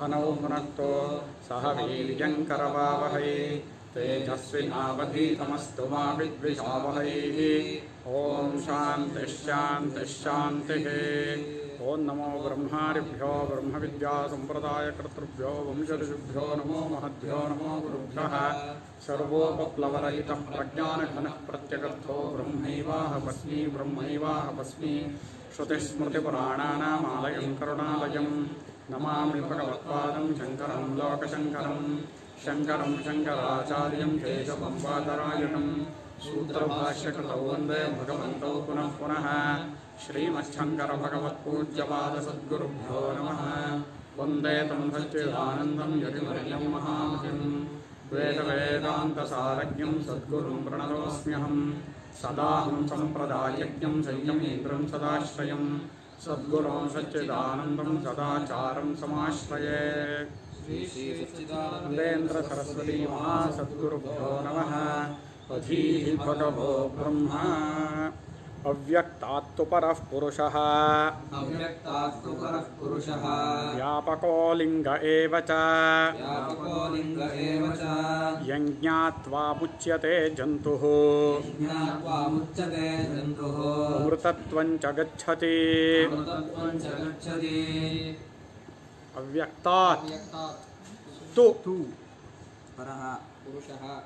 नौ पुनक्तो सह वीर्यङ्करवावहै तेजस्विनावधीतमस्तु मा विद्विषावहैः। ॐ शान्तिः शान्तिः शान्तिः। ॐ नमो ब्रह्मादिभ्यो ब्रह्मविद्यासम्प्रदायकर्तृभ्यो वंशऋषिभ्यो, नमो महद्भ्यो, नमो गुरुभ्यः। सर्वोपप्लवरहितः प्रज्ञानघनः प्रत्यगर्थो ब्रह्मैवाहमस्मि ब्रह्मैवाहमस्मि। श्रुतिस्मृतिपुराणानामालयं करुणालयं नमामि भगवत्पादं शङ्करं, लोकशङ्करं, शङ्करं शङ्कराचार्यं केशवं वादरायणं। सूत्रभाष्यकृतौ वंदे भगवन्तौ पुनः पुनः। श्रीमच्छङ्करभगवत्पूज्यपादसद्गुरुभ्यो नमः। वंदे तं सच्चिदानन्दं यतिमर्यं महामहिं। वेदवेदान्तसारज्ञं सद्गुरुं प्रणतोऽस्म्यहं सदाहं सम्प्रदायज्ञं संयमीन्द्रं सदाश्रयं सद्गुरों सच्चिदानन्दं सदाचारं समाश्रये। वन्देन्द्र सरस्वती महासद्गुरुभ्यो नमः। अधीः भगवो ब्रह्म। अव्यक्तात्तु परः पुरुषः। अव्यक्तास्तु परः पुरुषः। व्यापको लिङ्ग एव च। व्यापको लिङ्ग एव च। यज्ञात्वा मुच्यते जन्तुः। ज्ञात्वा जन्तुः। अमृतत्वं च गच्छति। अमृतत्वं च गच्छति। अव्यक्तात्। तु। परः। पुरुषः।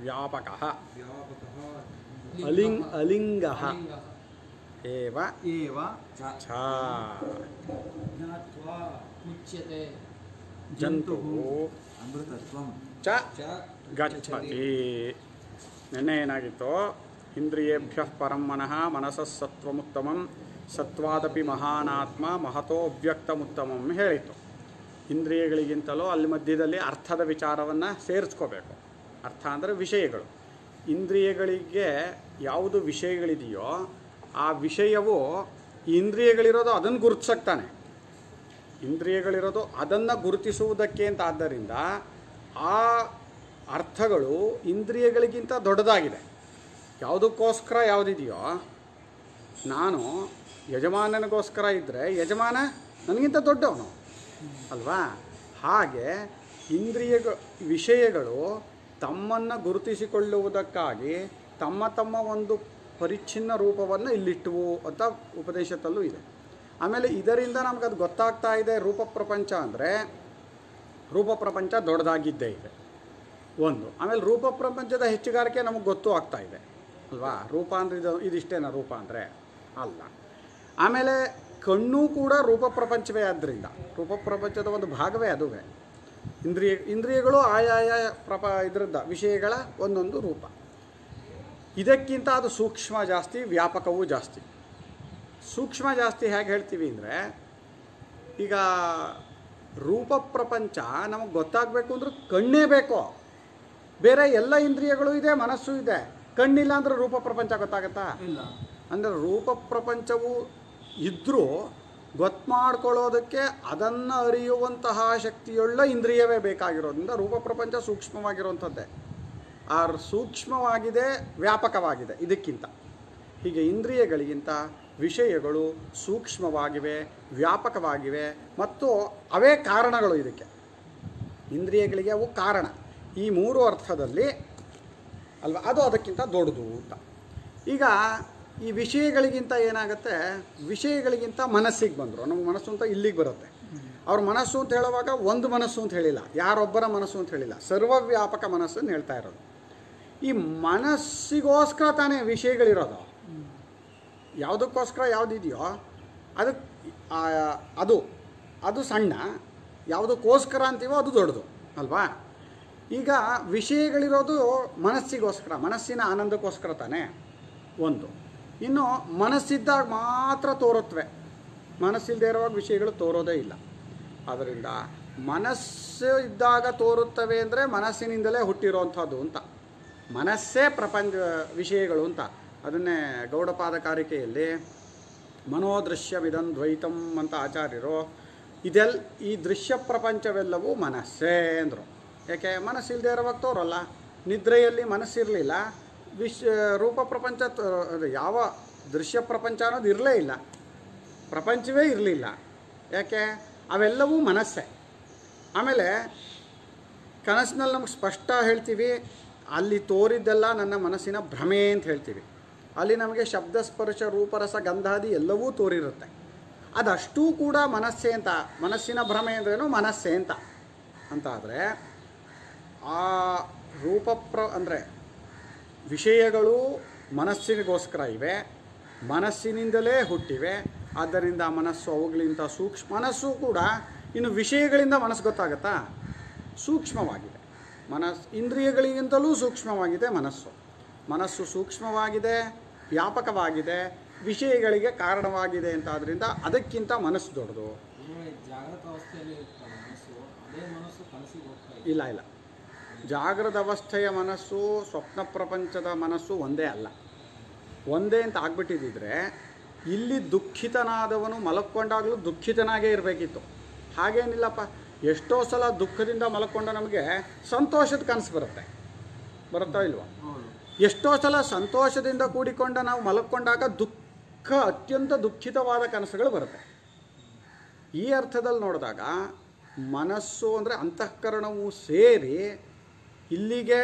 व्यापकः। व्यापकः। ಅಲಿಂಗ್ ಅಲಿಂಗ ಏವಾ? ಏವಾ? ಚ. ಜಂತು. ಚ ಗಚ್ಚತಿ ನಿನ್ನೆ ಏನಾಗಿತ್ತು? ಇಂದ್ರಿಯೇಭ್ಯ ಪರಂ ಮನಃ ಮನಸ್ಸತ್ವಮುತ್ತಮಂ ಸತ್ವಾದಪಿ ಮಹಾನಾತ್ಮ ಮಹತೋ ಅವ್ಯಕ್ತಮುತ್ತಮಂ ಹೇಳಿತು ಇಂದ್ರಿಯಗಳಿಗಿಂತಲೂ ಅಲ್ಲಿ ಮಧ್ಯದಲ್ಲಿ ಅರ್ಥದ ವಿಚಾರವನ್ನು ಸೇರಿಸ್ಕೋಬೇಕು. ಅರ್ಥ ಅಂದರೆ ವಿಷಯಗಳು. ಇಂದ್ರಿಯಗಳಿಗೆ ಯಾವುದು ವಿಷಯಗಳಿದೆಯೋ ಆ ವಿಷಯವು ಇಂದ್ರಿಯಗಳಿರೋದು ಅದನ್ನು ಗುರುತಿಸಕ್ತಾನೆ. ಇಂದ್ರಿಯಗಳಿರೋದು ಅದನ್ನು ಗುರುತಿಸುವುದಕ್ಕೆ ಅಂತ ಆದ್ದರಿಂದ ಆ ಅರ್ಥಗಳು ಇಂದ್ರಿಯಗಳಿಗಿಂತ ದೊಡ್ಡದಾಗಿದೆ. ಯಾವುದಕ್ಕೋಸ್ಕರ ಯಾವುದಿದೆಯೋ, ನಾನು ಯಜಮಾನನಿಗೋಸ್ಕರ ಇದ್ದರೆ ಯಜಮಾನ ನನಗಿಂತ ದೊಡ್ಡವನು, ಅಲ್ವಾ? ಹಾಗೆ ಇಂದ್ರಿಯ ವಿಷಯಗಳು ತಮ್ಮನ್ನು ಗುರುತಿಸಿಕೊಳ್ಳುವುದಕ್ಕಾಗಿ ತಮ್ಮ ತಮ್ಮ ಒಂದು ಪರಿಚ್ಛಿನ್ನ ರೂಪವನ್ನು ಇಲ್ಲಿಟ್ಟುವು ಅಂತ ಉಪದೇಶದಲ್ಲೂ ಇದೆ. ಆಮೇಲೆ ಇದರಿಂದ ನಮ್ಗೆ ಅದು ಗೊತ್ತಾಗ್ತಾ ಇದೆ, ರೂಪ ಪ್ರಪಂಚ ಅಂದರೆ ರೂಪ ಪ್ರಪಂಚ ದೊಡ್ಡದಾಗಿದ್ದೇ ಇದೆ. ಒಂದು, ಆಮೇಲೆ ರೂಪ ಪ್ರಪಂಚದ ಹೆಚ್ಚುಗಾರಿಕೆ ನಮಗೆ ಗೊತ್ತು ಆಗ್ತಾ ಇದೆ, ಅಲ್ವಾ? ರೂಪ ಅಂದರೆ ಇದು, ಇದಿಷ್ಟೇನಾ ರೂಪ ಅಂದರೆ? ಅಲ್ಲ. ಆಮೇಲೆ ಕಣ್ಣು ಕೂಡ ರೂಪ ಪ್ರಪಂಚವೇ ಆದ್ದರಿಂದ ರೂಪ ಪ್ರಪಂಚದ ಒಂದು ಭಾಗವೇ ಅದುವೇ. ಇಂದ್ರಿಯ ಇಂದ್ರಿಯಗಳು ಆಯಾಯ ಪ್ರಪ ಇದರದ್ದ ವಿಷಯಗಳ ಒಂದೊಂದು ರೂಪ. ಇದಕ್ಕಿಂತ ಅದು ಸೂಕ್ಷ್ಮ ಜಾಸ್ತಿ ವ್ಯಾಪಕವೂ ಜಾಸ್ತಿ. ಸೂಕ್ಷ್ಮ ಜಾಸ್ತಿ ಹೇಗೆ ಹೇಳ್ತೀವಿ ಅಂದರೆ ಈಗ ರೂಪ ಪ್ರಪಂಚ ನಮಗೆ ಗೊತ್ತಾಗಬೇಕು ಅಂದ್ರೆ ಕಣ್ಣೇ ಬೇಕು. ಬೇರೆ ಎಲ್ಲ ಇಂದ್ರಿಯಗಳು ಇದೆ ಮನಸ್ಸು ಇದೆ. ಕಣ್ಣಿಲ್ಲ ಅಂದ್ರೆ ರೂಪ ಪ್ರಪಂಚ ಗೊತ್ತಾಗತ್ತಾ? ಇಲ್ಲ. ಅಂದರೆ ರೂಪ ಪ್ರಪಂಚವು ಇದ್ದರೂ ಗೊತ್ತು ಮಾಡ್ಕೊಳ್ಳೋದಕ್ಕೆ ಅದನ್ನು ಅರಿಯುವಂತಹ ಶಕ್ತಿಯುಳ್ಳ ಇಂದ್ರಿಯವೇ ಬೇಕಾಗಿರೋದ್ರಿಂದ ರೂಪ ಪ್ರಪಂಚ ಸೂಕ್ಷ್ಮವಾಗಿರುವಂಥದ್ದೇ ಆ ಸೂಕ್ಷ್ಮವಾಗಿದೆ, ವ್ಯಾಪಕವಾಗಿದೆ, ಇದಕ್ಕಿಂತ. ಹೀಗೆ ಇಂದ್ರಿಯಗಳಿಗಿಂತ ವಿಷಯಗಳು ಸೂಕ್ಷ್ಮವಾಗಿವೆ, ವ್ಯಾಪಕವಾಗಿವೆ, ಮತ್ತು ಅವೇ ಕಾರಣಗಳು ಇದಕ್ಕೆ. ಇಂದ್ರಿಯಗಳಿಗೆ ಅವು ಕಾರಣ. ಈ ಮೂರು ಅರ್ಥದಲ್ಲಿ ಅಲ್ವಾ? ಅದು ಅದಕ್ಕಿಂತ ದೊಡ್ಡದು ಅಂತ. ಈಗ ಈ ವಿಷಯಗಳಿಗಿಂತ ಏನಾಗುತ್ತೆ? ವಿಷಯಗಳಿಗಿಂತ ಮನಸ್ಸಿಗೆ ಬಂದರು. ನಮ್ಮ ಮನಸ್ಸು ಅಂತ ಇಲ್ಲಿಗೆ ಬರುತ್ತೆ. ಅವ್ರ ಮನಸ್ಸು ಅಂತ ಹೇಳುವಾಗ ಒಂದು ಮನಸ್ಸು ಅಂತ ಹೇಳಿಲ್ಲ. ಯಾರೊಬ್ಬರ ಮನಸ್ಸು ಅಂತ ಹೇಳಿಲ್ಲ. ಸರ್ವವ್ಯಾಪಕ ಮನಸ್ಸನ್ನು ಹೇಳ್ತಾ ಇರೋದು. ಈ ಮನಸ್ಸಿಗೋಸ್ಕರ ತಾನೇ ವಿಷಯಗಳಿರೋದು. ಯಾವುದಕ್ಕೋಸ್ಕರ ಯಾವುದಿದೆಯೋ? ಅದಕ್ಕೆ ಅದು ಅದು ಸಣ್ಣ. ಯಾವುದಕ್ಕೋಸ್ಕರ ಅಂತೀವೋ ಅದು ದೊಡ್ಡದು. ಅಲ್ವಾ? ಈಗ ವಿಷಯಗಳಿರೋದು ಮನಸ್ಸಿಗೋಸ್ಕರ, ಮನಸ್ಸಿನ ಆನಂದಕ್ಕೋಸ್ಕರ ತಾನೇ. ಒಂದು. ಇನ್ನು ಮನಸ್ಸಿದ್ದಾಗ ಮಾತ್ರ ತೋರುತ್ತವೆ ಮನಸ್ಸಿಲ್ಲದೆ ಇರುವಾಗ ವಿಷಯಗಳು ತೋರೋದೇ ಇಲ್ಲ. ಆದ್ದರಿಂದ ಮನಸ್ಸು ಇದ್ದಾಗ ತೋರುತ್ತವೆ ಅಂದರೆ ಮನಸ್ಸಿನಿಂದಲೇ ಹುಟ್ಟಿರೋವಂಥದ್ದು ಅಂತ. ಮನಸ್ಸೇ ಪ್ರಪಂಚ, ವಿಷಯಗಳು ಅಂತ. ಅದನ್ನೇ ಗೌಡಪಾದಕಾರಿಕೆಯಲ್ಲಿ ವಿಧನ್ ದ್ವೈತಂ ಅಂತ ಆಚಾರ್ಯರು, ಇದೆಲ್, ಈ ದೃಶ್ಯ ಪ್ರಪಂಚವೆಲ್ಲವೂ ಮನಸ್ಸೇ ಅಂದರು. ಯಾಕೆ? ಮನಸ್ಸಿಲ್ಲದೆ ಇರುವಾಗ ತೋರಲ್ಲ. ನಿದ್ರೆಯಲ್ಲಿ ಮನಸ್ಸಿರಲಿಲ್ಲ. ವಿಶ್ ರೂಪ ಪ್ರಪಂಚ ಯಾವ ದೃಶ್ಯ ಪ್ರಪಂಚ ಅನ್ನೋದು ಇರಲೇ ಇಲ್ಲ. ಪ್ರಪಂಚವೇ ಇರಲಿಲ್ಲ. ಯಾಕೆ? ಅವೆಲ್ಲವೂ ಮನಸ್ಸೇ. ಆಮೇಲೆ ಕನಸಿನಲ್ಲಿ ನಮ್ಗೆ ಸ್ಪಷ್ಟ ಹೇಳ್ತೀವಿ, ಅಲ್ಲಿ ತೋರಿದ್ದೆಲ್ಲ ನನ್ನ ಮನಸ್ಸಿನ ಭ್ರಮೆ ಅಂತ ಹೇಳ್ತೀವಿ. ಅಲ್ಲಿ ನಮಗೆ ಶಬ್ದ ಸ್ಪರ್ಶ, ರೂಪರಸ, ಗಂಧಾದಿ ಎಲ್ಲವೂ ತೋರಿರುತ್ತೆ. ಅದಷ್ಟೂ ಕೂಡ ಮನಸ್ಸೇ ಅಂತ, ಮನಸ್ಸಿನ ಭ್ರಮೆ ಅಂದ್ರೇನು ಮನಸ್ಸೇ ಅಂತ. ಅಂತ ಆದರೆ ಆ ರೂಪಪ್ರ ಅಂದರೆ ವಿಷಯಗಳು ಮನಸ್ಸಿನಿಗೋಸ್ಕರ ಇವೆ ಮನಸ್ಸಿನಿಂದಲೇ ಹುಟ್ಟಿವೆ ಆದ್ದರಿಂದ ಮನಸ್ಸು ಅವುಗಳಿಂದ ಸೂಕ್ಷ್ಮ ಮನಸ್ಸು ಕೂಡ ಇನ್ನು ವಿಷಯಗಳಿಂದ ಮನಸ್ಸು ಗೊತ್ತಾಗತ್ತಾ? ಸೂಕ್ಷ್ಮವಾಗಿದೆ. ಮನಸ್ಸು ಇಂದ್ರಿಯಗಳಿಗಿಂತಲೂ ಸೂಕ್ಷ್ಮವಾಗಿದೆ ಮನಸ್ಸು. ಮನಸ್ಸು ಸೂಕ್ಷ್ಮವಾಗಿದೆ ವ್ಯಾಪಕವಾಗಿದೆ ವಿಷಯಗಳಿಗೆ ಕಾರಣವಾಗಿದೆ ಅಂತ ಆದ್ದರಿಂದ ಅದಕ್ಕಿಂತ ಮನಸ್ಸು ದೊಡ್ಡದು. ಇಲ್ಲ ಇಲ್ಲ. ಜಾಗೃತ ಅವಸ್ಥೆಯ ಮನಸ್ಸು ಸ್ವಪ್ನ ಪ್ರಪಂಚದ ಮನಸ್ಸು ಒಂದೇ ಅಲ್ಲ. ಒಂದೇ ಅಂತ ಆಗ್ಬಿಟ್ಟಿದ್ದಿದ್ರೆ ಇಲ್ಲಿ ದುಃಖಿತನಾದವನು ಮಲಕ್ಕೊಂಡಾಗಲೂ ದುಃಖಿತನಾಗೇ ಇರಬೇಕಿತ್ತು. ಹಾಗೇನಿಲ್ಲಪ್ಪ ಎಷ್ಟೋ ಸಲ ದುಃಖದಿಂದ ಮಲಕ್ಕೊಂಡ ನಮಗೆ ಸಂತೋಷದ ಕನಸು ಬರುತ್ತೆ. ಬರುತ್ತಾ ಇಲ್ವೋ? ಹೌದು. ಎಷ್ಟೋ ಸಲ ಸಂತೋಷದಿಂದ ಕೂಡಿಕೊಂಡ ನಾವು ಮಲಕ್ಕೊಂಡಾಗ ದುಃಖ ಅತ್ಯಂತ ದುಃಖಿತವಾದ ಕನಸುಗಳು ಬರುತ್ತೆ. ಈ ಅರ್ಥದಲ್ಲಿ ನೋಡಿದಾಗ ಮನಸ್ಸು ಅಂದರೆ ಅಂತಃಕರಣವು ಸೇರಿ ಇಲ್ಲಿಗೆ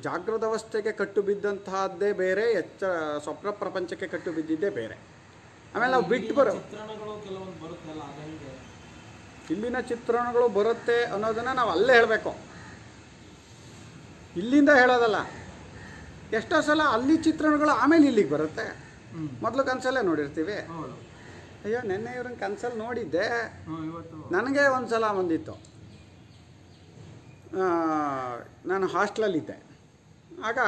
ಜಾಗೃತ ಅವಸ್ಥೆಗೆ ಕಟ್ಟು ಬಿದ್ದಂತಹದ್ದೇ ಬೇರೆ ಎಚ್ಚ ಸ್ವಪ್ನ ಪ್ರಪಂಚಕ್ಕೆ ಕಟ್ಟು ಬಿದ್ದಿದ್ದೇ ಬೇರೆ. ಆಮೇಲೆ ನಾವು ಬಿಟ್ಟು ಬರೋ ಇಲ್ಲಿನ ಚಿತ್ರಣಗಳು ಬರುತ್ತೆ ಅನ್ನೋದನ್ನು ನಾವು ಅಲ್ಲೇ ಹೇಳಬೇಕು. ಇಲ್ಲಿಂದ ಹೇಳೋದಲ್ಲ. ಎಷ್ಟೋ ಸಲ ಅಲ್ಲಿ ಚಿತ್ರಣಗಳು ಆಮೇಲೆ ಇಲ್ಲಿಗೆ ಬರುತ್ತೆ. ಮೊದಲು ಕನಸಲ್ಲೇ ನೋಡಿರ್ತೀವಿ. ಅಯ್ಯೋ ನೆನ್ನೆ ಇವ್ರನ್ನ ಕನಸಲ್ಲಿ ನೋಡಿದ್ದೆ. ನನಗೆ ಒಂದು ಸಲ ಬಂದಿತ್ತು. ನಾನು ಹಾಸ್ಟ್ಲಲ್ಲಿದ್ದೆ. ಆಗ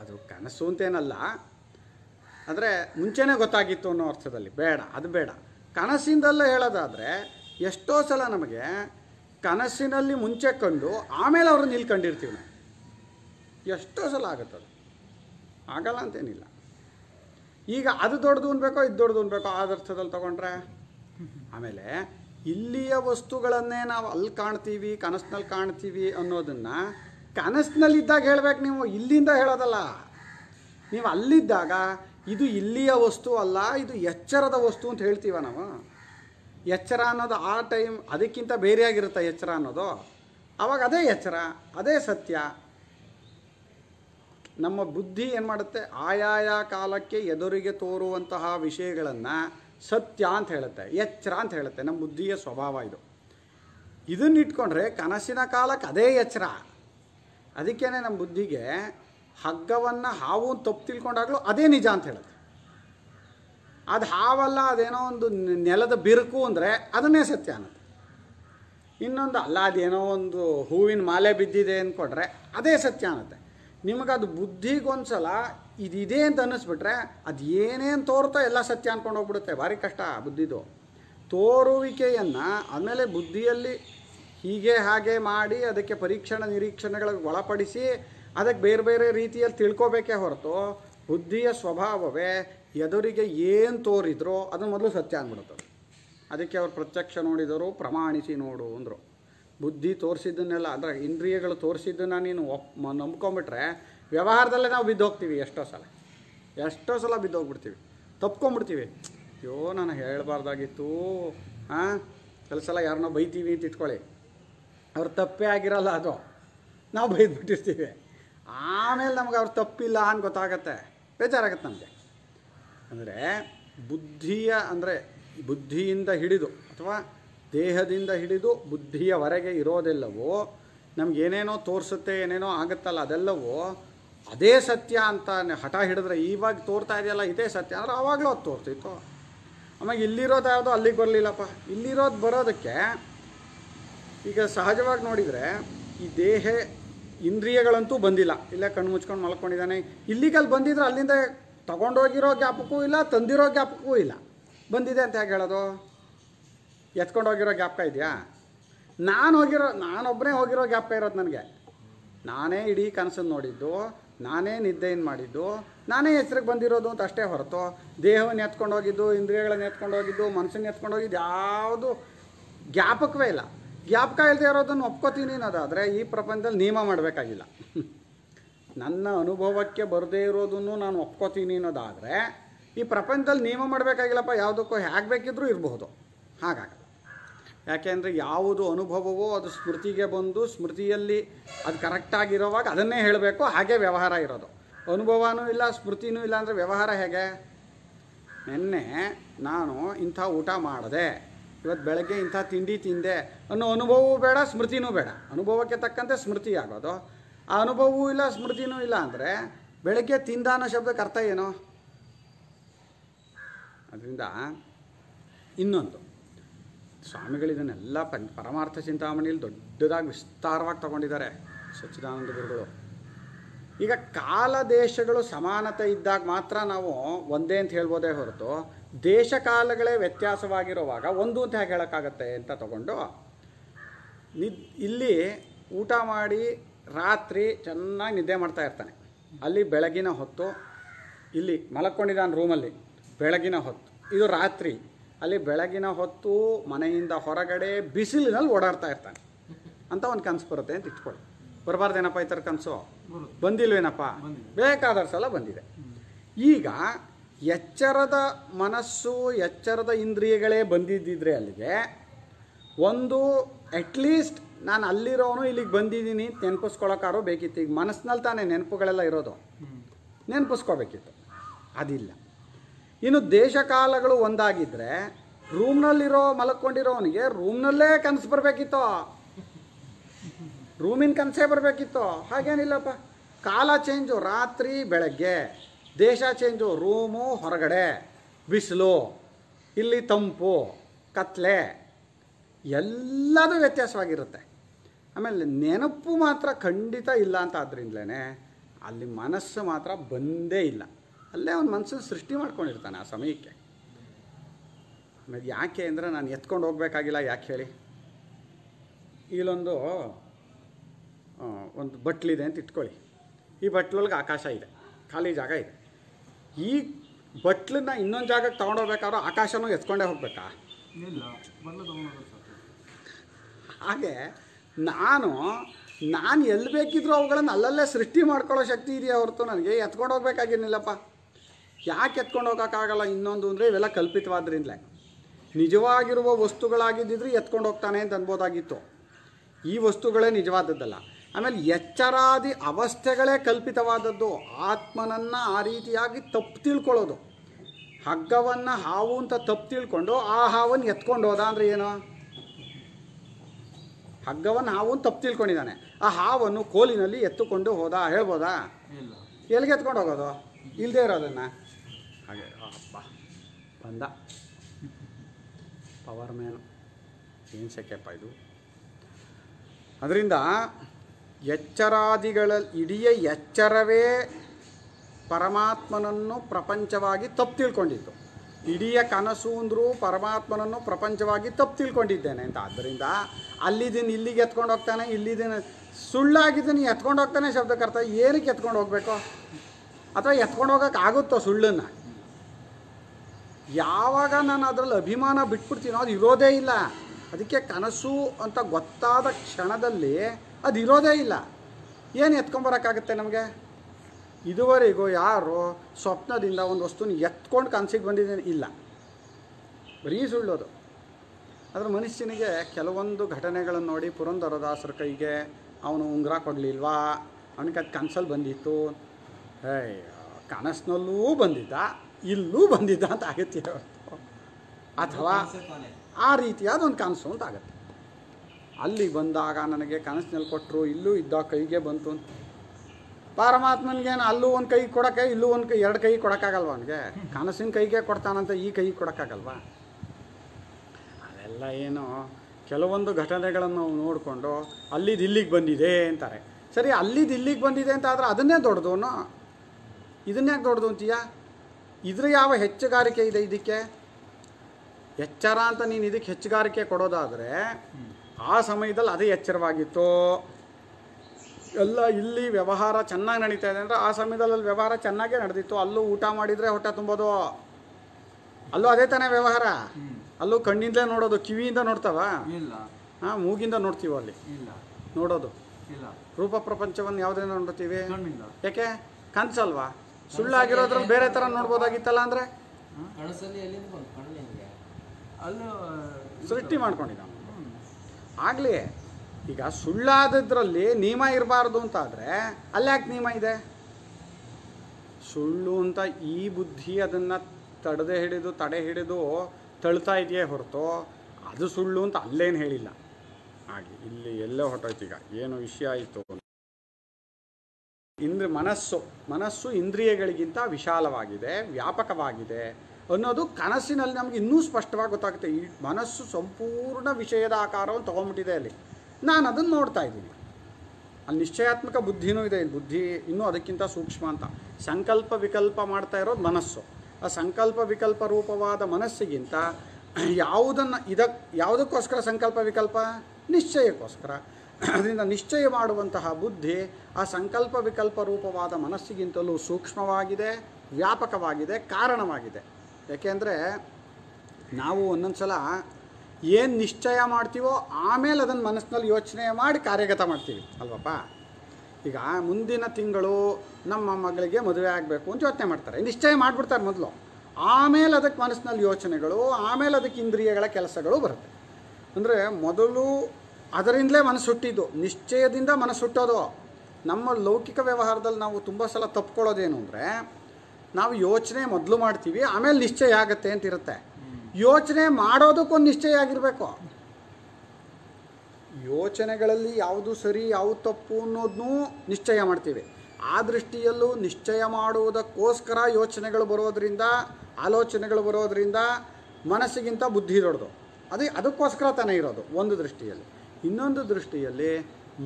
ಅದು ಕನಸು ಅಂತೇನಲ್ಲ, ಆದರೆ ಮುಂಚೆನೇ ಗೊತ್ತಾಗಿತ್ತು ಅನ್ನೋ ಅರ್ಥದಲ್ಲಿ. ಬೇಡ, ಅದು ಬೇಡ. ಕನಸಿಂದಲ್ಲ ಹೇಳೋದಾದರೆ, ಎಷ್ಟೋ ಸಲ ನಮಗೆ ಕನಸಿನಲ್ಲಿ ಮುಂಚೆ ಕಂಡು ಆಮೇಲೆ ಅವರು ನಿಲ್ಕೊಂಡಿರ್ತೀವಿ ಕಂಡಿರ್ತೀವಿ ನಾವು. ಎಷ್ಟೋ ಸಲ ಆಗುತ್ತದು ಆಗಲ್ಲ ಅಂತೇನಿಲ್ಲ. ಈಗ ಅದು ದೊಡ್ಡದು ಅನ್ಬೇಕೋ, ಇದು ದೊಡ್ಡದು ಅನ್ಬೇಕೋ, ಆ ಅರ್ಥದಲ್ಲಿ ತಗೊಂಡ್ರೆ? ಆಮೇಲೆ ಇಲ್ಲಿಯ ವಸ್ತುಗಳನ್ನೇ ನಾವು ಅಲ್ಲಿ ಕಾಣ್ತೀವಿ, ಕನಸಿನಲ್ಲಿ ಕಾಣ್ತೀವಿ ಅನ್ನೋದನ್ನು ಕನಸಿನಲ್ಲಿದ್ದಾಗ ಹೇಳ್ಬೇಕು ನೀವು, ಇಲ್ಲಿಂದ ಹೇಳೋದಲ್ಲ. ನೀವು ಅಲ್ಲಿದ್ದಾಗ ಇದು ಇಲ್ಲಿಯ ವಸ್ತು ಅಲ್ಲ, ಇದು ಎಚ್ಚರದ ವಸ್ತು ಅಂತ ಹೇಳ್ತೀವ ನಾವು. ಎಚ್ಚರ ಅನ್ನೋದು ಆ ಟೈಮ್ ಅದಕ್ಕಿಂತ ಬೇರೆಯಾಗಿರುತ್ತೆ ಎಚ್ಚರ ಅನ್ನೋದು. ಆವಾಗ ಅದೇ ಎಚ್ಚರ, ಅದೇ ಸತ್ಯ. ನಮ್ಮ ಬುದ್ಧಿ ಏನು ಮಾಡುತ್ತೆ ಆಯಾಯ ಕಾಲಕ್ಕೆ ಎದುರಿಗೆ ತೋರುವಂತಹ ವಿಷಯಗಳನ್ನು ಸತ್ಯ ಅಂತ ಹೇಳುತ್ತೆ, ಎಚ್ಚರ ಅಂತ ಹೇಳುತ್ತೆ, ನಮ್ಮ ಬುದ್ಧಿಯ ಸ್ವಭಾವ ಇದು. ಇದನ್ನ ಇಟ್ಕೊಂಡ್ರೆ ಕನಸಿನ ಕಾಲಕ್ಕೆ ಅದೇ ಎಚ್ಚರ. ಅದಕ್ಕೇ ನಮ್ಮ ಬುದ್ಧಿಗೆ ಹಗ್ಗವನ್ನು ಹಾವು ತಪ್ಪು ತಿಳ್ಕೊಂಡಾಗಲೂ ಅದೇ ನಿಜ ಅಂತ ಹೇಳುತ್ತೆ. ಅದು ಹಾವಲ್ಲ, ಅದೇನೋ ಒಂದು ನೆಲದ ಬಿರುಕು ಅಂದರೆ ಅದನ್ನೇ ಸತ್ಯ ಅನ್ನತ್ತೆ. ಇನ್ನೊಂದು ಅಲ್ಲ, ಅದೇನೋ ಒಂದು ಹೂವಿನ ಮಾಲೆ ಬಿದ್ದಿದೆ ಅಂದ್ಕೊಂಡ್ರೆ ಅದೇ ಸತ್ಯ ಅನ್ನತ್ತೆ. ನಿಮಗದು ಬುದ್ಧಿಗೊಂದ್ಸಲ ಇದಿದೆ ಅಂತ ಅನ್ನಿಸ್ಬಿಟ್ರೆ ಅದು ಏನೇನು ತೋರ್ತಾ ಎಲ್ಲ ಸತ್ಯ ಅಂದ್ಕೊಂಡು ಹೋಗ್ಬಿಡುತ್ತೆ. ಭಾರಿ ಕಷ್ಟ ಬುದ್ಧಿದು. ತೋರುವಿಕೆಯನ್ನು ಆಮೇಲೆ ಬುದ್ಧಿಯಲ್ಲಿ ಹೀಗೆ ಹಾಗೆ ಮಾಡಿ ಅದಕ್ಕೆ ಪರೀಕ್ಷಣ ನಿರೀಕ್ಷಣೆಗಳಿಗೆ ಒಳಪಡಿಸಿ ಅದಕ್ಕೆ ಬೇರೆ ಬೇರೆ ರೀತಿಯಲ್ಲಿ ತಿಳ್ಕೊಬೇಕೇ ಹೊರತು ಬುದ್ಧಿಯ ಸ್ವಭಾವವೇ ಎದುರಿಗೆ ಏನು ತೋರಿದ್ರೋ ಅದನ್ನು ಮೊದಲು ಸತ್ಯ ಅಂದ್ಬಿಡುತ್ತೆ ಅದಕ್ಕೆ ಅವ್ರು ಪ್ರತ್ಯಕ್ಷ ನೋಡಿದರು ಪ್ರಮಾಣಿಸಿ ನೋಡು ಅಂದರು. ಬುದ್ಧಿ ತೋರಿಸಿದ್ದನ್ನೆಲ್ಲ ಅಂದರೆ ಇಂದ್ರಿಯಗಳು ತೋರಿಸಿದ್ದನ್ನು ನೀನು ಒಪ್ ನಂಬ್ಕೊಂಬಿಟ್ರೆ ವ್ಯವಹಾರದಲ್ಲೇ ನಾವು ಬಿದ್ದೋಗ್ತೀವಿ ಎಷ್ಟೋ ಸಲ. ಎಷ್ಟೋ ಸಲ ಬಿದ್ದೋಗ್ಬಿಡ್ತೀವಿ. ತಪ್ಕೊಂಬಿಡ್ತೀವಿ. ಅಯ್ಯೋ, ನಾನು ಹೇಳಬಾರ್ದಾಗಿತ್ತು. ಹಾಂ ಕೆಲಸ ಸಲ ಯಾರನ್ನೋ ಬೈತೀವಿ ಅಂತ ಇಟ್ಕೊಳ್ಳಿ. ಅವ್ರು ತಪ್ಪೇ ಆಗಿರಲ್ಲ ಅದು. ನಾವು ಬೈದ್ಬಿಟ್ಟಿರ್ತೀವಿ. ಆಮೇಲೆ ನಮ್ಗೆ ಅವ್ರು ತಪ್ಪಿಲ್ಲ ಅಂತ ಗೊತ್ತಾಗತ್ತೆ. ಬೇಜಾರಾಗತ್ತೆ ನಮಗೆ. ಅಂದರೆ ಬುದ್ಧಿಯ, ಅಂದರೆ ಬುದ್ಧಿಯಿಂದ ಹಿಡಿದು ಅಥವಾ ದೇಹದಿಂದ ಹಿಡಿದು ಬುದ್ಧಿಯವರೆಗೆ ಇರೋದೆಲ್ಲವೂ ನಮಗೇನೇನೋ ತೋರಿಸುತ್ತೆ, ಏನೇನೋ ಆಗುತ್ತಲ್ಲ ಅದೆಲ್ಲವೂ ಅದೇ ಸತ್ಯ ಅಂತ ಹಠ ಹಿಡಿದ್ರೆ ಇವಾಗ ತೋರ್ತಾ ಇದೆಯಲ್ಲ, ಇದೇ ಸತ್ಯ. ಅಂದ್ರೆ ಆವಾಗಲೂ ಅದು ತೋರ್ತಿತ್ತು. ಆಮೇಲೆ ಇಲ್ಲಿರೋದು ಯಾವುದೋ ಅಲ್ಲಿಗೆ ಬರಲಿಲ್ಲಪ್ಪ. ಇಲ್ಲಿರೋದು ಬರೋದಕ್ಕೆ ಈಗ ಸಹಜವಾಗಿ ನೋಡಿದರೆ ಈ ದೇಹ ಇಂದ್ರಿಯಗಳಂತೂ ಬಂದಿಲ್ಲ. ಇಲ್ಲೇ ಕಣ್ಣು ಮುಚ್ಕೊಂಡು ಮಲ್ಕೊಂಡಿದ್ದಾನೆ. ಇಲ್ಲಿಗೆ ಅಲ್ಲಿ ಬಂದಿದ್ರೆ ಅಲ್ಲಿಂದ ತಗೊಂಡೋಗಿರೋ ಗ್ಯಾಪಕ್ಕೂ ಇಲ್ಲ, ತಂದಿರೋ ಗ್ಯಾಪಕ್ಕೂ ಇಲ್ಲ. ಬಂದಿದೆ ಅಂತ ಹೇಗೆ ಹೇಳೋದು? ಎತ್ಕೊಂಡೋಗಿರೋ ಜ್ಞಾಪಕ ಇದೆಯಾ? ನಾನು ಹೋಗಿರೋ ನಾನೊಬ್ಬನೇ ಹೋಗಿರೋ ಜ್ಞಾಪಕ ಇರೋದು ನನಗೆ. ನಾನೇ ಇಡೀ ಕನಸನ್ನು ನೋಡಿದ್ದು. ನಾನೇ ನಿದ್ದೆಯನ್ನು ಮಾಡಿದ್ದು? ನಾನೇ ಹೆಸ್ರಿಗೆ ಬಂದಿರೋದು ಅಂತ ಅಷ್ಟೇ ಹೊರತು ದೇಹವನ್ನು ಎತ್ಕೊಂಡು ಹೋಗಿದ್ದು, ಇಂದ್ರಿಯಗಳನ್ನು ಎತ್ಕೊಂಡು ಹೋಗಿದ್ದು, ಮನಸ್ಸನ್ನು ಎತ್ಕೊಂಡು ಹೋಗಿದ್ದು ಯಾವುದು ಜ್ಞಾಪಕವೇ ಇಲ್ಲ. ಜ್ಞಾಪಕ ಇಲ್ಲದೆ ಇರೋದನ್ನು ಒಪ್ಕೋತೀನಿ ಅನ್ನೋದಾದರೆ ಈ ಪ್ರಪಂಚದಲ್ಲಿ ನಿಯಮ ಮಾಡಬೇಕಾಗಿಲ್ಲ. ನನ್ನ ಅನುಭವಕ್ಕೆ ಬರದೇ ಇರೋದನ್ನು ನಾನು ಒಪ್ಕೋತೀನಿ ಅನ್ನೋದಾದರೆ ಈ ಪ್ರಪಂಚದಲ್ಲಿ ನಿಯಮ ಮಾಡಬೇಕಾಗಿಲ್ಲಪ್ಪ, ಯಾವುದಕ್ಕೂ ಹೇಗೆ ಬೇಕಿದ್ರೂ ಇರಬಹುದು. ಹಾಗಾಗಲ್ಲ ಯಾಕೆಂದರೆ ಯಾವುದು ಅನುಭವವೋ ಅದು ಸ್ಮೃತಿಗೆ ಬಂದು ಸ್ಮೃತಿಯಲ್ಲಿ ಅದು ಕರೆಕ್ಟಾಗಿರೋವಾಗ ಅದನ್ನೇ ಹೇಳಬೇಕು, ಹಾಗೆ ವ್ಯವಹಾರ ಇರೋದು. ಅನುಭವನೂ ಇಲ್ಲ, ಸ್ಮೃತಿನೂ ಇಲ್ಲ ಅಂದರೆ ವ್ಯವಹಾರ ಹೇಗೆ? ನಿನ್ನೆ ನಾನು ಇಂಥ ಊಟ ಮಾಡಿದೆ, ಇವತ್ತು ಬೆಳಗ್ಗೆ ಇಂಥ ತಿಂಡಿ ತಿಂದೆ ಅನ್ನೋ ಅನುಭವವೂ ಬೇಡ, ಸ್ಮೃತಿನೂ ಬೇಡ. ಅನುಭವಕ್ಕೆ ತಕ್ಕಂತೆ ಸ್ಮೃತಿ ಆಗೋದು. ಆ ಅನುಭವವೂ ಇಲ್ಲ, ಸ್ಮೃತಿನೂ ಇಲ್ಲ ಅಂದರೆ ಬೆಳಗ್ಗೆ ತಿಂದ ಅನ್ನೋ ಶಬ್ದಕ್ಕೆ ಅರ್ಥ ಏನು? ಅದರಿಂದ ಇನ್ನೊಂದು. ಸ್ವಾಮಿಗಳು ಇದನ್ನೆಲ್ಲ ಪಂ ಪರಮಾರ್ಥ ಚಿಂತಾಮಣಿಯಲ್ಲಿ ದೊಡ್ಡದಾಗಿ ವಿಸ್ತಾರವಾಗಿ ತಗೊಂಡಿದ್ದಾರೆ ಸಚ್ಚಿದಾನಂದ ಗುರುಗಳು. ಈಗ ಕಾಲ ದೇಶಗಳು ಸಮಾನತೆ ಇದ್ದಾಗ ಮಾತ್ರ ನಾವು ಒಂದೇ ಅಂತ ಹೇಳ್ಬೋದೇ ಹೊರತು ದೇಶ ಕಾಲಗಳೇ ವ್ಯತ್ಯಾಸವಾಗಿರುವಾಗ ಒಂದು ಅಂತ ಹೇಗೆ ಹೇಳೋಕ್ಕಾಗತ್ತೆ ಅಂತ ತಗೊಂಡು ನಿದ್, ಇಲ್ಲಿ ಊಟ ಮಾಡಿ ರಾತ್ರಿ ಚೆನ್ನಾಗಿ ನಿದ್ದೆ ಮಾಡ್ತಾ ಇರ್ತಾನೆ. ಅಲ್ಲಿ ಬೆಳಗಿನ ಹೊತ್ತು, ಇಲ್ಲಿ ಮಲಕ್ಕೊಂಡಿದ್ದಾನೆ ರೂಮಲ್ಲಿ ಬೆಳಗಿನ ಹೊತ್ತು, ಇದು ರಾತ್ರಿ. ಅಲ್ಲಿ ಬೆಳಗಿನ ಹೊತ್ತು ಮನೆಯಿಂದ ಹೊರಗಡೆ ಬಿಸಿಲಿನಲ್ಲಿ ಓಡಾಡ್ತಾ ಇರ್ತಾನೆ. ಅಂತ ಒಂದು ಕನಸು ಬರುತ್ತೆ ಅಂತ ಇಟ್ಕೊಳ್ಳಿ. ಬರಬಾರ್ದೇನಪ್ಪ ಈ ಥರ ಕನಸು? ಬಂದಿಲ್ವೇನಪ್ಪ. ಬೇಕಾದಷ್ಟು ಸಲ ಬಂದಿದೆ. ಈಗ ಎಚ್ಚರದ ಮನಸ್ಸು ಎಚ್ಚರದ ಇಂದ್ರಿಯಗಳೇ ಬಂದಿದ್ದಿದ್ರೆ ಅಲ್ಲಿಗೆ ಒಂದು ಅಟ್ಲೀಸ್ಟ್ ನಾನು ಅಲ್ಲಿರೋನು ಇಲ್ಲಿಗೆ ಬಂದಿದ್ದೀನಿ ನೆನಪಿಸ್ಕೊಳಕ್ಕಾರೋ ಬೇಕಿತ್ತು. ಈಗ ಮನಸ್ಸಿನಲ್ಲಿ ತಾನೇ ನೆನಪುಗಳೆಲ್ಲ ಇರೋದು. ನೆನಪಿಸ್ಕೋಬೇಕಿತ್ತು. ಅದಿಲ್ಲ. ಇನ್ನು ದೇಶಕಾಲಗಳು ಒಂದಾಗಿದ್ದರೆ ರೂಮ್ನಲ್ಲಿರೋ ಮಲಕ್ಕೊಂಡಿರೋವನಿಗೆ ರೂಮ್ನಲ್ಲೇ ಕನಸು ಬರಬೇಕಿತ್ತು. ರೂಮಿನ ಕನಸೇ ಬರಬೇಕಿತ್ತು. ಹಾಗೇನಿಲ್ಲಪ್ಪ. ಕಾಲ ಚೇಂಜು ರಾತ್ರಿ ಬೆಳಗ್ಗೆ. ದೇಶ ಚೇಂಜು ರೂಮು ಹೊರಗಡೆ. ಬಿಸಿಲು, ಇಲ್ಲಿ ತಂಪು, ಕತ್ಲೆ, ಎಲ್ಲದೂ ವ್ಯತ್ಯಾಸವಾಗಿರುತ್ತೆ. ಆಮೇಲೆ ನೆನಪು ಮಾತ್ರ ಖಂಡಿತ ಇಲ್ಲ ಅಂತ ಆದ್ರಿಂದಲೇ ಅಲ್ಲಿ ಮನಸ್ಸು ಮಾತ್ರ ಬಂದೇ ಇಲ್ಲ. ಅಲ್ಲೇ ಅವನ ಮನಸ್ಸನ್ನು ಸೃಷ್ಟಿ ಮಾಡ್ಕೊಂಡಿರ್ತಾನೆ ಆ ಸಮಯಕ್ಕೆ. ಆಮೇಲೆ ಯಾಕೆ ಅಂದರೆ ನಾನು ಎತ್ಕೊಂಡು ಹೋಗ್ಬೇಕಾಗಿಲ್ಲ ಯಾಕೆ ಹೇಳಿ? ಇಲ್ಲೊಂದು ಒಂದು ಬಟ್ಲಿದೆ ಅಂತ ಇಟ್ಕೊಳ್ಳಿ. ಈ ಬಟ್ಲೊಳಗೆ ಆಕಾಶ ಇದೆ ಖಾಲಿ ಜಾಗ ಇದೆ. ಈ ಬಟ್ಲನ್ನ ಇನ್ನೊಂದು ಜಾಗಕ್ಕೆ ತೊಗೊಂಡೋಗ್ಬೇಕಾದ್ರೂ ಆಕಾಶನೂ ಎತ್ಕೊಂಡೇ ಹೋಗ್ಬೇಕಾ? ಹಾಗೆ ನಾನು ನಾನು ಎಲ್ಲಿ ಬೇಕಿದ್ರೂ ಅವುಗಳನ್ನು ಅಲ್ಲಲ್ಲೇ ಸೃಷ್ಟಿ ಮಾಡ್ಕೊಳ್ಳೋ ಶಕ್ತಿ ಇದೆಯಾ ಹೊರತು ನನಗೆ? ಎತ್ಕೊಂಡು ಹೋಗ್ಬೇಕಾಗೇನಿಲ್ಲಪ್ಪ ಯಾಕೆ ಎತ್ಕೊಂಡು ಹೋಗೋಕ್ಕಾಗಲ್ಲ ಇನ್ನೊಂದು ಅಂದರೆ ಇವೆಲ್ಲ ಕಲ್ಪಿತವಾದ್ರಿಂದಲೇ. ನಿಜವಾಗಿರುವ ವಸ್ತುಗಳಾಗಿದ್ದಿದ್ರೆ ಎತ್ಕೊಂಡು ಹೋಗ್ತಾನೆ ಅಂತ ಅನ್ಬೋದಾಗಿತ್ತು. ಈ ವಸ್ತುಗಳೇ ನಿಜವಾದದ್ದಲ್ಲ. ಆಮೇಲೆ ಎಚ್ಚರಾದಿ ಅವಸ್ಥೆಗಳೇ ಕಲ್ಪಿತವಾದದ್ದು. ಆತ್ಮನನ್ನು ಆ ರೀತಿಯಾಗಿ ತಪ್ಪು ತಿಳ್ಕೊಳ್ಳೋದು. ಹಗ್ಗವನ್ನು ಹಾವು ಅಂತ ತಪ್ಪು ತಿಳ್ಕೊಂಡು ಆ ಹಾವನ್ನು ಎತ್ಕೊಂಡು ಹೋದ ಅಂದರೆ ಏನು? ಹಗ್ಗವನ್ನು ಹಾವು ಅಂತ ತಪ್ಪು ತಿಳ್ಕೊಂಡಿದ್ದಾನೆ. ಆ ಹಾವನ್ನು ಕೋಲಿನಲ್ಲಿ ಎತ್ತುಕೊಂಡು ಹೋದ ಹೇಳ್ಬೋದಾ? ಇಲ್ಲ. ಎಲ್ಲಿಗೆ ಎತ್ಕೊಂಡು ಹೋಗೋದು? ಇಲ್ಲದೆ ಇರೋದನ್ನು? ಬಂದ. Power man. ಏನು ಸೆಕೆಪ್ಪ ಇದು? ಅದರಿಂದ ಎಚ್ಚರಾದಿಗಳ ಇಡೀ ಎಚ್ಚರವೇ ಪರಮಾತ್ಮನನ್ನು ಪ್ರಪಂಚವಾಗಿ ತಪ್ಪು ತಿಳ್ಕೊಂಡಿತ್ತು. ಇಡೀ ಕನಸು ಅಂದರೂ ಪರಮಾತ್ಮನನ್ನು ಪ್ರಪಂಚವಾಗಿ ತಪ್ಪು ತಿಳ್ಕೊಂಡಿದ್ದೇನೆ ಅಂತ. ಆದ್ದರಿಂದ ಅಲ್ಲಿದ್ದೀನಿ, ಇಲ್ಲಿಗೆ ಎತ್ಕೊಂಡು ಹೋಗ್ತಾನೆ, ಇಲ್ಲಿದ್ದೀನಿ. ಸುಳ್ಳಾಗಿದ್ದೀನಿ, ಎತ್ಕೊಂಡು ಹೋಗ್ತಾನೆ ಶಬ್ದಕ್ಕರ್ಥ ಏನಕ್ಕೆ ಎತ್ಕೊಂಡು ಹೋಗಬೇಕು? ಅಥವಾ ಎತ್ಕೊಂಡು ಹೋಗೋಕ್ಕಾಗುತ್ತೋ ಸುಳ್ಳನ್ನು? ಯಾವಾಗ ನಾನು ಅದರಲ್ಲಿ ಅಭಿಮಾನ ಬಿಟ್ಬಿಡ್ತೀನೋ ಅದು ಇರೋದೇ ಇಲ್ಲ. ಅದಕ್ಕೆ ಕನಸು ಅಂತ ಗೊತ್ತಾದ ಕ್ಷಣದಲ್ಲಿ ಅದು ಇರೋದೇ ಇಲ್ಲ. ಏನು ಎತ್ಕೊಂಬರೋಕ್ಕಾಗತ್ತೆ ನಮಗೆ? ಇದುವರೆಗೂ ಯಾರು ಸ್ವಪ್ನದಿಂದ ಒಂದು ವಸ್ತುನ ಎತ್ಕೊಂಡು ಕನಸಿಗೆ ಬಂದಿದ್ದೇನೆ ಇಲ್ಲ. ಬರೀ ಸುಳ್ಳೋದು. ಆದರೆ ಮನುಷ್ಯನಿಗೆ ಕೆಲವೊಂದು ಘಟನೆಗಳನ್ನು ನೋಡಿ ಪುರಂದರದಾಸರ ಕೈಗೆ ಅವನು ಉಂಗುರ ಕೊಡಲಿಲ್ವಾ ಅವನಿಗೆ ಅದು ಕನಸಲ್ಲಿ ಬಂದಿತ್ತು. ಏಯ್ ಕನಸಿನಲ್ಲೂ ಬಂದಿದ್ದ. ಇಲ್ಲೂ ಬಂದಿದ್ದ ಅಂತ ಆಗತ್ತೆ. ಅಥವಾ ಆ ರೀತಿಯಾದ ಒಂದು ಕನಸು ಅಂತ ಆಗುತ್ತೆ. ಅಲ್ಲಿ ಬಂದಾಗ ನನಗೆ ಕನಸಿನಲ್ಲಿ ಕೊಟ್ಟರು, ಇಲ್ಲೂ ಇದ್ದ ಕೈಗೆ ಬಂತು ಅಂತ. ಪರಮಾತ್ಮನಿಗೇನು ಅಲ್ಲೂ ಒಂದು ಕೈ ಕೊಡೋಕೆ ಇಲ್ಲೂ ಒಂದು ಕೈ, ಎರಡು ಕೈ ಕೊಡೋಕ್ಕಾಗಲ್ವ ಅವನಿಗೆ? ಕನಸಿನ ಕೈಗೆ ಕೊಡ್ತಾನಂತ ಈ ಕೈ ಕೊಡೋಕ್ಕಾಗಲ್ವ? ಅದೆಲ್ಲ ಏನು, ಕೆಲವೊಂದು ಘಟನೆಗಳನ್ನು ನೋಡಿಕೊಂಡು ಅಲ್ಲಿದ್ದು ಇಲ್ಲಿಗೆ ಬಂದಿದೆ ಅಂತಾರೆ. ಸರಿ ಅಲ್ಲಿದ್ದು ಇಲ್ಲಿಗೆ ಬಂದಿದೆ ಅಂತ ಆದರೆ ಅದನ್ನೇ ದೊಡ್ಡದೋನು ಇದನ್ನೇ ದೊಡ್ಡದು ಅಂತೀಯ? ಇದ್ರ ಯಾವ ಹೆಚ್ಚುಗಾರಿಕೆ ಇದೆ ಇದಕ್ಕೆ? ಎಚ್ಚರ ಅಂತ ನೀನು ಇದಕ್ಕೆ ಹೆಚ್ಚುಗಾರಿಕೆ ಕೊಡೋದಾದರೆ ಆ ಸಮಯದಲ್ಲಿ ಅದೇ ಎಚ್ಚರವಾಗಿತ್ತು. ಎಲ್ಲ ಇಲ್ಲಿ ವ್ಯವಹಾರ ಚೆನ್ನಾಗಿ ನಡೀತಾ ಇದೆ ಅಂದರೆ ಆ ಸಮಯದಲ್ಲಿ ಅಲ್ಲಿ ವ್ಯವಹಾರ ಚೆನ್ನಾಗೇ ನಡೆದಿತ್ತು. ಅಲ್ಲೂ ಊಟ ಮಾಡಿದರೆ ಹೊಟ್ಟೆ ತುಂಬೋದು. ಅಲ್ಲೂ ಅದೇ ತಾನೇ ವ್ಯವಹಾರ. ಅಲ್ಲೂ ಕಣ್ಣಿಂದಲೇ ನೋಡೋದು ಕಿವಿಯಿಂದ ನೋಡ್ತಾವ? ಇಲ್ಲ. ಹಾಂ ಮೂಗಿಂದ ನೋಡ್ತೀವ ಅಲ್ಲಿ. ಇಲ್ಲ. ನೋಡೋದು. ಇಲ್ಲ. ರೂಪ ಪ್ರಪಂಚವನ್ನು ಯಾವುದರಿಂದ ನೋಡ್ತೀವಿ? ಯಾಕೆ? ಕನ್ಸಲ್ವಾ? ಸುಳ್ಳಾಗಿರೋದ್ರಲ್ಲಿ ಬೇರೆ ಥರ ನೋಡ್ಬೋದಾಗಿತ್ತಲ್ಲ ಅಂದರೆ? ಅಲ್ಲೂ ಸೃಷ್ಟಿ ಮಾಡ್ಕೊಂಡಿದ್ದ. ನಾವು ಆಗಲಿ ಈಗ ಸುಳ್ಳಾದದ್ರಲ್ಲಿ ನಿಯಮ ಇರಬಾರ್ದು ಅಂತಾದರೆ ಅಲ್ಲ್ಯಾಕೆ ನಿಯಮ ಇದೆ? ಸುಳ್ಳು ಅಂತ ಈ ಬುದ್ಧಿ ಅದನ್ನು ತಡೆದೆ ಹಿಡಿದು ತಡೆ ಹಿಡಿದು ತಳ್ತಾ ಇದೆಯೇ ಹೊರತು ಅದು ಸುಳ್ಳು ಅಂತ ಅಲ್ಲೇನು ಹೇಳಿಲ್ಲ. ಹಾಗೆ ಇಲ್ಲಿ ಎಲ್ಲೋ ಹೊರಟೋಯ್ತು ಈಗ. ಏನು ವಿಷಯ ಆಯಿತು ಇಂದ್ರ ಮನಸ್ಸು ಮನಸ್ಸು ಇಂದ್ರಿಯಗಳಿಗಿಂತ ವಿಶಾಲವಾಗಿದೆ, ವ್ಯಾಪಕವಾಗಿದೆ ಅನ್ನೋದು ಕನಸಿನಲ್ಲಿ ನಮಗೆ ಇನ್ನೂ ಸ್ಪಷ್ಟವಾಗಿ ಗೊತ್ತಾಗುತ್ತೆ. ಈ ಮನಸ್ಸು ಸಂಪೂರ್ಣ ವಿಷಯದ ಆಕಾರವನ್ನು ತೊಗೊಂಡ್ಬಿಟ್ಟಿದೆ ಅಲ್ಲಿ. ನಾನು ಅದನ್ನು ನೋಡ್ತಾ ಇದ್ದೀನಿ. ಅಲ್ಲಿ ನಿಶ್ಚಯಾತ್ಮಕ ಬುದ್ಧಿನೂ ಇದೆ. ಬುದ್ಧಿ ಇನ್ನೂ ಅದಕ್ಕಿಂತ ಸೂಕ್ಷ್ಮ ಅಂತ. ಸಂಕಲ್ಪ ವಿಕಲ್ಪ ಮಾಡ್ತಾ ಇರೋದು ಮನಸ್ಸು. ಆ ಸಂಕಲ್ಪ ವಿಕಲ್ಪ ರೂಪವಾದ ಮನಸ್ಸಿಗಿಂತ ಯಾವುದನ್ನು ಇದಕ್ಕೆ ಯಾವುದಕ್ಕೋಸ್ಕರ ಸಂಕಲ್ಪ ವಿಕಲ್ಪ? ನಿಶ್ಚಯಕ್ಕೋಸ್ಕರ. ಅದರಿಂದ ನಿಶ್ಚಯ ಮಾಡುವಂತಹ ಬುದ್ಧಿ ಆ ಸಂಕಲ್ಪ ವಿಕಲ್ಪ ರೂಪವಾದ ಮನಸ್ಸಿಗಿಂತಲೂ ಸೂಕ್ಷ್ಮವಾಗಿದೆ, ವ್ಯಾಪಕವಾಗಿದೆ, ಕಾರಣವಾಗಿದೆ. ಏಕೆಂದರೆ ನಾವು ಒಂದೊಂದು ಸಲ ಏನು ನಿಶ್ಚಯ ಮಾಡ್ತೀವೋ ಆಮೇಲೆ ಅದನ್ನು ಮನಸ್ಸಿನಲ್ಲಿ ಯೋಚನೆ ಮಾಡಿ ಕಾರ್ಯಗತ ಮಾಡ್ತೀವಿ, ಅಲ್ವಪ್ಪ? ಈಗ ಮುಂದಿನ ತಿಂಗಳು ನಮ್ಮ ಮಗಳಿಗೆ ಮದುವೆ ಆಗಬೇಕು ಅಂತ ಯೋಚನೆ ಮಾಡ್ತಾರೆ. ನಿಶ್ಚಯ ಮಾಡಿಬಿಡ್ತಾರೆ ಮೊದಲು. ಆಮೇಲೆ ಅದಕ್ಕೆ ಮನಸ್ಸಿನಲ್ಲಿ ಯೋಚನೆಗಳು, ಆಮೇಲೆ ಅದಕ್ಕೆ ಇಂದ್ರಿಯಗಳ ಕೆಲಸಗಳು ಬರುತ್ತೆ. ಅಂದರೆ ಮೊದಲು ಅದರಿಂದಲೇ ಮನಸ್ಸು ಹುಟ್ಟಿದ್ದು. ನಿಶ್ಚಯದಿಂದ ಮನಸ್ಸು ಹುಟ್ಟೋದು. ನಮ್ಮ ಲೌಕಿಕ ವ್ಯವಹಾರದಲ್ಲಿ ನಾವು ತುಂಬ ಸಲ ತಪ್ಕೊಳ್ಳೋದೇನು ಅಂದರೆ, ನಾವು ಯೋಚನೆ ಮೊದಲು ಮಾಡ್ತೀವಿ, ಆಮೇಲೆ ನಿಶ್ಚಯ ಆಗುತ್ತೆ ಅಂತ ಇರುತ್ತೆ ಯೋಚನೆ ಮಾಡೋದಕ್ಕೊಂದು ನಿಶ್ಚಯ ಆಗಿರಬೇಕು. ಯೋಚನೆಗಳಲ್ಲಿ ಯಾವುದು ಸರಿ, ಯಾವುದು ತಪ್ಪು ಅನ್ನೋದನ್ನೂ ನಿಶ್ಚಯ ಮಾಡ್ತೀವಿ. ಆ ದೃಷ್ಟಿಯಲ್ಲೂ ನಿಶ್ಚಯ ಮಾಡುವುದಕ್ಕೋಸ್ಕರ ಯೋಚನೆಗಳು ಬರೋದರಿಂದ, ಆಲೋಚನೆಗಳು ಬರೋದರಿಂದ ಮನಸ್ಸಿಗಿಂತ ಬುದ್ಧಿ ದೊಡ್ಡದು. ಅದೇ ಅದಕ್ಕೋಸ್ಕರ ತಾನೇ ಇರೋದು, ಒಂದು ದೃಷ್ಟಿಯಲ್ಲಿ. ಇನ್ನೊಂದು ದೃಷ್ಟಿಯಲ್ಲಿ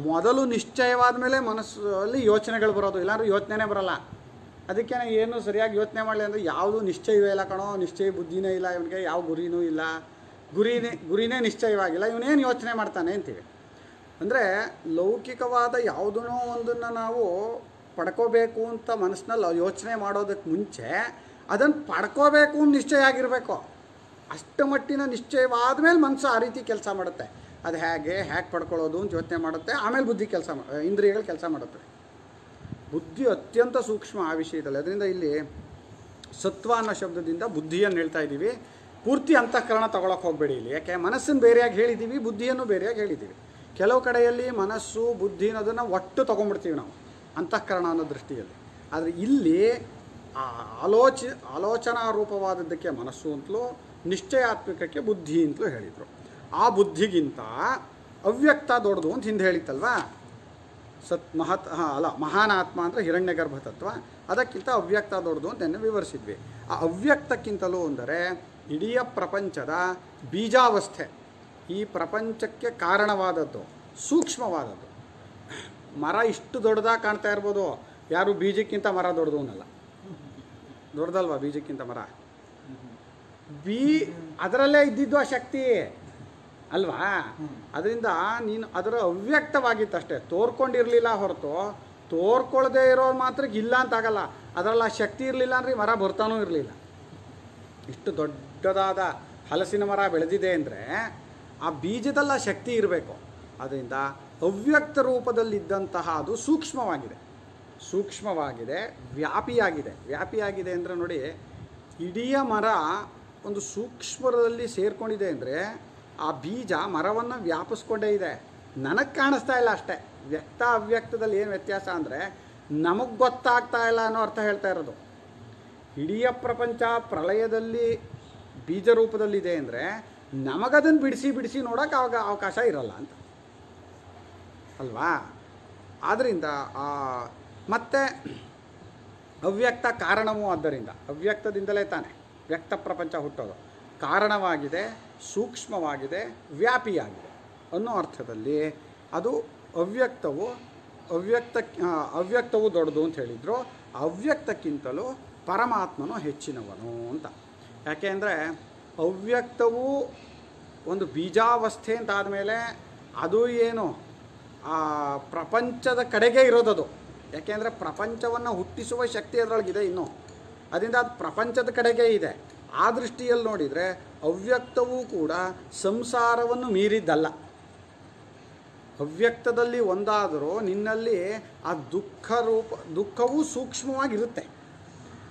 ಮೊದಲು ನಿಶ್ಚಯವಾದ ಮೇಲೆ ಮನಸ್ಸಲ್ಲಿ ಯೋಚನೆಗಳು ಬರೋದು, ಇಲ್ಲಾಂದ್ರೆ ಯೋಚನೆನೇ ಬರಲ್ಲ. ಅದಕ್ಕೆ ಏನು ಸರಿಯಾಗಿ ಯೋಚನೆ ಮಾಡಲಿ ಅಂದರೆ ಯಾವುದು ನಿಶ್ಚಯವೇ ಇಲ್ಲ ಕಣೋ, ನಿಶ್ಚಯ ಬುದ್ಧಿನೇ ಇಲ್ಲ, ಇವನಿಗೆ ಯಾವ ಗುರಿನೂ ಇಲ್ಲ. ಗುರಿನೇ ಗುರಿನೇ ನಿಶ್ಚಯವಾಗಿಲ್ಲ ಇವನೇನು ಯೋಚನೆ ಮಾಡ್ತಾನೆ ಅಂತೀವಿ. ಅಂದರೆ ಲೌಕಿಕವಾದ ಯಾವುದನ್ನೋ ಒಂದನ್ನು ನಾವು ಪಡ್ಕೋಬೇಕು ಅಂತ ಮನಸ್ಸಿನಲ್ಲಿ ಯೋಚನೆ ಮಾಡೋದಕ್ಕೆ ಮುಂಚೆ ಅದನ್ನು ಪಡ್ಕೋಬೇಕು ನಿಶ್ಚಯ ಆಗಿರಬೇಕು. ಅಷ್ಟು ಮಟ್ಟಿನ ನಿಶ್ಚಯವಾದ ಮೇಲೆ ಮನಸ್ಸು ಆ ರೀತಿ ಕೆಲಸ ಮಾಡುತ್ತೆ. ಅದು ಹೇಗೆ ಹ್ಯಾಕ್ ಪಡ್ಕೊಳ್ಳೋದು ಅಂತ ಯೋಚನೆ ಮಾಡುತ್ತೆ. ಆಮೇಲೆ ಬುದ್ಧಿ ಕೆಲಸ ಇಂದ್ರಿಯಗಳು ಕೆಲಸ ಮಾಡುತ್ತೆ. ಬುದ್ಧಿ ಅತ್ಯಂತ ಸೂಕ್ಷ್ಮ ಆ ವಿಷಯದಲ್ಲಿ. ಅದರಿಂದ ಇಲ್ಲಿ ಸತ್ವ ಅನ್ನೋ ಶಬ್ದದಿಂದ ಬುದ್ಧಿಯನ್ನು ಹೇಳ್ತಾ ಇದ್ದೀವಿ. ಪೂರ್ತಿ ಅಂತಃಕರಣ ತಗೊಳಕ್ಕೆ ಹೋಗಬೇಡಿ ಇಲ್ಲಿ. ಯಾಕೆ? ಮನಸ್ಸನ್ನು ಬೇರೆಯಾಗಿ ಹೇಳಿದ್ದೀವಿ, ಬುದ್ಧಿಯನ್ನು ಬೇರೆಯಾಗಿ ಹೇಳಿದ್ದೀವಿ. ಕೆಲವು ಕಡೆಯಲ್ಲಿ ಮನಸ್ಸು, ಬುದ್ಧಿ ಅನ್ನೋದನ್ನು ಒಟ್ಟು ತೊಗೊಂಡ್ಬಿಡ್ತೀವಿ ನಾವು, ಅಂತಃಕರಣ ಅನ್ನೋ ದೃಷ್ಟಿಯಲ್ಲಿ. ಆದರೆ ಇಲ್ಲಿ ಆ ಆಲೋಚ, ಆಲೋಚನಾ ರೂಪವಾದದ್ದಕ್ಕೆ ಮನಸ್ಸು ಅಂತಲೂ, ನಿಶ್ಚಯಾತ್ಮಕಕ್ಕೆ ಬುದ್ಧಿ ಅಂತಲೂ ಹೇಳಿದರು. ಆ ಬುದ್ಧಿಗಿಂತ ಅವ್ಯಕ್ತ ದೊಡ್ಡದು ಅಂತ ಹಿಂದೆ ಹೇಳಿತ್ತಲ್ವಾ? ಸತ್ ಮಹತ್, ಹಾಂ, ಅಲ್ಲ ಮಹಾನ್ ಆತ್ಮ ಅಂದರೆ ಹಿರಣ್ಯ ಗರ್ಭ ತತ್ವ ಅದಕ್ಕಿಂತ ಅವ್ಯಕ್ತ ದೊಡ್ಡದು ಅಂತ ನೆನ್ನೆ ವಿವರಿಸಿದ್ವಿ. ಆ ಅವ್ಯಕ್ತಕ್ಕಿಂತಲೂ ಅಂದರೆ ಇಡೀ ಪ್ರಪಂಚದ ಬೀಜಾವಸ್ಥೆ. ಈ ಪ್ರಪಂಚಕ್ಕೆ ಕಾರಣವಾದದ್ದು, ಸೂಕ್ಷ್ಮವಾದದ್ದು. ಮರ ಇಷ್ಟು ದೊಡ್ಡದಾಗಿ ಕಾಣ್ತಾ ಇರ್ಬೋದು. ಯಾರು ಬೀಜಕ್ಕಿಂತ ಮರ ದೊಡ್ಡದು ಅನ್ನಲ್ಲ. ದೊಡ್ಡದಲ್ವಾ ಬೀಜಕ್ಕಿಂತ ಮರ? ಬೀ, ಅದರಲ್ಲೇ ಇದ್ದಿದ್ದು ಆ ಶಕ್ತಿ. ಅಲ್ವಾ? ಅದರಿಂದ ನೀನು ಅದರ ಅವ್ಯಕ್ತವಾಗಿತ್ತಷ್ಟೇ. ತೋರ್ಕೊಂಡಿರಲಿಲ್ಲ ಹೊರತು ತೋರ್ಕೊಳ್ಳದೆ ಇರೋರು ಮಾತ್ರ ಇಲ್ಲ ಅಂತಾಗಲ್ಲ. ಅದರಲ್ಲಿ ಆ ಶಕ್ತಿ ಇರಲಿಲ್ಲ ಅಂದ್ರೆ ಮರ ಬರ್ತಾನೂ ಇರಲಿಲ್ಲ. ಇಷ್ಟು ದೊಡ್ಡದಾದ ಹಲಸಿನ ಮರ ಬೆಳೆದಿದೆ ಅಂದರೆ ಆ ಬೀಜದಲ್ಲಿ ಆ ಶಕ್ತಿ ಇರಬೇಕು. ಅದರಿಂದ ಅವ್ಯಕ್ತ ರೂಪದಲ್ಲಿದ್ದಂತಹ ಅದು ಸೂಕ್ಷ್ಮವಾಗಿದೆ. ಸೂಕ್ಷ್ಮವಾಗಿದೆ ವ್ಯಾಪಿಯಾಗಿದೆ. ವ್ಯಾಪಿಯಾಗಿದೆ ಅಂದರೆ ನೋಡಿ ಇಡೀ ಮರ ಒಂದು ಸೂಕ್ಷ್ಮದಲ್ಲಿ ಸೇರ್ಕೊಂಡಿದೆ ಅಂದರೆ ಆ ಬೀಜ ಮರವನ್ನು ವ್ಯಾಪಿಸ್ಕೊಂಡೇ ಇದೆ. ನನಗೆ ಕಾಣಿಸ್ತಾ ಇಲ್ಲ ಅಷ್ಟೇ. ವ್ಯಕ್ತ ಅವ್ಯಕ್ತದಲ್ಲಿ ಏನು ವ್ಯತ್ಯಾಸ ಅಂದರೆ ನಮಗೆ ಗೊತ್ತಾಗ್ತಾ ಇಲ್ಲ ಅನ್ನೋ ಅರ್ಥ ಹೇಳ್ತಾ ಇರೋದು. ಇಡೀ ಪ್ರಪಂಚ ಪ್ರಳಯದಲ್ಲಿ ಬೀಜ ರೂಪದಲ್ಲಿದೆ ಅಂದರೆ ನಮಗದನ್ನು ಬಿಡಿಸಿ ಬಿಡಿಸಿ ನೋಡೋಕೆ ಅವಾಗ ಅವಕಾಶ ಇರಲ್ಲ ಅಂತ. ಅಲ್ವಾ? ಆದ್ದರಿಂದ ಮತ್ತೆ ಅವ್ಯಕ್ತ ಕಾರಣವೂ ಆದ್ದರಿಂದ. ಅವ್ಯಕ್ತದಿಂದಲೇ ತಾನೆ. ವ್ಯಕ್ತ ಪ್ರಪಂಚ ಹುಟ್ಟೋದು. ಕಾರಣವಾಗಿದೆ ಸೂಕ್ಷ್ಮವಾಗಿದೆ, ವ್ಯಾಪಿಯಾಗಿದೆ. ಅನ್ನೋ ಅರ್ಥದಲ್ಲಿ ಅದು ಅವ್ಯಕ್ತವು, ಅವ್ಯಕ್ತ ಅವ್ಯಕ್ತವು ದೊಡ್ಡದು ಅಂತ ಹೇಳಿದರು, ಅವ್ಯಕ್ತಕ್ಕಿಂತಲೂ ಪರಮಾತ್ಮನು ಹೆಚ್ಚಿನವನು ಅಂತ. ಯಾಕೆಂದರೆ ಅವ್ಯಕ್ತವು ಒಂದು ಬೀಜಾವಸ್ಥೆ ಅಂತ ಆದಮೇಲೆ ಅದು ಏನು, ಆ ಪ್ರಪಂಚದ ಕಡೆಗೆ ಇರೋದದು ಯಾಕೆಂದರೆ ಪ್ರಪಂಚವನ್ನು ಹುಟ್ಟಿಸುವ ಶಕ್ತಿ ಅದರೊಳಗಿದೆ ಇನ್ನೂ. ಅದರಿಂದ ಅದು ಪ್ರಪಂಚದ ಕಡೆಗೆ ಇದೆ. ಆ ದೃಷ್ಟಿಯಲ್ಲಿ ನೋಡಿದರೆ ಅವ್ಯಕ್ತವೂ ಕೂಡ ಸಂಸಾರವನ್ನು ಮೀರಿದ್ದಲ್ಲ. ಅವ್ಯಕ್ತದಲ್ಲಿ ಒಂದಾದರೂ ನಿನ್ನಲ್ಲಿ ಆ ದುಃಖ ರೂಪ, ದುಃಖವೂ ಸೂಕ್ಷ್ಮವಾಗಿರುತ್ತೆ.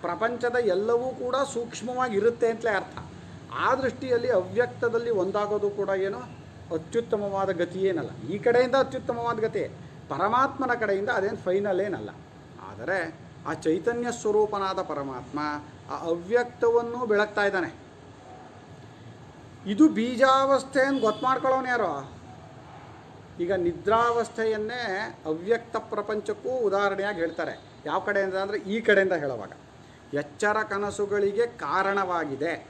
ಪ್ರಪಂಚದ ಎಲ್ಲವೂ ಕೂಡ ಸೂಕ್ಷ್ಮವಾಗಿರುತ್ತೆ ಅಂತಲೇ ಅರ್ಥ. ಆ ದೃಷ್ಟಿಯಲ್ಲಿ ಅವ್ಯಕ್ತದಲ್ಲಿ ಒಂದಾಗೋದು ಕೂಡ ಏನು? ಅತ್ಯುತ್ತಮವಾದ ಗತಿ ಏನಲ್ಲ ಈ ಕಡೆಯಿಂದ ಅತ್ಯುತ್ತಮವಾದ ಗತಿ. ಪರಮಾತ್ಮನ ಕಡೆಯಿಂದ ಅದೇನು ಫೈನಲ್ ಏನಲ್ಲ. ಆದರೆ ಆ ಚೈತನ್ಯ ಸ್ವರೂಪನಾದ ಪರಮಾತ್ಮ ಆ ಅವ್ಯಕ್ತವನ್ನು ಬೆಳಗ್ತಾ ಇದ್ದಾನೆ. ಇದು ಬೀಜಾವಸ್ಥೆಯನ್ನು ಗೊತ್ತು ಮಾಡ್ಕೊಳ್ಳೋನು ಯಾರು? ಈಗ ನಿದ್ರಾವಸ್ಥೆಯನ್ನೇ ಅವ್ಯಕ್ತ ಪ್ರಪಂಚಕ್ಕೂ ಉದಾಹರಣೆಯಾಗಿ ಹೇಳ್ತಾರೆ. ಯಾವ ಕಡೆಯಿಂದ ಅಂದರೆ ಈ ಕಡೆಯಿಂದ ಹೇಳುವಾಗ. ಎಚ್ಚರ ಕನಸುಗಳಿಗೆ ಕಾರಣವಾಗಿದೆ.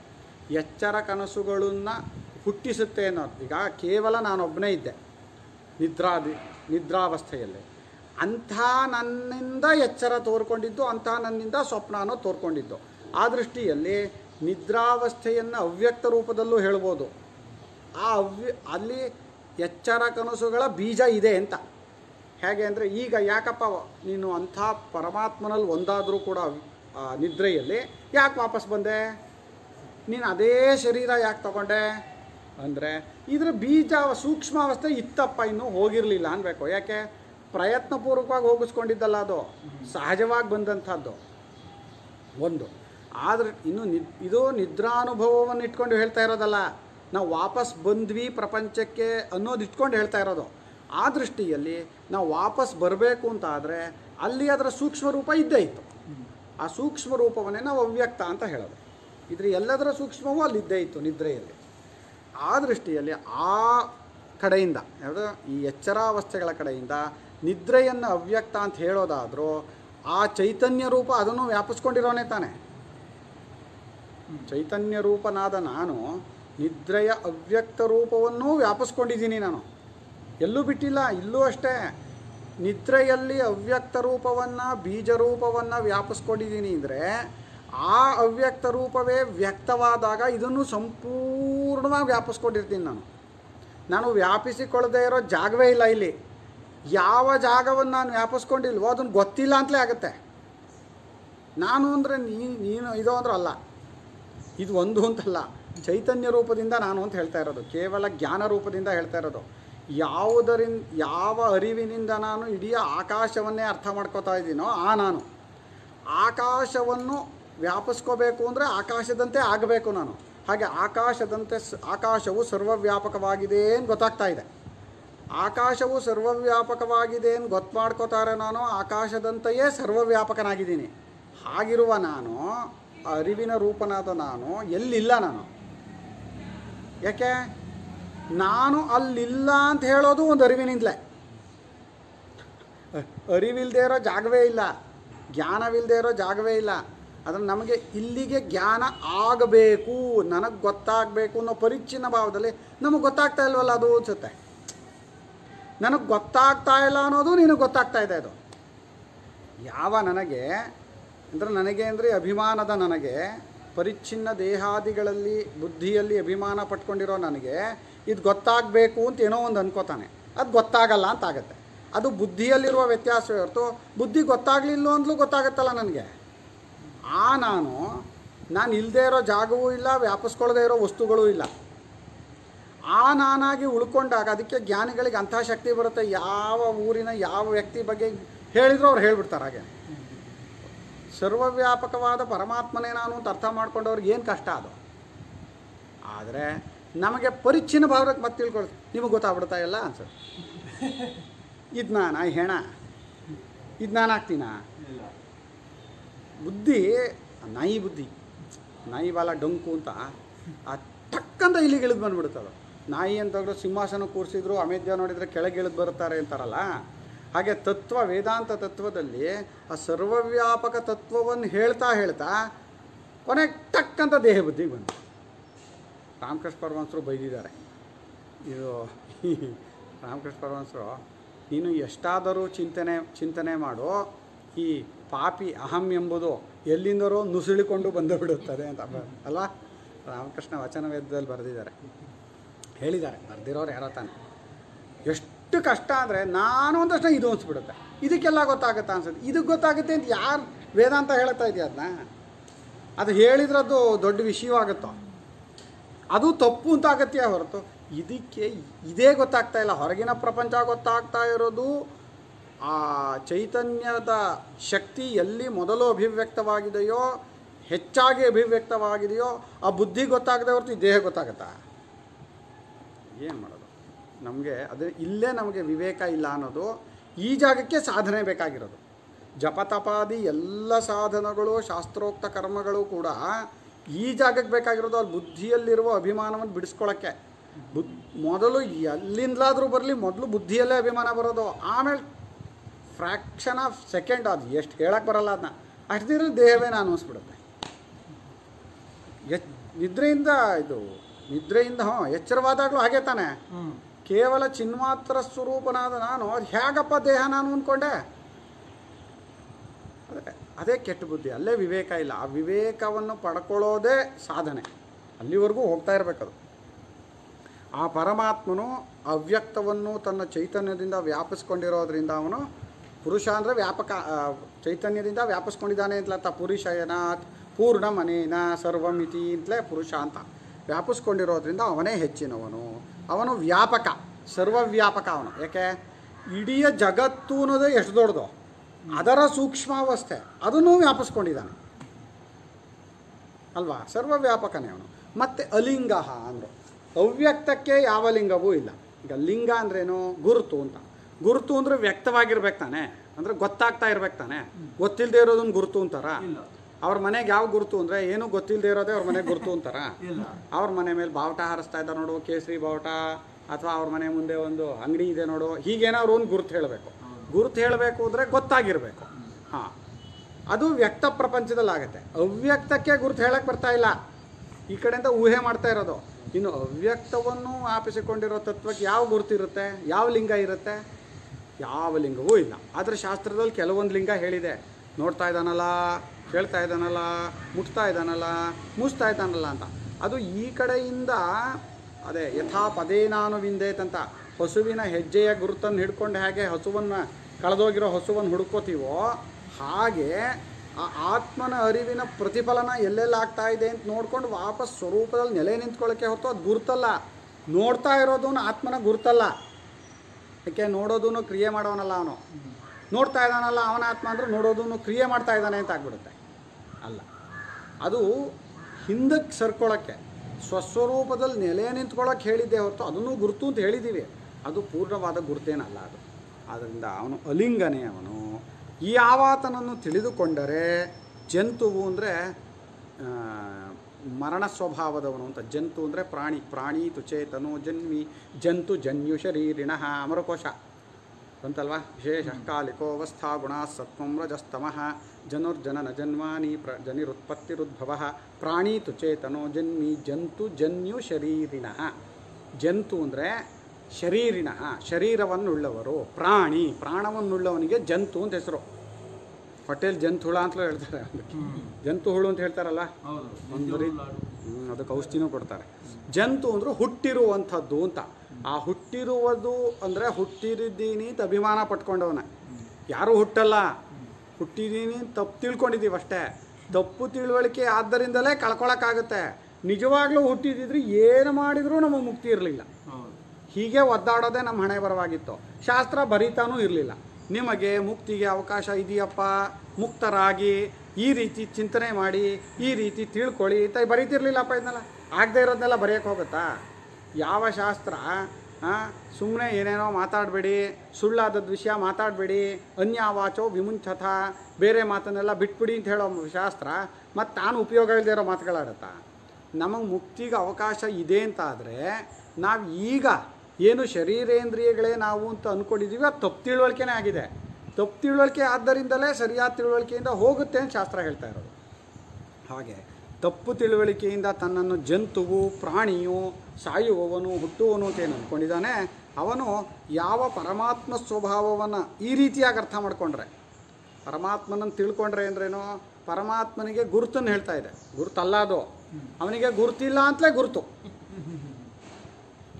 ಎಚ್ಚರ ಕನಸುಗಳನ್ನು ಹುಟ್ಟಿಸುತ್ತೆ ಅನ್ನೋದು. ಈಗ ಕೇವಲ ನಾನೊಬ್ಬನೇ ಇದ್ದೆ. ನಿದ್ರಾ ನಿದ್ರಾವಸ್ಥೆಯಲ್ಲಿ. ಅಂಥ ನನ್ನಿಂದ ಎಚ್ಚರ ತೋರ್ಕೊಂಡಿದ್ದು, ಅಂಥ ನನ್ನಿಂದ ಸ್ವಪ್ನ ಅನ್ನೋ ತೋರ್ಕೊಂಡಿದ್ದು. ಆ ದೃಷ್ಟಿಯಲ್ಲಿ ನಿದ್ರಾವಸ್ಥೆಯನ್ನು ಅವ್ಯಕ್ತ ರೂಪದಲ್ಲೂ ಹೇಳ್ಬೋದು. ಆ ಅವ್ಯ, ಅಲ್ಲಿ ಎಚ್ಚರ ಕನಸುಗಳ ಬೀಜ ಇದೆ ಅಂತ. ಹೇಗೆ ಅಂದರೆ ಈಗ ಯಾಕಪ್ಪ ನೀನು ಅಂಥ ಪರಮಾತ್ಮನಲ್ಲಿ ಒಂದಾದರೂ ಕೂಡ ನಿದ್ರೆಯಲ್ಲಿ ಯಾಕೆ ವಾಪಸ್ ಬಂದೆ? ನೀನು ಅದೇ ಶರೀರ ಯಾಕೆ ತಗೊಂಡೆ? ಅಂದರೆ ಇದರ ಬೀಜ ಸೂಕ್ಷ್ಮಾವಸ್ಥೆ ಇತ್ತಪ್ಪ ಇನ್ನೂ ಹೋಗಿರಲಿಲ್ಲ ಅನ್ಬೇಕು. ಯಾಕೆ? ಪ್ರಯತ್ನಪೂರ್ವಕವಾಗಿ ಹೋಗಿಸ್ಕೊಂಡಿದ್ದಲ್ಲ ಅದು. ಸಹಜವಾಗಿ ಬಂದಂಥದ್ದು. ಒಂದು. ಆದರೆ ಇನ್ನು ನಿದ್ ಇದು ನಿದ್ರಾನುಭವವನ್ನು ಇಟ್ಕೊಂಡು ಹೇಳ್ತಾ ಇರೋದಲ್ಲ. ನಾವು ವಾಪಸ್ ಬಂದ್ವಿ ಪ್ರಪಂಚಕ್ಕೆ ಅನ್ನೋದು ಇಟ್ಕೊಂಡು ಹೇಳ್ತಾ ಇರೋದು. ಆ ದೃಷ್ಟಿಯಲ್ಲಿ ನಾವು ವಾಪಸ್ ಬರಬೇಕು ಅಂತ ಆದರೆ ಅಲ್ಲಿ ಅದರ ಸೂಕ್ಷ್ಮ ರೂಪ ಇದ್ದೇ ಇತ್ತು. ಆ ಸೂಕ್ಷ್ಮ ರೂಪವನ್ನೇ ನಾವು ಅವ್ಯಕ್ತ ಅಂತ ಹೇಳೋದು. ಇದ್ರ ಎಲ್ಲದರ ಸೂಕ್ಷ್ಮವೂ ಅಲ್ಲಿ ಇದ್ದೇ ಇತ್ತು ನಿದ್ರೆಯಲ್ಲಿ. ಆ ದೃಷ್ಟಿಯಲ್ಲಿ ಆ ಕಡೆಯಿಂದ, ಯಾವುದು ಈ ಎಚ್ಚರಾವಸ್ಥೆಗಳ ಕಡೆಯಿಂದ ನಿದ್ರೆಯನ್ನು ಅವ್ಯಕ್ತ ಅಂತ ಹೇಳೋದಾದರೂ ಆ ಚೈತನ್ಯ ರೂಪ ಅದನ್ನು ವ್ಯಾಪಿಸ್ಕೊಂಡಿರೋನೇ ತಾನೆ. ಚೈತನ್ಯ ರೂಪನಾದ ನಾನು ನಿದ್ರೆಯ ಅವ್ಯಕ್ತ ರೂಪವನ್ನೂ ವ್ಯಾಪಿಸ್ಕೊಂಡಿದ್ದೀನಿ ನಾನು. ಎಲ್ಲೂ ಬಿಟ್ಟಿಲ್ಲ, ಇಲ್ಲೂ ಅಷ್ಟೇ. ನಿದ್ರೆಯಲ್ಲಿ ಅವ್ಯಕ್ತ ರೂಪವನ್ನು, ಬೀಜ ರೂಪವನ್ನು ವ್ಯಾಪಿಸ್ಕೊಂಡಿದ್ದೀನಿ ಅಂದರೆ ಆ ಅವ್ಯಕ್ತ ರೂಪವೇ ವ್ಯಕ್ತವಾದಾಗ ಇದನ್ನು ಸಂಪೂರ್ಣವಾಗಿ ವ್ಯಾಪಿಸ್ಕೊಂಡಿರ್ತೀನಿ ನಾನು. ನಾನು ವ್ಯಾಪಿಸಿಕೊಳ್ಳದೆ ಇರೋ ಜಾಗವೇ ಇಲ್ಲ ಇಲ್ಲಿ. ಯಾವ ಜಾಗವನ್ನು ನಾನು ವ್ಯಾಪಿಸ್ಕೊಂಡಿಲ್ವೋ ಅದನ್ನು ಗೊತ್ತಿಲ್ಲ ಅಂತಲೇ ಆಗುತ್ತೆ. ನಾನು ಅಂದರೆ ನೀನು ನೀನು, ಇದು ಅಂದ್ರೆ ಅಲ್ಲ. ಇದು ಒಂದು ಅಂತಲ್ಲ. ಚೈತನ್ಯ ರೂಪದಿಂದ ನಾನು ಅಂತ ಹೇಳ್ತಾ ಇರೋದು. ಕೇವಲ ಜ್ಞಾನ ರೂಪದಿಂದ ಹೇಳ್ತಾ ಇರೋದು. ಯಾವುದರಿಂದ, ಯಾವ ಅರಿವಿನಿಂದ ನಾನು ಇಡೀ ಆಕಾಶವನ್ನೇ ಅರ್ಥ ಮಾಡ್ಕೋತಾ ಇದ್ದೀನೋ ಆ ನಾನು. ಆಕಾಶವನ್ನು ವ್ಯಾಪಿಸ್ಕೋಬೇಕು ಅಂದರೆ ಆಕಾಶದಂತೆ ಆಗಬೇಕು ನಾನು. ಹಾಗೆ ಆಕಾಶದಂತೆ ಆಕಾಶವು ಸರ್ವವ್ಯಾಪಕವಾಗಿದೆ ಏನು ಗೊತ್ತಾಗ್ತಾ ಇದೆ. ಆಕಾಶವು ಸರ್ವವ್ಯಾಪಕವಾಗಿದೆ ಏನು ಗೊತ್ತು ಮಾಡ್ಕೋತಾರೆ ನಾನು, ಆಕಾಶದಂತೆಯೇ ಸರ್ವವ್ಯಾಪಕನಾಗಿದ್ದೀನಿ. ಹಾಗಿರುವ ನಾನು ಅರಿವಿನ ರೂಪನಾದ ನಾನು, ಎಲ್ಲಿಲ್ಲ ನಾನು? ಯಾಕೆ? ನಾನು ಅಲ್ಲಿಲ್ಲ ಅಂತ ಹೇಳೋದು ಒಂದು ಅರಿವಿನಿಂದಲೇ. ಅರಿವಿಲ್ಲದೆ ಇರೋ ಜಾಗವೇ ಇಲ್ಲ ಜ್ಞಾನವಿಲ್ಲದೆ ಇರೋ ಜಾಗವೇ ಇಲ್ಲ. ಆದರೆ ನಮಗೆ ಇಲ್ಲಿಗೆ ಜ್ಞಾನ ಆಗಬೇಕು, ನನಗೆ ಗೊತ್ತಾಗಬೇಕು ಅನ್ನೋ ಪರಿಚ್ಛಿನ್ನ ಭಾವದಲ್ಲಿ ನಮಗೆ ಗೊತ್ತಾಗ್ತಾ ಇಲ್ವಲ್ಲ ಅದು ಅನ್ಸುತ್ತೆ. ನನಗೆ ಗೊತ್ತಾಗ್ತಾ ಇಲ್ಲ ಅನ್ನೋದು ನಿನಗೆ ಗೊತ್ತಾಗ್ತಾ ಇದೆ ಅದು. ಯಾವ ನನಗೆ ಅಂದರೆ ನನಗೆ ಅಂದರೆ ಅಭಿಮಾನದ ನನಗೆ, ಪರಿಚ್ಛಿನ್ನ ದೇಹಾದಿಗಳಲ್ಲಿ, ಬುದ್ಧಿಯಲ್ಲಿ ಅಭಿಮಾನ ಪಟ್ಕೊಂಡಿರೋ ನನಗೆ, ಇದು ಗೊತ್ತಾಗಬೇಕು ಅಂತ ಏನೋ ಒಂದು ಅನ್ಕೋತಾನೆ. ಅದು ಗೊತ್ತಾಗಲ್ಲ ಅಂತ ಆಗುತ್ತೆ. ಅದು ಬುದ್ಧಿಯಲ್ಲಿರುವ ವ್ಯತ್ಯಾಸವೇ ಹೊರತು ಬುದ್ಧಿ ಗೊತ್ತಾಗಲಿಲ್ಲ ಅಂದ್ಲೂ ಗೊತ್ತಾಗುತ್ತಲ್ಲ ನನಗೆ. ಆ ನಾನು ನಾನು ಇಲ್ಲದೆ ಇರೋ ಜಾಗವೂ ಇಲ್ಲ ವ್ಯಾಪಿಸ್ಕೊಳ್ಳದೆ ಇರೋ ವಸ್ತುಗಳೂ ಇಲ್ಲ. ಆ ನಾನಾಗಿ ಉಳ್ಕೊಂಡಾಗ ಅದಕ್ಕೆ ಜ್ಞಾನಿಗಳಿಗೆ ಅಂಥ ಶಕ್ತಿ ಬರುತ್ತೆ. ಯಾವ ಊರಿನ ಯಾವ ವ್ಯಕ್ತಿ ಬಗ್ಗೆ ಹೇಳಿದ್ರು ಅವ್ರು ಹೇಳ್ಬಿಡ್ತಾರೆ ಹಾಗೆ ಸರ್ವವ್ಯಾಪಕವಾದ ಪರಮಾತ್ಮನೇ ನಾನು ಅಂತ ಅರ್ಥ ಮಾಡ್ಕೊಂಡವ್ರಿಗೆ ಏನು ಕಷ್ಟ ಅದು? ಆದರೆ ನಮಗೆ ಪರಿಚಿನ ಭಾವಕ್ಕೆ ಮತ್ತೆ ತಿಳ್ಕೊಳ್ ನಿಮಗೆ ಗೊತ್ತಾಗ್ಬಿಡ್ತಾ ಇಲ್ಲ ಅನ್ಸುತ್ತೆ ಇದು ನಾನು ಹೆಣ? ಇದು ನಾನು ಇಲ್ಲ ಬುದ್ಧಿ, ನಾಯಿ ಬುದ್ಧಿ, ನಾಯಿ ಬಾಲ ಡೊಂಕು ಅಂತ ಆ ಟಕ್ಕಂತ ಇಲ್ಲಿಗೆ ಇಳಿದು ಬಂದ್ಬಿಡುತ್ತದು. ನಾಯಿ ಅಂತಂದ್ರೆ ಸಿಂಹಾಸನ ಕೂರಿಸಿದ್ರು, ಅಮೇಧ್ಯ ನೋಡಿದರೆ ಕೆಳಗೆ ಇಳಿದು ಬರುತ್ತಾರೆ ಅಂತಾರಲ್ಲ? ಹಾಗೆ ತತ್ವ, ವೇದಾಂತ ತತ್ವದಲ್ಲಿ ಆ ಸರ್ವವ್ಯಾಪಕ ತತ್ವವನ್ನು ಹೇಳ್ತಾ ಹೇಳ್ತಾ ಕೊನೆಗೆ ತಕ್ಕಂಥ ದೇಹ ಬುದ್ಧಿಗೆ ಬಂತು. ರಾಮಕೃಷ್ಣ ಪರಮಹಂಸರು ಬೈದಿದ್ದಾರೆ. ಇದು ರಾಮಕೃಷ್ಣ ಪರಮಹಂಸರು ನೀನು ಎಷ್ಟಾದರೂ ಚಿಂತನೆ ಚಿಂತನೆ ಮಾಡು, ಈ ಪಾಪಿ ಅಹಂ ಎಂಬುದು ಎಲ್ಲಿಂದರೋ ನುಸುಳಿಕೊಂಡು ಬಂದು ಬಿಡುತ್ತದೆ ಅಂತ ಅಲ್ಲ? ರಾಮಕೃಷ್ಣ ವಚನ ವೇದದಲ್ಲಿ ಬರೆದಿದ್ದಾರೆ. ಹೇಳಿದ್ದಾರೆ. ಬರೆದಿರೋರು ಯಾರೋ ತಾನೆ. ಎಷ್ಟು ಕಷ್ಟ ಅಂದರೆ ನಾನು ಒಂದಷ್ಟು ಇದು ಅನಿಸ್ಬಿಡುತ್ತೆ. ಇದಕ್ಕೆಲ್ಲ ಗೊತ್ತಾಗುತ್ತೆ ಅನ್ಸುತ್ತೆ. ಇದಕ್ಕೆ ಗೊತ್ತಾಗುತ್ತೆ ಅಂತ ಯಾರು ವೇದಾಂತ ಹೇಳ್ತಾ ಇದೆಯಾ ಅದನ್ನ ಅದು ಹೇಳಿದ್ರದ್ದು ದೊಡ್ಡ ವಿಷಯವಾಗುತ್ತೋ? ಅದು ತಪ್ಪು ಅಂತ ಆಗತ್ತೆ ಹೊರತು? ಇದಕ್ಕೆ ಇದೇ ಗೊತ್ತಾಗ್ತಾ ಇಲ್ಲ. ಹೊರಗಿನ ಪ್ರಪಂಚ ಗೊತ್ತಾಗ್ತಾ ಇರೋದು ಆ ಚೈತನ್ಯದ ಶಕ್ತಿ ಎಲ್ಲಿ ಮೊದಲು ಅಭಿವ್ಯಕ್ತವಾಗಿದೆಯೋ, ಹೆಚ್ಚಾಗಿ ಅಭಿವ್ಯಕ್ತವಾಗಿದೆಯೋ, ಆ ಬುದ್ಧಿ ಗೊತ್ತಾಗದೆ ಹೊರತು ದೇಹ ಗೊತ್ತಾಗತ್ತಾ? ಏನು ಮಾಡೋದು? ನಮಗೆ ಅದು ಇಲ್ಲೇ ನಮಗೆ ವಿವೇಕ ಇಲ್ಲ ಅನ್ನೋದು ಈ ಜಾಗಕ್ಕೆ ಸಾಧನೆ ಬೇಕಾಗಿರೋದು. ಜಪತಪಾದಿ ಎಲ್ಲ ಸಾಧನಗಳು, ಶಾಸ್ತ್ರೋಕ್ತ ಕರ್ಮಗಳು ಕೂಡ ಈ ಜಾಗಕ್ಕೆ ಬೇಕಾಗಿರೋದು ಅಲ್ಲಿ ಬುದ್ಧಿಯಲ್ಲಿರುವ ಅಭಿಮಾನವನ್ನು ಬಿಡಿಸ್ಕೊಳ್ಳೋಕ್ಕೆ ಬುದ್ ಮೊದಲು ಎಲ್ಲಿಂದಲಾದರೂ ಬರಲಿ ಮೊದಲು ಬುದ್ಧಿಯಲ್ಲೇ ಅಭಿಮಾನ ಬರೋದು. ಆಮೇಲೆ ಫ್ರ್ಯಾಕ್ಷನ್ ಆಫ್ ಸೆಕೆಂಡ್ ಅದು, ಎಷ್ಟು ಹೇಳಕ್ಕೆ ಬರಲ್ಲ ಅದನ್ನ ಅಷ್ಟಿದ್ರೆ ದೇಹವೇ ನಾನು ಅನಿಸ್ಬಿಡುತ್ತೆ. ಎಚ್ ನಿದ್ರೆಯಿಂದ ಇದು, ನಿದ್ರೆಯಿಂದ ಹ್ಞೂ ಎಚ್ಚರವಾದಾಗಲೂ ಹಾಗೆ ತಾನೆ. ಕೇವಲ ಚಿನ್ಮಾತ್ರ ಸ್ವರೂಪನಾದ ನಾನು, ಅದು ಹೇಗಪ್ಪ ದೇಹ ನಾನು ಅಂದ್ಕೊಂಡೆ ಅದೇ ಅದೇ ಕೆಟ್ಟ ಬುದ್ಧಿ, ಅಲ್ಲೇ ವಿವೇಕ ಇಲ್ಲ. ಆ ವಿವೇಕವನ್ನು ಪಡ್ಕೊಳ್ಳೋದೇ ಸಾಧನೆ. ಅಲ್ಲಿವರೆಗೂ ಹೋಗ್ತಾ ಇರಬೇಕದು. ಆ ಪರಮಾತ್ಮನು ಅವ್ಯಕ್ತವನ್ನು ತನ್ನ ಚೈತನ್ಯದಿಂದ ವ್ಯಾಪಿಸ್ಕೊಂಡಿರೋದ್ರಿಂದ ಅವನು ಪುರುಷ ಅಂದರೆ ವ್ಯಾಪಕ ಚೈತನ್ಯದಿಂದ ವ್ಯಾಪಿಸ್ಕೊಂಡಿದ್ದಾನೆ ಅಂತಲತ್ತ ಪುರುಷಯನಾಥ್ ಪೂರ್ಣ ಮನೇನ ಸರ್ವಮಿತಿ ಅಂತಲೇ ಪುರುಷ ಅಂತ ವ್ಯಾಪಿಸ್ಕೊಂಡಿರೋದ್ರಿಂದ ಅವನೇ ಹೆಚ್ಚಿನವನು. ಅವನು ವ್ಯಾಪಕ, ಸರ್ವವ್ಯಾಪಕ ಅವನು. ಯಾಕೆ? ಇಡೀ ಜಗತ್ತು ಅನ್ನೋದು ಎಷ್ಟು ದೊಡ್ಡದು, ಅದರ ಸೂಕ್ಷ್ಮಾವಸ್ಥೆ, ಅದನ್ನೂ ವ್ಯಾಪಿಸ್ಕೊಂಡಿದ್ದಾನೆ. ಅಲ್ವಾ? ಸರ್ವವ್ಯಾಪಕನೇ ಅವನು. ಮತ್ತು ಅಲಿಂಗ ಅಂದರು. ಅವ್ಯಕ್ತಕ್ಕೆ ಯಾವ ಲಿಂಗವೂ ಇಲ್ಲ. ಈಗ ಲಿಂಗ ಅಂದ್ರೇನು? ಗುರುತು ಅಂತ. ಗುರುತು ಅಂದರೆ ವ್ಯಕ್ತವಾಗಿರ್ಬೇಕು ತಾನೆ. ಅಂದರೆ ಗೊತ್ತಾಗ್ತಾ ಇರ್ಬೇಕು ತಾನೆ. ಗೊತ್ತಿಲ್ಲದೆ ಇರೋದನ್ನು ಗುರುತು ಅಂತಾರ? ಅವ್ರ ಮನೆಗೆ ಯಾವ ಗುರುತು ಅಂದರೆ ಏನೂ ಗೊತ್ತಿಲ್ಲದೆ ಇರೋದೇ ಅವ್ರ ಮನೆಗೆ ಗುರುತು ಅಂತಾರ? ಅವ್ರ ಮನೆ ಮೇಲೆ ಬಾವುಟ ಹಾರಿಸ್ತಾ ಇದ್ದಾರೆ ನೋಡು ಕೇಸರಿ ಬಾವುಟ ಅಥವಾ ಅವ್ರ ಮನೆ ಮುಂದೆ ಒಂದು ಅಂಗಡಿ ಇದೆ ನೋಡು ಹೀಗೇನಾದ್ರು ಒಂದು ಗುರುತು ಹೇಳಬೇಕು. ಗುರುತು ಹೇಳಬೇಕು ಅಂದರೆ ಗೊತ್ತಾಗಿರಬೇಕು. ಹಾಂ. ಅದು ವ್ಯಕ್ತ ಪ್ರಪಂಚದಲ್ಲಿ ಆಗುತ್ತೆ. ಅವ್ಯಕ್ತಕ್ಕೆ ಗುರುತು ಹೇಳಕ್ಕೆ ಬರ್ತಾ ಇಲ್ಲ. ಈ ಕಡೆಯಿಂದ ಊಹೆ ಮಾಡ್ತಾ ಇರೋದು. ಇನ್ನು ಅವ್ಯಕ್ತವನ್ನು ಆಪಿಸಿಕೊಂಡಿರೋ ತತ್ವಕ್ಕೆ ಯಾವ ಗುರುತು ಇರುತ್ತೆ? ಯಾವ ಲಿಂಗ ಇರುತ್ತೆ? ಯಾವ ಲಿಂಗವೂ ಇಲ್ಲ. ಆದರೆ ಶಾಸ್ತ್ರದಲ್ಲಿ ಕೆಲವೊಂದು ಲಿಂಗ ಹೇಳಿದೆ. ನೋಡ್ತಾ ಇದ್ದಾನಲ್ಲ. ಕೇಳ್ತಾ ಇದ್ದಾನಲ್ಲ, ಮುಟ್ತಾ ಇದ್ದಾನಲ್ಲ, ಮುಚ್ತಾ ಇದ್ದಾನಲ್ಲ ಅಂತ. ಅದು ಈ ಕಡೆಯಿಂದ ಅದೇ ಯಥಾ ಪದೇ ನಾನು ವಿಂದೇತಂತ ಹಸುವಿನ ಹೆಜ್ಜೆಯ ಗುರುತನ್ನು ಹಿಡ್ಕೊಂಡು ಹೇಗೆ ಹಸುವನ್ನು ಕಳೆದೋಗಿರೋ ಹಸುವನ್ನು ಹುಡ್ಕೋತೀವೋ ಹಾಗೆ ಆ ಆತ್ಮನ ಅರಿವಿನ ಪ್ರತಿಫಲನ ಎಲ್ಲೆಲ್ಲಿ ಆಗ್ತಾ ಇದೆ ಅಂತ ನೋಡ್ಕೊಂಡು ವಾಪಸ್ ಸ್ವರೂಪದಲ್ಲಿ ನೆಲೆ ನಿಂತ್ಕೊಳ್ಳೋಕ್ಕೆ ಹೊತ್ತು ಅದು ಗುರುತಲ್ಲ. ನೋಡ್ತಾ ಇರೋದೂ ಆತ್ಮನ ಗುರುತಲ್ಲ. ಯಾಕೆ ನೋಡೋದೂ ಕ್ರಿಯೆ ಮಾಡೋನಲ್ಲ ಅವನು. ನೋಡ್ತಾ ಇದ್ದಾನಲ್ಲ ಅವನ ಆತ್ಮ ಅಂದ್ರೆ ನೋಡೋದನ್ನು ಕ್ರಿಯೆ ಮಾಡ್ತಾ ಇದ್ದಾನೆ ಅಂತ ಆಗ್ಬಿಡುತ್ತೆ. ಅಲ್ಲ. ಅದು ಹಿಂದಕ್ಕೆ ಸರ್ಕೊಳ್ಳೋಕ್ಕೆ ಸ್ವಸ್ವರೂಪದಲ್ಲಿ ನೆಲೆ ನಿಂತ್ಕೊಳ್ಳೋಕೆ ಹೇಳಿದ್ದೆ ಹೊರತು ಅದನ್ನು ಗುರುತು ಅಂತ ಹೇಳಿದ್ದೀವಿ. ಅದು ಪೂರ್ಣವಾದ ಗುರುತೇನಲ್ಲ ಅದು. ಆದ್ದರಿಂದ ಅವನು ಅಲಿಂಗನೇ ಅವನು. ಈ ಆವಾತನನ್ನು ತಿಳಿದುಕೊಂಡರೆ ಜಂತುವು ಅಂದರೆ ಮರಣ ಸ್ವಭಾವದವನು ಅಂತ. ಜಂತು ಅಂದರೆ ಪ್ರಾಣಿ. ಪ್ರಾಣಿ ತುಚೇತನು ಜನ್ಮಿ, ಜಂತು ಜನ್ಯು ಶರೀರಿಣ ಅಮರಕೋಶ. ಅಂತಲ್ವಾ? ವಿಶೇಷ ಕಾಲಿಕೋವಸ್ಥಾ ಗುಣ ಸತ್ವಂ ರಜಸ್ತಮಃ. ಜನುರ್ಜನನ ಜನ್ಮಾನಿ ಪ್ರ ಜನಿರುತ್ಪತ್ತಿರುದ್ಭವ ಪ್ರಾಣಿ ತುಚೇತನೋ ಜನ್ಮಿ ಜಂತು ಜನ್ಯು ಶರೀರಿನ ಜಂತು ಅಂದರೆ ಶರೀರಿನ ಶರೀರವನ್ನುಳ್ಳವರು ಪ್ರಾಣಿ ಪ್ರಾಣವನ್ನುಳ್ಳವನಿಗೆ ಜಂತು ಅಂತ ಹೆಸರು. ಹೊಟ್ಟೆಲ್ ಜಂತು ಹುಳ ಅಂತಲೂ ಹೇಳ್ತಾರೆ ಜಂತು ಹುಳು ಅಂತ ಹೇಳ್ತಾರಲ್ಲ? ಒಂದು ಅದಕ್ಕೆ ಔಷಧಿನೂ ಕೊಡ್ತಾರೆ. ಜಂತು ಅಂದ್ರೆ ಹುಟ್ಟಿರುವಂಥದ್ದು ಅಂತ. ಆ ಹುಟ್ಟಿರುವುದು ಅಂದರೆ ಹುಟ್ಟಿರಿದ್ದೀನಿ ಅಂತ ಅಭಿಮಾನ ಪಟ್ಕೊಂಡವನ. ಯಾರೂ ಹುಟ್ಟಲ್ಲ. ಹುಟ್ಟಿದ್ದೀನಿ ತಪ್ಪು ತಿಳ್ಕೊಂಡಿದ್ದೀವಿ ಅಷ್ಟೇ. ತಪ್ಪು ತಿಳುವಳಿಕೆ ಆದ್ದರಿಂದಲೇ ಕಳ್ಕೊಳಕ್ಕಾಗುತ್ತೆ. ನಿಜವಾಗ್ಲೂ ಹುಟ್ಟಿದಿದ್ರೆ ಏನು ಮಾಡಿದರೂ ನಮಗೆ ಮುಕ್ತಿ ಇರಲಿಲ್ಲ. ಹೀಗೆ ಒದ್ದಾಡೋದೇ ನಮ್ಮ ಹಣೆ ಬರವಾಗಿತ್ತು ಶಾಸ್ತ್ರ ಬರೀತಾನೂ ಇರಲಿಲ್ಲ. ನಿಮಗೆ ಮುಕ್ತಿಗೆ ಅವಕಾಶ ಇದೆಯಪ್ಪ? ಮುಕ್ತರಾಗಿ ಈ ರೀತಿ ಚಿಂತನೆ ಮಾಡಿ ಈ ರೀತಿ ತಿಳ್ಕೊಳ್ಳಿ. ತಾಯಿ ಬರೀತಿರ್ಲಿಲ್ಲಪ್ಪ ಇದನ್ನೆಲ್ಲ. ಆಗದೆ ಇರೋದನ್ನೆಲ್ಲ ಬರೆಯೋಕೆ ಹೋಗುತ್ತಾ? ಯಾವ ಶಾಸ್ತ್ರ? ಸುಮ್ಮನೆ ಏನೇನೋ ಮಾತಾಡಬೇಡಿ, ಸುಳ್ಳಾದದ ವಿಷಯ ಮಾತಾಡಬೇಡಿ, ಅನ್ಯಾವಾಚೋ ವಿಮುಂಚಥ, ಬೇರೆ ಮಾತನ್ನೆಲ್ಲ ಬಿಟ್ಬಿಡಿ ಅಂತ ಹೇಳೋ ಶಾಸ್ತ್ರ ಮತ್ತು ತಾನು ಉಪಯೋಗ ಇಲ್ಲದೆ ಇರೋ ಮಾತುಗಳಾಡತ್ತ ನಮಗೆ ಮುಕ್ತಿಗೆ ಅವಕಾಶ ಇದೆ ಅಂತ ಆದರೆ ನಾವು ಈಗ ಏನು ಶರೀರೇಂದ್ರಿಯಗಳೇ ನಾವು ಅಂತ ಅಂದ್ಕೊಂಡಿದ್ದೀವಿ ಅದು ತಪ್ಪು ತಿಳುವಳಿಕೆನೇ ಆಗಿದೆ. ತಪ್ಪು ತಿಳುವಳಿಕೆ ಆದ್ದರಿಂದಲೇ ಸರಿಯಾದ ತಿಳುವಳಿಕೆಯಿಂದ ಹೋಗುತ್ತೆ ಅಂತ ಶಾಸ್ತ್ರ ಹೇಳ್ತಾ ಇರೋದು. ಹಾಗೆ ತಪ್ಪು ತಿಳುವಳಿಕೆಯಿಂದ ತನ್ನನ್ನು ಜಂತುವು, ಪ್ರಾಣಿಯು, ಸಾಯುವವನು ಹುಟ್ಟುವನು ಅಂತ ಏನು ಅಂದ್ಕೊಂಡಿದ್ದಾನೆ, ಅವನು ಯಾವ ಪರಮಾತ್ಮ ಸ್ವಭಾವವನ್ನು ಈ ರೀತಿಯಾಗಿ ಅರ್ಥ ಮಾಡ್ಕೊಂಡ್ರೆ? ಪರಮಾತ್ಮನನ್ನು ತಿಳ್ಕೊಂಡ್ರೆ ಅಂದ್ರೇನು? ಪರಮಾತ್ಮನಿಗೆ ಗುರುತನ್ನು ಹೇಳ್ತಾ ಇದೆ. ಗುರುತಲ್ಲ ಅದು. ಅವನಿಗೆ ಗುರುತಿಲ್ಲ ಅಂತಲೇ ಗುರುತು.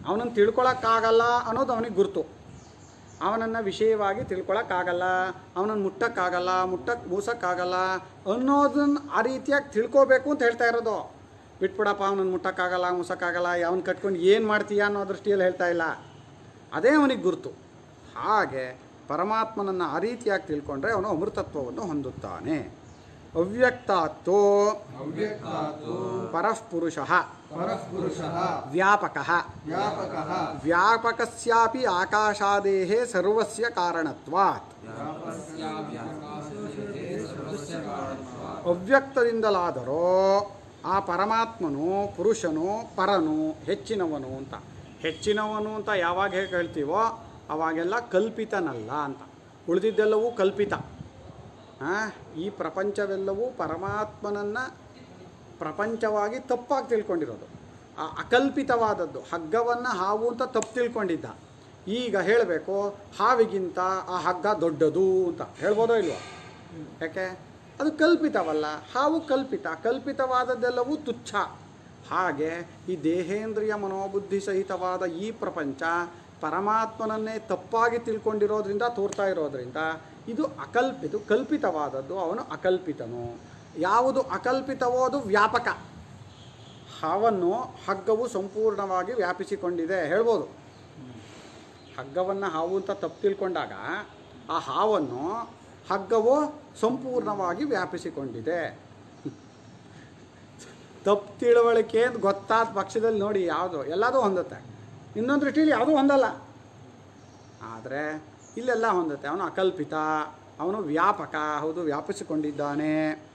ಅವನನ್ನು ತಿಳ್ಕೊಳಕ್ಕಾಗಲ್ಲ ಅನ್ನೋದು ಅವನಿಗೆ ಗುರುತು. ಅವನನ್ನು ವಿಷಯವಾಗಿ ತಿಳ್ಕೊಳಕ್ಕಾಗಲ್ಲ, ಅವನನ್ನು ಮುಟ್ಟಕ್ಕಾಗಲ್ಲ ಮುಟ್ಟಕ್ಕೆ ಮೂಸಕ್ಕಾಗಲ್ಲ ಅನ್ನೋದನ್ನ ಆ ರೀತಿಯಾಗಿ ತಿಳ್ಕೊಬೇಕು ಅಂತ ಹೇಳ್ತಾ ಇರೋದು. ಬಿಟ್ಬಿಡಪ್ಪ, ಅವನನ್ನು ಮುಟ್ಟಕ್ಕಾಗಲ್ಲ ಮೂಸಕ್ಕಾಗಲ್ಲ ಅವನು ಕಟ್ಕೊಂಡು ಏನು ಮಾಡ್ತೀಯ ಅನ್ನೋ ದೃಷ್ಟಿಯಲ್ಲಿ ಹೇಳ್ತಾ ಇಲ್ಲ. ಅದೇ ಅವನಿಗೆ ಗುರುತು. ಹಾಗೆ ಪರಮಾತ್ಮನನ್ನು ಆ ರೀತಿಯಾಗಿ ತಿಳ್ಕೊಂಡ್ರೆ ಅವನು ಅಮೃತತ್ವವನ್ನು ಹೊಂದುತ್ತಾನೆ. ಅವ್ಯಕ್ತಾತ್ತೋ. ಪರಃಪುರುಷ. ವ್ಯಾಪಕ ಪರಪುರುಷಃ. ವ್ಯಾಪಕಃ. ವ್ಯಾಪಕಃ. ವ್ಯಾಪಕಸ್ಯಾಪಿ ಆಕಾಶಾದೇಹ ಸರ್ವಸ್ಯ ಕಾರಣತ್ವಾತ್. ಅವ್ಯಕ್ತದಿಂದಲಾದರೋ ಆ ಪರಮಾತ್ಮನು ಪುರುಷನು ಪರನು ಹೆಚ್ಚಿನವನು ಅಂತ. ಹೆಚ್ಚಿನವನು ಅಂತ ಯಾವಾಗ ಹೇಗೆ ಹೇಳ್ತೀವೋ ಅವಾಗೆಲ್ಲ ಕಲ್ಪಿತನಲ್ಲ ಅಂತ. ಉಳಿದಿದ್ದೆಲ್ಲವೂ ಕಲ್ಪಿತ. ಈ ಪ್ರಪಂಚವೆಲ್ಲವೂ ಪರಮಾತ್ಮನನ್ನು ಪ್ರಪಂಚವಾಗಿ ತಪ್ಪಾಗಿ ತಿಳ್ಕೊಂಡಿರೋದು. ಆ ಅಕಲ್ಪಿತವಾದದ್ದು, ಹಗ್ಗವನ್ನು ಹಾವು ಅಂತ ತಪ್ಪು ತಿಳ್ಕೊಂಡಿದ್ದ. ಈಗ ಹೇಳಬೇಕು, ಹಾವಿಗಿಂತ ಆ ಹಗ್ಗ ದೊಡ್ಡದು ಅಂತ. ಹೇಳ್ಬೋದೋ ಇಲ್ವೋ? ಯಾಕೆ? ಅದು ಕಲ್ಪಿತವಲ್ಲ. ಹಾವು ಕಲ್ಪಿತ. ಕಲ್ಪಿತವಾದದ್ದೆಲ್ಲವೂ ತುಚ್ಛ. ಹಾಗೆ ಈ ದೇಹೇಂದ್ರಿಯ ಮನೋಬುದ್ಧಿ ಸಹಿತವಾದ ಈ ಪ್ರಪಂಚ ಪರಮಾತ್ಮನನ್ನೇ ತಪ್ಪಾಗಿ ತಿಳ್ಕೊಂಡಿರೋದ್ರಿಂದ, ತೋರ್ತಾ ಇರೋದ್ರಿಂದ ಇದು ಅಕಲ್ಪಿತು, ಕಲ್ಪಿತವಾದದ್ದು ಅವನು ಅಕಲ್ಪಿತನು. ಯಾವುದು ಅಕಲ್ಪಿತವೋ ಅದು ವ್ಯಾಪಕ. ಹಾವನ್ನು, ಹಗ್ಗವು ಸಂಪೂರ್ಣವಾಗಿ ವ್ಯಾಪಿಸಿಕೊಂಡಿದೆ. ಹೇಳ್ಬೋದು. ಹಗ್ಗವನ್ನು ಹಾವು ಅಂತ ತಪ್ಪು ತಿಳ್ಕೊಂಡಾಗ ಆ ಹಾವನ್ನು, ಹಗ್ಗವು ಸಂಪೂರ್ಣವಾಗಿ ವ್ಯಾಪಿಸಿಕೊಂಡಿದೆ. ತಪ್ಪು ತಿಳುವಳಿಕೆ ಅಂತ ಗೊತ್ತಾದ ಪಕ್ಷದಲ್ಲಿ ನೋಡಿ ಯಾವುದು, ಎಲ್ಲದೂ ಹೊಂದುತ್ತೆ. ಇನ್ನೊಂದು ದೃಷ್ಟಿಯಲ್ಲಿ ಯಾವುದೂ ಹೊಂದಲ್ಲ. ಆದರೆ ಇಲ್ಲೆಲ್ಲ ಹೊಂದುತ್ತೆ. ಅವನು ಅಕಲ್ಪಿತ, ಅವನು ವ್ಯಾಪಕ, ಹೌದು, ವ್ಯಾಪಿಸಿಕೊಂಡಿದ್ದಾನೆ.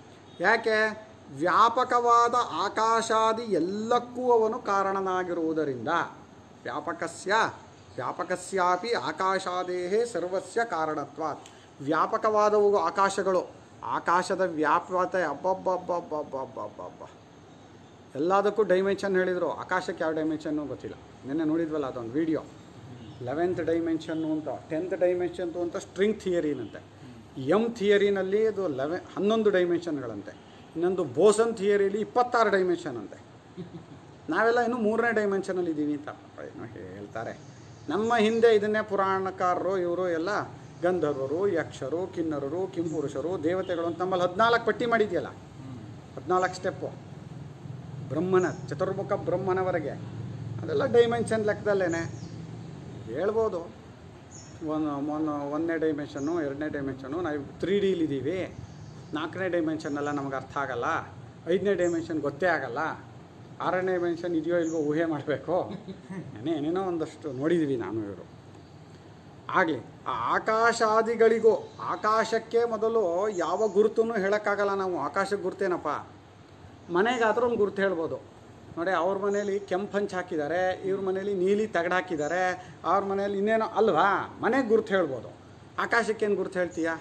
ಯಾಕೆ? ವ್ಯಾಪಕವಾದ ಆಕಾಶಾದಿ ಎಲ್ಲಕ್ಕೂ ಅವನು ಕಾರಣನಾಗಿರುವುದರಿಂದ. ವ್ಯಾಪಕಸ್ಯ, ವ್ಯಾಪಕಸ್ಯಾಪಿ ಆಕಾಶಾದೇಹೇ ಸರ್ವಸ್ಯ ಕಾರಣತ್ವಾತ್. ವ್ಯಾಪಕವಾದವು ಆಕಾಶಗಳು. ಆಕಾಶದ ವ್ಯಾಪತೆ ಅಬ್ಬಬ್ಬಬ್ಬಬ್ಬಬ್ಬಬ್ಬಬ್ಬ ಎಲ್ಲದಕ್ಕೂ ಡೈಮೆನ್ಷನ್ ಹೇಳಿದರು. ಆಕಾಶಕ್ಕೆ ಯಾವ ಡೈಮೆನ್ಷನ್ನು ಗೊತ್ತಿಲ್ಲ. ನಿನ್ನೆ ನೋಡಿದ್ವಲ್ಲ ಅದೊಂದು ವಿಡಿಯೋ ಲೆವೆಂತ್ ಡೈಮೆನ್ಷನ್ನು ಅಂತ ಟೆಂತ್ ಡೈಮೆನ್ಷನ್ ಅಂತ ಸ್ಟ್ರಿಂಗ್ ಥಿಯರಿನಂತೆ ಎಂ ಥಿಯರಿನಲ್ಲಿ ಅದು ಲೆವೆ ಹನ್ನೊಂದು ಡೈಮೆನ್ಷನ್ಗಳಂತೆ ಇನ್ನೊಂದು ಬೋಸನ್ ಥಿಯರಿಲಿ ಇಪ್ಪತ್ತಾರು ಡೈಮೆನ್ಷನ್ ಅಂತೆ. ನಾವೆಲ್ಲ ಇನ್ನು ಮೂರನೇ ಡೈಮೆನ್ಷನಲ್ಲಿ ಇದ್ದೀವಿ ಅಂತ ಏನೋ ಹೇಳ್ತಾರೆ. ನಮ್ಮ ಹಿಂದೆ ಇದನ್ನೇ ಪುರಾಣಕಾರರು, ಇವರು ಎಲ್ಲ ಗಂಧರ್ವರು, ಯಕ್ಷರು, ಕಿನ್ನರರು, ಕಿಂಪುರುಷರು, ದೇವತೆಗಳು ಅಂತ ನಮ್ಮಲ್ಲಿ ಹದಿನಾಲ್ಕು ಪಟ್ಟಿ ಮಾಡಿದೆಯಲ್ಲ. ಹದಿನಾಲ್ಕು ಸ್ಟೆಪ್ಪು ಬ್ರಹ್ಮನ, ಚತುರ್ಮುಖ ಬ್ರಹ್ಮನವರೆಗೆ. ಅದೆಲ್ಲ ಡೈಮೆನ್ಷನ್ ಲೆಕ್ಕದಲ್ಲೇ ಹೇಳ್ಬೋದು. ಒಂದು ಒಂದು ಒಂದನೇ ಡೈಮೆನ್ಷನ್ನು ಎರಡನೇ ಡೈಮೆನ್ಷನ್ನು ನಾವು ತ್ರೀ ಡಿಲಿದ್ದೀವಿ ನಾಲ್ಕನೇ ಡೈಮೆನ್ಷನ್ನೆಲ್ಲ ನಮಗೆ ಅರ್ಥ ಆಗಲ್ಲ. ಐದನೇ ಡೈಮೆನ್ಷನ್ ಗೊತ್ತೇ ಆಗಲ್ಲ. ಆರನೇ ಡೈಮೆನ್ಷನ್ ಇದೆಯೋ ಇಲ್ವೋ ಊಹೆ ಮಾಡಬೇಕು. ಏನೇ, ಏನೇನೋ ಒಂದಷ್ಟು ನೋಡಿದ್ದೀವಿ ನಾನು ಇವರು. ಆಗಲಿ, ಆ ಆಕಾಶಾದಿಗಳಿಗೂ, ಆಕಾಶಕ್ಕೆ ಮೊದಲು ಯಾವ ಗುರುತೂ ಹೇಳೋಕ್ಕಾಗಲ್ಲ ನಾವು. ಆಕಾಶಕ್ಕೆ ಗುರುತೇನಪ್ಪ? ಮನೆಗಾದ್ರೂ ಒಂದು ಗುರುತು ಹೇಳ್ಬೋದು. ನೋಡಿ ಅವ್ರ ಮನೇಲಿ ಕೆಂಪು ಹಂಚ್ ಹಾಕಿದ್ದಾರೆ ಇವ್ರ ಮನೇಲಿ ನೀಲಿ ತಗಡು ಹಾಕಿದ್ದಾರೆ ಅವ್ರ ಮನೇಲಿ ಇನ್ನೇನೋ ಅಲ್ವಾ? ಮನೆಗೆ ಗುರುತು ಹೇಳ್ಬೋದು. ಆಕಾಶಕ್ಕೇನು ಗುರುತು ಹೇಳ್ತೀಯಾ?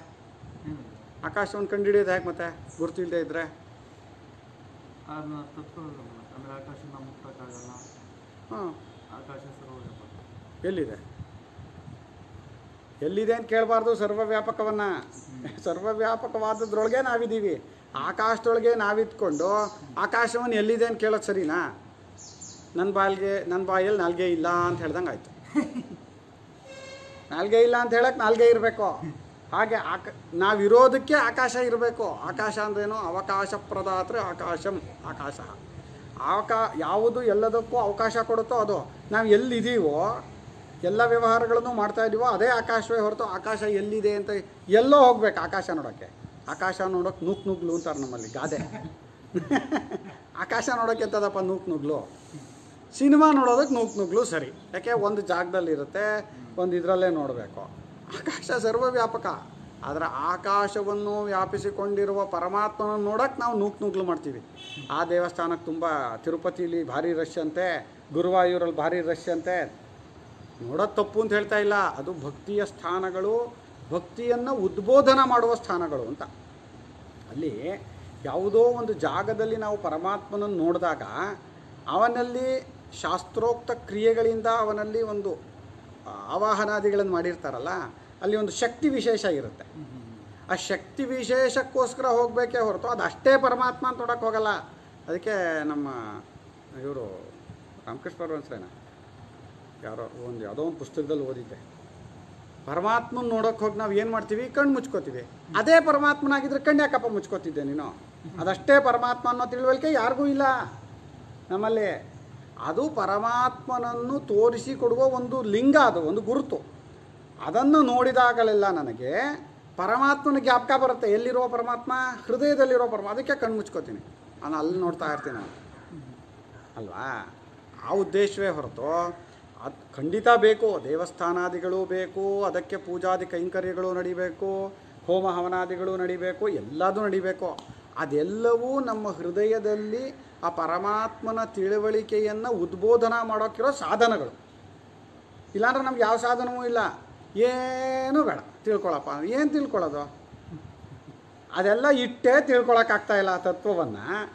ಆಕಾಶವನ್ನು ಕಂಡುಹಿಡಿಯೋದು ಹೇಗೆ ಮತ್ತೆ? ಗುರ್ತು ಇಲ್ಲದೆ ಇದ್ದರೆ ಹಾಂ ಎಲ್ಲಿದೆ? ಎಲ್ಲಿದೆ ಅಂತ ಕೇಳಬಾರ್ದು ಸರ್ವವ್ಯಾಪಕವನ್ನು. ಸರ್ವವ್ಯಾಪಕವಾದದ್ರೊಳಗೆ ನಾವಿದ್ದೀವಿ. ಆಕಾಶದೊಳಗೆ ನಾವಿದ್ಕೊಂಡು ಆಕಾಶವನ್ನು ಎಲ್ಲಿದೆ ಅಂತ ಕೇಳೋದು ಸರಿನಾ? ನನ್ನ ಬಾಯಿಗೆ ನನ್ನ ಬಾಯಲ್ಲಿ ನಾಲ್ಗೆ ಇಲ್ಲ ಅಂತ ಹೇಳ್ದಂಗೆ ಆಯಿತು. ನಾಲ್ಗೆ ಇಲ್ಲ ಅಂತ ಹೇಳಕ್ಕೆ ನಾಲ್ಗೆ ಇರಬೇಕು. ಹಾಗೆ ಆಕ, ನಾವಿರೋದಕ್ಕೆ ಆಕಾಶ ಇರಬೇಕು. ಆಕಾಶ ಅಂದ್ರೇನು? ಅವಕಾಶ ಪ್ರದಾತ್ರ ಆಕಾಶಂ ಆಕಾಶ. ಆಕಾ ಯಾವುದು ಎಲ್ಲದಕ್ಕೂ ಅವಕಾಶ ಕೊಡುತ್ತೋ ಅದು. ನಾವು ಎಲ್ಲಿದ್ದೀವೋ ಎಲ್ಲ ವ್ಯವಹಾರಗಳನ್ನು ಮಾಡ್ತಾ ಇದೀವೋ, ಅದೇ ಆಕಾಶವೇ ಹೊರತು ಆಕಾಶ ಎಲ್ಲಿದೆ ಅಂತ ಎಲ್ಲೋ ಹೋಗ್ಬೇಕು ಆಕಾಶ ನೋಡೋಕ್ಕೆ. ಆಕಾಶ ನೋಡೋಕೆ ನೂಕ್ ನುಗ್ಲು ಅಂತಾರೆ ನಮ್ಮಲ್ಲಿ, ಗಾದೆ. ಆಕಾಶ ನೋಡೋಕೆ ಎಂತದಪ್ಪ ನೂಕ್ ನುಗ್ಲು? ಸಿನಿಮಾ ನೋಡೋದಕ್ಕೆ ನೂಕ್ ನುಗ್ಲು ಸರಿ. ಯಾಕೆ? ಒಂದು ಜಾಗದಲ್ಲಿ ಇರುತ್ತೆ, ಒಂದು ಇದರಲ್ಲೇ ನೋಡಬೇಕು. ಆಕಾಶ ಸರ್ವವ್ಯಾಪಕ. ಆದರೆ ಆಕಾಶವನ್ನು ವ್ಯಾಪಿಸಿಕೊಂಡಿರುವ ಪರಮಾತ್ಮನ ನೋಡೋಕೆ ನಾವು ನೂಕ್ ನುಗ್ಲು ಮಾಡ್ತೀವಿ. ಆ ದೇವಸ್ಥಾನಕ್ಕೆ ತುಂಬ ತಿರುಪತಿಲಿ ಭಾರಿ ರಶ್ ಅಂತೆ, ಗುರುವಾಯೂರಲ್ಲಿ ಭಾರಿ ರಶ್ ಅಂತೆ. ನೋಡೋದು ತಪ್ಪು ಅಂತ ಹೇಳ್ತಾ ಇಲ್ಲ. ಅದು ಭಕ್ತಿಯ ಸ್ಥಾನಗಳು ಭಕ್ತಿಯನ್ನು ಉದ್ಬೋಧನ ಮಾಡುವ ಸ್ಥಾನಗಳು ಅಂತ. ಅಲ್ಲಿ ಯಾವುದೋ ಒಂದು ಜಾಗದಲ್ಲಿ ನಾವು ಪರಮಾತ್ಮನನ್ನು ನೋಡಿದಾಗ ಅವನಲ್ಲಿ ಶಾಸ್ತ್ರೋಕ್ತ ಕ್ರಿಯೆಗಳಿಂದ ಅವನಲ್ಲಿ ಒಂದು ಆವಾಹನಾದಿಗಳನ್ನು ಮಾಡಿರ್ತಾರಲ್ಲ, ಅಲ್ಲಿ ಒಂದು ಶಕ್ತಿ ವಿಶೇಷ ಇರುತ್ತೆ. ಆ ಶಕ್ತಿ ವಿಶೇಷಕ್ಕೋಸ್ಕರ ಹೋಗಬೇಕೇ ಹೊರತು ಅದು ಅಷ್ಟೇ ಪರಮಾತ್ಮ ಅಂತ ನೋಡೋಕೆ ಹೋಗಲ್ಲ. ಅದಕ್ಕೆ ನಮ್ಮ ಇವರು ರಾಮಕೃಷ್ಣ ಪರಮಹಂಸರೇನ ಯಾರೋ ಒಂದು ಯಾವುದೋ ಒಂದು ಪುಸ್ತಕದಲ್ಲಿ ಓದಿದ್ದೆ. ಪರಮಾತ್ಮನ ನೋಡೋಕೆ ಹೋಗಿ ನಾವು ಏನು ಮಾಡ್ತೀವಿ? ಕಣ್ಣು ಮುಚ್ಕೋತೀವಿ. ಅದೇ ಪರಮಾತ್ಮನಾಗಿದ್ರೆ ಕಣ್ಣು ಯಾಕಪ್ಪ ಮುಚ್ಕೋತಿದ್ದೆ ನೀನು? ಅದಷ್ಟೇ ಪರಮಾತ್ಮ ಅನ್ನೋ ತಿಳುವಳಿಕೆ ಯಾರಿಗೂ ಇಲ್ಲ. ನಮ್ಮಲ್ಲಿ ಅದು ಪರಮಾತ್ಮನನ್ನು ತೋರಿಸಿಕೊಡುವ ಒಂದು ಲಿಂಗ ಅದು, ಒಂದು ಗುರುತು. ಅದನ್ನು ನೋಡಿದಾಗಲೆಲ್ಲ ನನಗೆ ಪರಮಾತ್ಮನ ಜ್ಞಾಪಕ ಬರುತ್ತೆ. ಎಲ್ಲಿರುವ ಪರಮಾತ್ಮ? ಹೃದಯದಲ್ಲಿರೋ ಪರಮಾತ್ಮ. ಅದಕ್ಕೆ ಕಣ್ಣು ಮುಚ್ಕೋತೀನಿ. ನಾನು ಅಲ್ಲಿ ನೋಡ್ತಾ ಇರ್ತೀನಿ ನಾನು. ಅಲ್ವಾ? ಆ ಉದ್ದೇಶವೇ ಹೊರತು ಅದು ಖಂಡಿತ ಬೇಕು, ದೇವಸ್ಥಾನಾದಿಗಳು ಬೇಕು, ಅದಕ್ಕೆ ಪೂಜಾದಿ ಕೈಂಕರ್ಯಗಳು ನಡಿಬೇಕು, ಹೋಮ ಹವನಾದಿಗಳು ನಡಿಬೇಕು, ಎಲ್ಲದೂ ನಡಿಬೇಕು. ಅದೆಲ್ಲವೂ ನಮ್ಮ ಹೃದಯದಲ್ಲಿ ಆ ಪರಮಾತ್ಮನ ತಿಳುವಳಿಕೆಯನ್ನು ಉದ್ಬೋಧನ ಮಾಡೋಕ್ಕಿರೋ ಸಾಧನಗಳು. ಇಲ್ಲಾಂದ್ರೆ ನಮ್ಗೆ ಯಾವ ಸಾಧನವೂ ಇಲ್ಲ. ಏನೂ ಬೇಡ. ತಿಳ್ಕೊಳಪ್ಪ. ಏನು ತಿಳ್ಕೊಳ್ಳೋದು? ಅದೆಲ್ಲ ಇಟ್ಟೇ ತಿಳ್ಕೊಳಕ್ಕಾಗ್ತಾ ಇಲ್ಲ ಆ ತತ್ವವನ್ನು.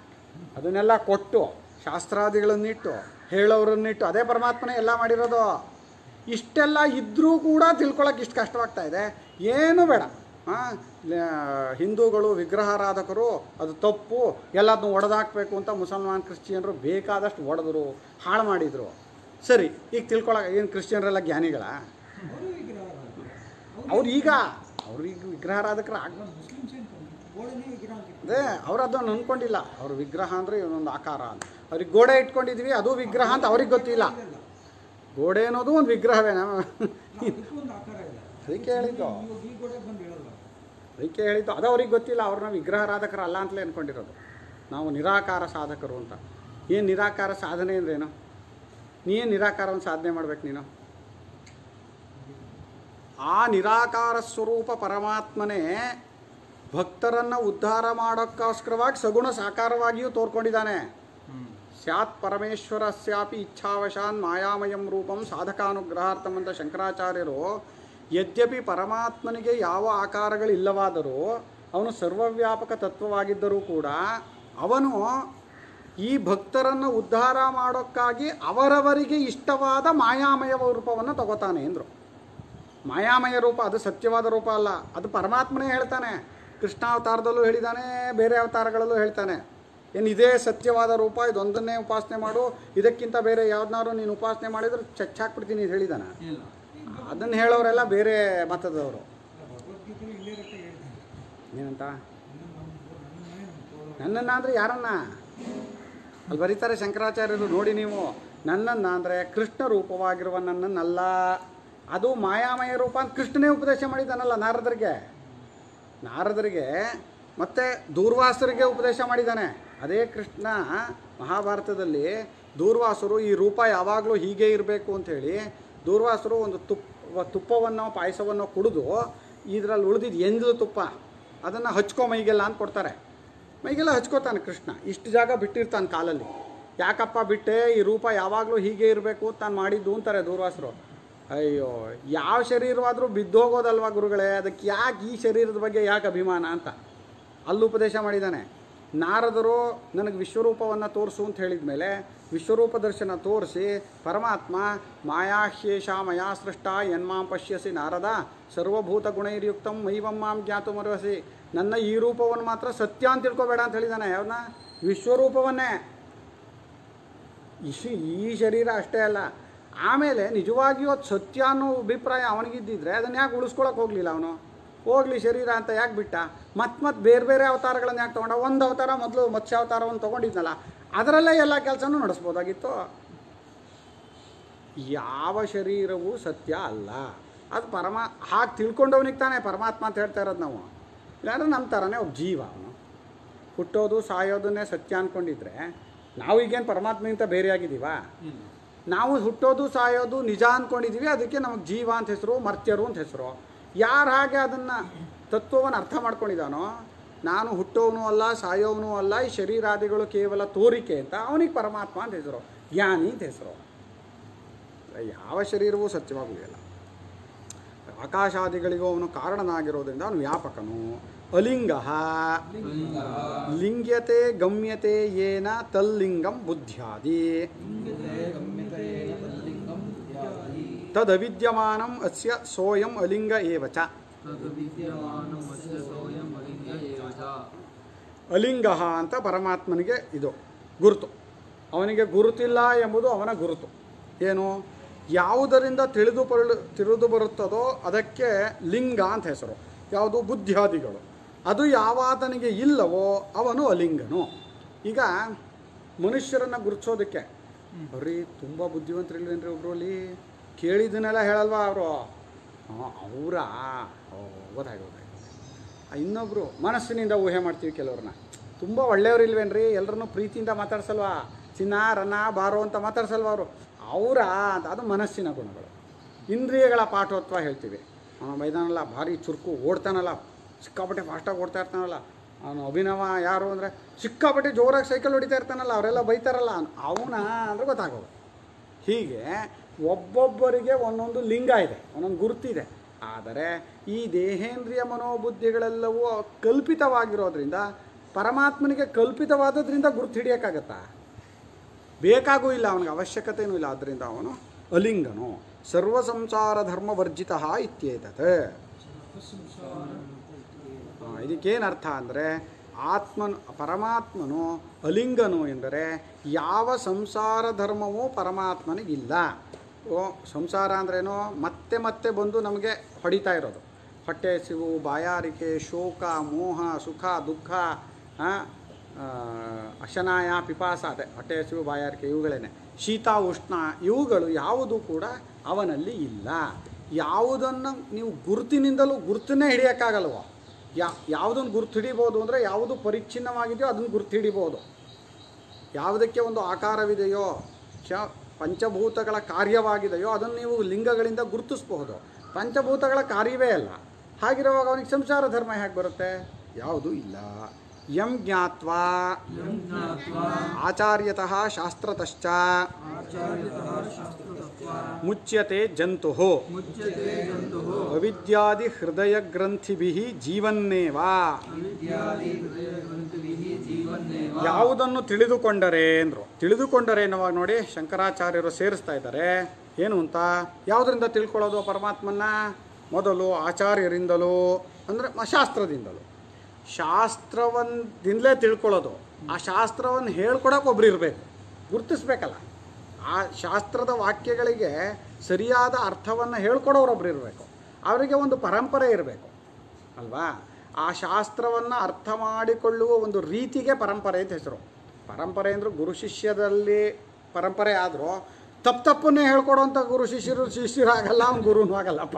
ಅದನ್ನೆಲ್ಲ ಕೊಟ್ಟು, ಶಾಸ್ತ್ರಾದಿಗಳನ್ನಿಟ್ಟು ಹೇಳೋರನ್ನಿಟ್ಟು ಅದೇ ಪರಮಾತ್ಮನೇ ಎಲ್ಲ ಮಾಡಿರೋದು. ಇಷ್ಟೆಲ್ಲ ಇದ್ದರೂ ಕೂಡ ತಿಳ್ಕೊಳಕ್ಕೆ ಇಷ್ಟು ಕಷ್ಟವಾಗ್ತಾ ಇದೆ. ಏನೂ ಬೇಡ. ಹಾಂ ಹಿಂದೂಗಳು ವಿಗ್ರಹಾರಾಧಕರು ಅದು ತಪ್ಪು. ಎಲ್ಲದನ್ನು ಒಡೆದಾಕಬೇಕು ಅಂತ ಮುಸಲ್ಮಾನ್ ಕ್ರಿಶ್ಚಿಯನ್ರು ಬೇಕಾದಷ್ಟು ಒಡೆದ್ರು ಹಾಳು ಮಾಡಿದರು. ಸರಿ ಈಗ ತಿಳ್ಕೊಳಕ್ಕೆ ಏನು ಕ್ರಿಶ್ಚಿಯನ್ರೆಲ್ಲ ಜ್ಞಾನಿಗಳ? ಅವರು ಈಗ ಅವ್ರಿಗೆ ವಿಗ್ರಹಾರಾಧಕರು ಆಗ ಮುಸ್ಲಿಮ್ಸ್ ಏನು ಗೋಡೆನೇ ವಿಗ್ರಹ ಅಂತ ಅದೇ ಅವ್ರು ಅದನ್ನು ಅನ್ಕೊಂಡಿಲ್ಲ. ಅವ್ರ ವಿಗ್ರಹ ಅಂದರೆ ಇವನೊಂದು ಆಕಾರ ಅಂತ. ಅವ್ರಿಗೆ ಗೋಡೆ ಇಟ್ಕೊಂಡಿದ್ವಿ, ಅದು ವಿಗ್ರಹ ಅಂತ ಅವ್ರಿಗೆ ಗೊತ್ತಿಲ್ಲ. ಗೋಡೆ ಅನ್ನೋದು ಒಂದು ವಿಗ್ರಹವೇ ನಮ್ಮ ಅದಕ್ಕೂ ಹೇಳಿದ್ದು. ಅದಕ್ಕೆ ಹೇಳಿದ್ದು. ಅದು ಅವ್ರಿಗೆ ಗೊತ್ತಿಲ್ಲ, ಅವ್ರನ್ನ ವಿಗ್ರಹಾರಾಧಕರು ಅಲ್ಲ ಅಂತಲೇ ಅನ್ಕೊಂಡಿರೋದು. ನಾವು ನಿರಾಕಾರ ಸಾಧಕರು ಅಂತ. ಏನು ನಿರಾಕಾರ ಸಾಧನೆ ಅಂದ್ರೇನು? ನೀನು ನಿರಾಕಾರವನ್ನು ಸಾಧನೆ ಮಾಡ್ಬೇಕು ನೀನು? ಆ ನಿರಾಕಾರ ಸ್ವರೂಪ ಪರಮಾತ್ಮನೇ ಭಕ್ತರನ್ನು ಉದ್ಧಾರ ಮಾಡೋಕ್ಕೋಸ್ಕರವಾಗಿ ಸಗುಣ ಸಾಕಾರವಾಗಿಯೂ ತೋರ್ಕೊಂಡಿದ್ದಾನೆ. ಸ್ಯಾತ್ ಪರಮೇಶ್ವರಸ್ಯಾಪಿ ಇಚ್ಛಾವಶಾನ್ ಮಾಯಾಮಯಂ ರೂಪಂ ಸಾಧಕಾನುಗ್ರಹಾರ್ಥಂ ಶಂಕರಾಚಾರ್ಯರು, ಯದ್ಯಪಿ ಪರಮಾತ್ಮನಿಗೆ ಯಾವ ಆಕಾರಗಳಿಲ್ಲವಾದರೂ, ಅವನು ಸರ್ವವ್ಯಾಪಕ ತತ್ವವಾಗಿದ್ದರೂ ಕೂಡ, ಅವನು ಈ ಭಕ್ತರನ್ನು ಉದ್ಧಾರ ಮಾಡೋಕ್ಕಾಗಿ ಅವರವರಿಗೆ ಇಷ್ಟವಾದ ಮಾಯಾಮಯ ರೂಪವನ್ನು ತಗೋತಾನೆ ಎಂದರು ಮಾಯಾಮಯ ರೂಪ ಅದು ಸತ್ಯವಾದ ರೂಪ ಅಲ್ಲ, ಅದು ಪರಮಾತ್ಮನೇ ಹೇಳ್ತಾನೆ. ಕೃಷ್ಣಾವತಾರದಲ್ಲೂ ಹೇಳಿದ್ದಾನೆ ಬೇರೆ ಅವತಾರಗಳಲ್ಲೂ ಹೇಳ್ತಾನೆ. ಏನು ಇದೇ ಸತ್ಯವಾದ ರೂಪ ಇದೊಂದನ್ನೇ ಉಪಾಸನೆ ಮಾಡು ಇದಕ್ಕಿಂತ ಬೇರೆ ಯಾವ್ದನ್ನಾರು ನೀನು ಉಪಾಸನೆ ಮಾಡಿದ್ರೆ ಚಚ್ಚಾಕ್ಬಿಡ್ತೀನಿ ಅಂತ ಹೇಳಿದಾನ. ಅದನ್ನು ಹೇಳೋರೆಲ್ಲ ಬೇರೆ ಮತದವರು. ಏನಂತ? ನನ್ನನ್ನ ಅಂದರೆ ಯಾರನ್ನ? ಅಲ್ಲಿ ಬರೀತಾರೆ ಶಂಕರಾಚಾರ್ಯರು ನೋಡಿ ನೀವು. ನನ್ನನ್ನು ಅಂದರೆ ಕೃಷ್ಣ ರೂಪವಾಗಿರುವ ನನ್ನನ್ನಲ್ಲ. ಅದು ಮಾಯಾಮಯ ರೂಪ ಅಂತ ಕೃಷ್ಣನೇ ಉಪದೇಶ ಮಾಡಿದ್ದಾನಲ್ಲ ನಾರದರಿಗೆ. ನಾರದರಿಗೆ ಮತ್ತು ದೂರ್ವಾಸರಿಗೆ ಉಪದೇಶ ಮಾಡಿದ್ದಾನೆ ಅದೇ ಕೃಷ್ಣ ಮಹಾಭಾರತದಲ್ಲಿ ದೂರ್ವಾಸರು ಈ ರೂಪ ಯಾವಾಗಲೂ ಹೀಗೆ ಇರಬೇಕು ಅಂಥೇಳಿ ದೂರ್ವಾಸರು ಒಂದು ತುಪ್ಪ ತುಪ್ಪವನ್ನು ಪಾಯಸವನ್ನು ಕುಡಿದು ಇದರಲ್ಲಿ ಉಳಿದಿದ್ದು ಎಂಜಲು ತುಪ್ಪ, ಅದನ್ನು ಹಚ್ಕೊ ಮೈಗೆಲ್ಲ ಅಂತ ಕೊಡ್ತಾರೆ. ಮೈಗೆಲ್ಲ ಹಚ್ಕೋತಾನೆ ಕೃಷ್ಣ. ಇಷ್ಟು ಜಾಗ ಬಿಟ್ಟಿರ್ತಾನೆ ಕಾಲಲ್ಲಿ. ಯಾಕಪ್ಪ ಬಿಟ್ಟೆ? ಈ ರೂಪ ಯಾವಾಗಲೂ ಹೀಗೆ ಇರಬೇಕು ತಾನು ಮಾಡಿದ್ದು ಅಂತಾರೆ ದೂರ್ವಾಸರು. ಅಯ್ಯೋ, ಯಾವ ಶರೀರವಾದರೂ ಬಿದ್ದೋಗೋದಲ್ವ ಗುರುಗಳೇ? ಅದಕ್ಕೆ ಯಾಕೆ ಈ ಶರೀರದ ಬಗ್ಗೆ ಯಾಕೆ ಅಭಿಮಾನ ಅಂತ? ಅಲ್ಲಿ ಉಪದೇಶ ಮಾಡಿದ್ದಾನೆ. ನಾರದರು ನನಗೆ ವಿಶ್ವರೂಪವನ್ನು ತೋರಿಸು ಅಂತ ಹೇಳಿದ ಮೇಲೆ ವಿಶ್ವರೂಪ ದರ್ಶನ ತೋರಿಸಿ, ಪರಮಾತ್ಮ ಮಾಯಾಹ್ಯೇಷ ಮಯಾ ಸೃಷ್ಟ ಯನ್ಮಾಂ ಪಶ್ಯಸಿ ನಾರದ, ಸರ್ವಭೂತ ಗುಣೈರ್ಯುಕ್ತಂ ಮೈವಂ ಮಾಂ ಜ್ಞಾತು ಮರವಸಿ ನನ್ನ ಈ ರೂಪವನ್ನು ಮಾತ್ರ ಸತ್ಯ ಅಂತ ತಿಳ್ಕೊಬೇಡ ಅಂತ ಹೇಳಿದಾನೆ ಯಾವನ್ನ ವಿಶ್ವರೂಪವನ್ನೇ. ಇಶಿ, ಈ ಶರೀರ ಅಷ್ಟೇ ಅಲ್ಲ. ಆಮೇಲೆ ನಿಜವಾಗಿಯೂ ಅದು ಸತ್ಯ ಅನ್ನೋ ಅಭಿಪ್ರಾಯ ಅವನಿಗಿದ್ದಿದ್ರೆ ಅದನ್ನು ಯಾಕೆ ಉಳಿಸ್ಕೊಳಕ್ಕೆ ಹೋಗಲಿಲ್ಲ ಅವನು? ಹೋಗಲಿ ಶರೀರ ಅಂತ ಯಾಕೆ ಬಿಟ್ಟ? ಮತ್ತೆ ಮತ್ತೆ ಬೇರೆ ಬೇರೆ ಅವತಾರಗಳನ್ನು ಯಾಕೆ ತೊಗೊಂಡ? ಒಂದು ಅವತಾರ ಮೊದಲು ಮತ್ಸ್ಯ ಅವತಾರವನ್ನು ತೊಗೊಂಡಿದ್ನಲ್ಲ ಅದರಲ್ಲೇ ಎಲ್ಲ ಕೆಲಸನೂ ನಡೆಸ್ಬೋದಾಗಿತ್ತು. ಯಾವ ಶರೀರವೂ ಸತ್ಯ ಅಲ್ಲ. ಅದು ಪರಮ ಹಾಗೆ ತಿಳ್ಕೊಂಡವನಿಗೆ ತಾನೇ ಪರಮಾತ್ಮ ಅಂತ ಹೇಳ್ತಾ ಇರೋದು ನಾವು. ಇಲ್ಲಾಂದ್ರೆ ನಮ್ಮ ಥರನೇ ಒಬ್ಬ ಜೀವ ಅವನು. ಹುಟ್ಟೋದು ಸಾಯೋದನ್ನೇ ಸತ್ಯ ಅಂದ್ಕೊಂಡಿದ್ರೆ ನಾವು ಈಗೇನು ಪರಮಾತ್ಮಗಿಂತ ಬೇರೆಯಾಗಿದ್ದೀವ ನಾವು ಹುಟ್ಟೋದು ಸಾಯೋದು ನಿಜ ಅಂದ್ಕೊಂಡಿದ್ದೀವಿ ಅದಕ್ಕೆ ನಮಗೆ ಜೀವ ಅಂತ ಹೆಸರು ಮರ್ತ್ಯರು ಅಂತ ಹೆಸರು. ಯಾರು ಹಾಗೆ ಅದನ್ನು ತತ್ವವನ್ನು ಅರ್ಥ ಮಾಡ್ಕೊಂಡಿದ್ದಾನೋ ನಾನು ಹುಟ್ಟೋವನು ಅಲ್ಲ, ಸಾಯೋವನು ಅಲ್ಲ, ಈ ಶರೀರಾದಿಗಳು ಕೇವಲ ತೋರಿಕೆ ಅಂತ ಅವನಿಗೆ ಪರಮಾತ್ಮ ಅಂತ ಹೆಸರು, ಜ್ಞಾನಿ ಅಂತ ಹೆಸರು. ಯಾವ ಶರೀರವೂ ಸತ್ಯವಾಗುವುದಿಲ್ಲ. ಆಕಾಶಾದಿಗಳಿಗೂ ಅವನು ಕಾರಣನಾಗಿರೋದ್ರಿಂದ ಅವನು ವ್ಯಾಪಕನು. ಅಲಿಂಗ. ಲಿಂಗ್ಯತೆ ಗಮ್ಯತೆ ಏನ ತಲ್ಲಿಂಗಂ ಬುದ್ಧ್ಯಾದಿ. ತದವಿದ್ಯಮಾನಂ ಅಸ್ಯ ಸೋಯಂ ಅಲಿಂಗ ಏವಚ ಅಲಿಂಗ ಅಂತ ಪರಮಾತ್ಮನಿಗೆ ಇದು, ಗುರುತು। ಅವನಿಗೆ ಗುರುತಿಲ್ಲ ಎಂಬುದು ಅವನ ಗುರುತು। ಏನು? ಯಾವುದರಿಂದ ತಿಳಿದು ಬರಲು ತಿಳಿದು ಬರುತ್ತದೋ ಅದಕ್ಕೆ ಲಿಂಗ ಅಂತ ಹೆಸರು। ಯಾವುದು? ಬುದ್ಧಿಯಾದಿಗಳು। ಅದು ಯಾವಾತನಿಗೆ ಇಲ್ಲವೋ ಅವನು ಅಲಿಂಗನು। ಈಗ ಮನುಷ್ಯರನ್ನು ಗುರುತಿಸೋದಕ್ಕೆ ಅವ್ರಿ ತುಂಬ ಬುದ್ಧಿವಂತರಿಲ್ವೇನ್ರಿ ಒಬ್ಬರಲ್ಲಿ ಕೇಳಿದ್ದನ್ನೆಲ್ಲ ಹೇಳಲ್ವಾ ಅವರು? ಅವರಾ? ಗೊತ್ತಾಗಿ ಗೊತ್ತಾಗಿ ಇನ್ನೊಬ್ಬರು ಮನಸ್ಸಿನಿಂದ ಊಹೆ ಮಾಡ್ತೀವಿ ಕೆಲವ್ರನ್ನ. ತುಂಬ ಒಳ್ಳೆಯವ್ರು ಇಲ್ವೇನ್ರಿ? ಎಲ್ಲರನ್ನೂ ಪ್ರೀತಿಯಿಂದ ಮಾತಾಡ್ಸಲ್ವಾ? ಚಿನ್ನ, ರನ್ನ, ಬಾರೋ ಅಂತ ಮಾತಾಡ್ಸಲ್ವ ಅವರು? ಅವರ ಅಂತ, ಅದು ಮನಸ್ಸಿನ ಗುಣಗಳು. ಇಂದ್ರಿಯಗಳ ಪಾಠೋತ್ವ ಹೇಳ್ತೀವಿ. ಅವನು ಮೈದಾನಲ್ಲ, ಭಾರಿ ಚುರುಕು ಓಡ್ತಾನಲ್ಲ, ಸಿಕ್ಕಾಪಟ್ಟೆ ಫಾಸ್ಟಾಗಿ ಓಡ್ತಾ ಇರ್ತಾನಲ್ಲ. ಅವನು ಅಭಿನವ ಯಾರು ಅಂದರೆ, ಸಿಕ್ಕಾಪಟ್ಟೆ ಜೋರಾಗಿ ಸೈಕಲ್ ಹೊಡಿತಾ ಇರ್ತಾನಲ್ಲ, ಅವರೆಲ್ಲ ಬೈತಾರಲ್ಲ. ಅವನ ಅಂದರೆ ಗೊತ್ತಾಗೋದು. ಹೀಗೆ ಒಬ್ಬೊಬ್ಬರಿಗೆ ಒಂದೊಂದು ಲಿಂಗ ಇದೆ ಒಂದೊಂದು ಗುರುತಿದೆ ಆದರೆ ಈ ದೇಹೇಂದ್ರಿಯ ಮನೋಬುದ್ಧಿಗಳೆಲ್ಲವೂ ಕಲ್ಪಿತವಾಗಿರೋದ್ರಿಂದ ಪರಮಾತ್ಮನಿಗೆ ಕಲ್ಪಿತವಾದದ್ರಿಂದ ಗುರುತು ಹಿಡಿಯೋಕ್ಕಾಗತ್ತಾ? ಬೇಕಾಗೂ ಇಲ್ಲ ಅವನಿಗೆ ಅವಶ್ಯಕತೆಯೂ ಇಲ್ಲ. ಆದ್ದರಿಂದ ಅವನು ಅಲಿಂಗನು. ಸರ್ವ ಸಂಸಾರ ಧರ್ಮ ವರ್ಜಿತ ಇತ್ಯೇತತ್. ಆ, ಇದಕ್ಕೇನು ಅರ್ಥ ಅಂದರೆ ಆತ್ಮನು ಪರಮಾತ್ಮನು ಅಲಿಂಗನು ಎಂದರೆ ಯಾವ ಸಂಸಾರ ಧರ್ಮವೂ ಪರಮಾತ್ಮನಿಗಿಲ್ಲ. ಸಂಸಾರ ಅಂದ್ರೇನೋ? ಮತ್ತೆ ಮತ್ತೆ ಬಂದು ನಮಗೆ ಹೊಡಿತಾ ಇರೋದು. ಹೊಟ್ಟೆ ಹಸಿವು, ಬಾಯಾರಿಕೆ, ಶೋಕ, ಮೋಹ, ಸುಖ, ದುಃಖ ಅಶನಾಯ, ಪಿಪಾಸ ಅದೇ. ಹೊಟ್ಟೆ ಹಸಿವು, ಬಾಯಾರಿಕೆ ಇವುಗಳೇನೆ. ಶೀತ, ಉಷ್ಣ ಇವುಗಳು ಯಾವುದು ಕೂಡ ಅವನಲ್ಲಿ ಇಲ್ಲ. ಯಾವುದನ್ನು ನೀವು ಗುರುತಿನಿಂದಲೂ ಗುರುತನ್ನೇ ಹಿಡಿಯೋಕ್ಕಾಗಲ್ವ? ಯಾ, ಯಾವುದನ್ನು ಗುರುತು ಹಿಡಿಬೋದು ಅಂದರೆ ಯಾವುದು ಪರಿಚ್ಛಿನ್ನವಾಗಿದೆಯೋ ಅದನ್ನು ಗುರುತು ಹಿಡಿಬೋದು ಯಾವುದಕ್ಕೆ ಒಂದು ಆಕಾರವಿದೆಯೋ? ಪಂಚಭೂತಗಳ ಕಾರ್ಯವಾಗಿದೆಯೋ ಅದನ್ನು ನೀವು ಲಿಂಗಗಳಿಂದ ಗುರುತಿಸಬಹುದು. ಪಂಚಭೂತಗಳ ಕಾರ್ಯವೇ ಅಲ್ಲ. ಹಾಗಿರುವಾಗ ಅವನಿಗೆ ಸಂಸಾರ ಧರ್ಮ ಹೇಗೆ ಬರುತ್ತೆ? ಯಾವುದೂ ಇಲ್ಲ. ಯಂ ಜ್ಞಾತ್ವ. ಆಚಾರ್ಯತಃ ಶಾಸ್ತ್ರತಶ್ಚ. ಮುಚ್ಯತೆ ಜಂತು ಅವಿದ್ಯಾದಿ ಹೃದಯ ಗ್ರಂಥಿಭಿ ಜೀವನ್ನೇವಾ. ಯಾವುದನ್ನು ತಿಳಿದುಕೊಂಡರೆ ಅಂದ್ರು. ತಿಳಿದುಕೊಂಡರೆ ಎನ್ನುವಾಗ ನೋಡಿ ಶಂಕರಾಚಾರ್ಯರು ಸೇರಿಸ್ತಾ ಇದ್ದಾರೆ. ಏನು ಅಂತ? ಯಾವುದರಿಂದ ತಿಳ್ಕೊಳ್ಳೋದು ಪರಮಾತ್ಮನ್ನ? ಮೊದಲು ಆಚಾರ್ಯರಿಂದಲೂ, ಅಂದರೆ ಶಾಸ್ತ್ರದಿಂದಲೂ. ಶಾಸ್ತ್ರವನ್ನಿಂದಲೇ ತಿಳ್ಕೊಳ್ಳೋದು. ಆ ಶಾಸ್ತ್ರವನ್ನು ಹೇಳ್ಕೊಡಕ್ಕೆ ಒಬ್ರು ಇರಬೇಕು. ಗುರುತಿಸ್ಬೇಕಲ್ಲ. ಆ ಶಾಸ್ತ್ರದ ವಾಕ್ಯಗಳಿಗೆ ಸರಿಯಾದ ಅರ್ಥವನ್ನು ಹೇಳ್ಕೊಡೋರೊಬ್ರು ಇರಬೇಕು. ಅವರಿಗೆ ಒಂದು ಪರಂಪರೆ ಇರಬೇಕು. ಅಲ್ವಾ? ಆ ಶಾಸ್ತ್ರವನ್ನು ಅರ್ಥ ಮಾಡಿಕೊಳ್ಳುವ ಒಂದು ರೀತಿಗೆ ಪರಂಪರೆ ಅಂತ ಹೆಸರು. ಪರಂಪರೆ ಅಂದರೆ ಗುರು ಶಿಷ್ಯದಲ್ಲಿ ಪರಂಪರೆ ಆದರೂ ತಪ್ಪು ತಪ್ಪನ್ನೇ ಹೇಳ್ಕೊಡೋಂಥ ಗುರು ಶಿಷ್ಯರು ಶಿಷ್ಯರಾಗಲ್ಲ ಅವ್ನು ಗುರುನೂ ಆಗಲ್ಲಪ್ಪ.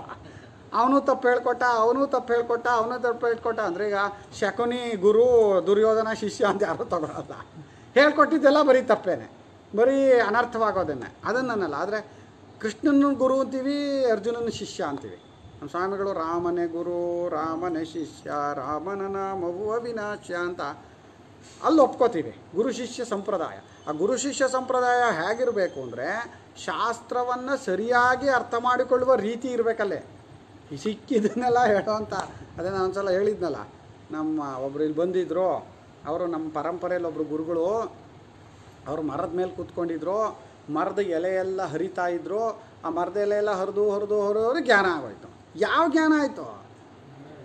ಅವನು ತಪ್ಪು ಹೇಳ್ಕೊಟ್ಟ, ಅವನು ತಪ್ಪು ಹೇಳ್ಕೊಟ್ಟ, ಅವನು ತಪ್ಪು ಹೇಳ್ಕೊಟ್ಟ ಅಂದರೆ ಈಗ ಶಕುನಿ ಗುರು ದುರ್ಯೋಧನ ಶಿಷ್ಯ ಅಂತ ಯಾರೂ ತಗೊಳಲ್ಲ. ಹೇಳ್ಕೊಟ್ಟಿದ್ದೆಲ್ಲ ಬರೀ ತಪ್ಪೇನೆ. ಬರೀ ಅನರ್ಥವಾಗೋದನ್ನೇ. ಅದನ್ನಲ್ಲ ಆದರೆ ಕೃಷ್ಣನ ಗುರು ಅಂತೀವಿ, ಅರ್ಜುನನ ಶಿಷ್ಯ ಅಂತೀವಿ. ನಮ್ಮ ಸ್ವಾಮಿಗಳು ರಾಮನೇ ಗುರು, ರಾಮನೇ ಶಿಷ್ಯ, ರಾಮನ ನಾಮವು ಅವಿನಾಶ ಅಂತ ಅಲ್ಲಿ ಒಪ್ಕೋತೀವಿ. ಗುರು ಶಿಷ್ಯ ಸಂಪ್ರದಾಯ. ಆ ಗುರು ಶಿಷ್ಯ ಸಂಪ್ರದಾಯ ಹೇಗಿರಬೇಕು ಅಂದರೆ ಶಾಸ್ತ್ರವನ್ನು ಸರಿಯಾಗಿ ಅರ್ಥ ಮಾಡಿಕೊಳ್ಳುವ ರೀತಿ ಇರಬೇಕಲ್ಲೇ. ಸಿಕ್ಕಿದ್ದನ್ನೆಲ್ಲ ಹೇಳೋ ಅಂತ ಅದೇ ನಾನು ಒಂದ್ಸಲ ಹೇಳಿದ್ನಲ್ಲ. ನಮ್ಮ ಒಬ್ರು ಇಲ್ಲಿ ಬಂದಿದ್ದರು ಅವರು ನಮ್ಮ ಪರಂಪರೆಯಲ್ಲಿ ಒಬ್ಬರು ಗುರುಗಳು ಅವರು ಮರದ ಮೇಲೆ ಕೂತ್ಕೊಂಡಿದ್ರು, ಮರದ ಎಲೆ ಎಲ್ಲ ಹರಿತಾ ಇದ್ರು, ಆ ಮರದ ಎಲೆ ಎಲ್ಲ ಹರಿದು ಹರಿದು ಹರಿದು ಜ್ಞಾನ ಆಗೋಯ್ತು. ಯಾವ ಜ್ಞಾನ ಆಯಿತು?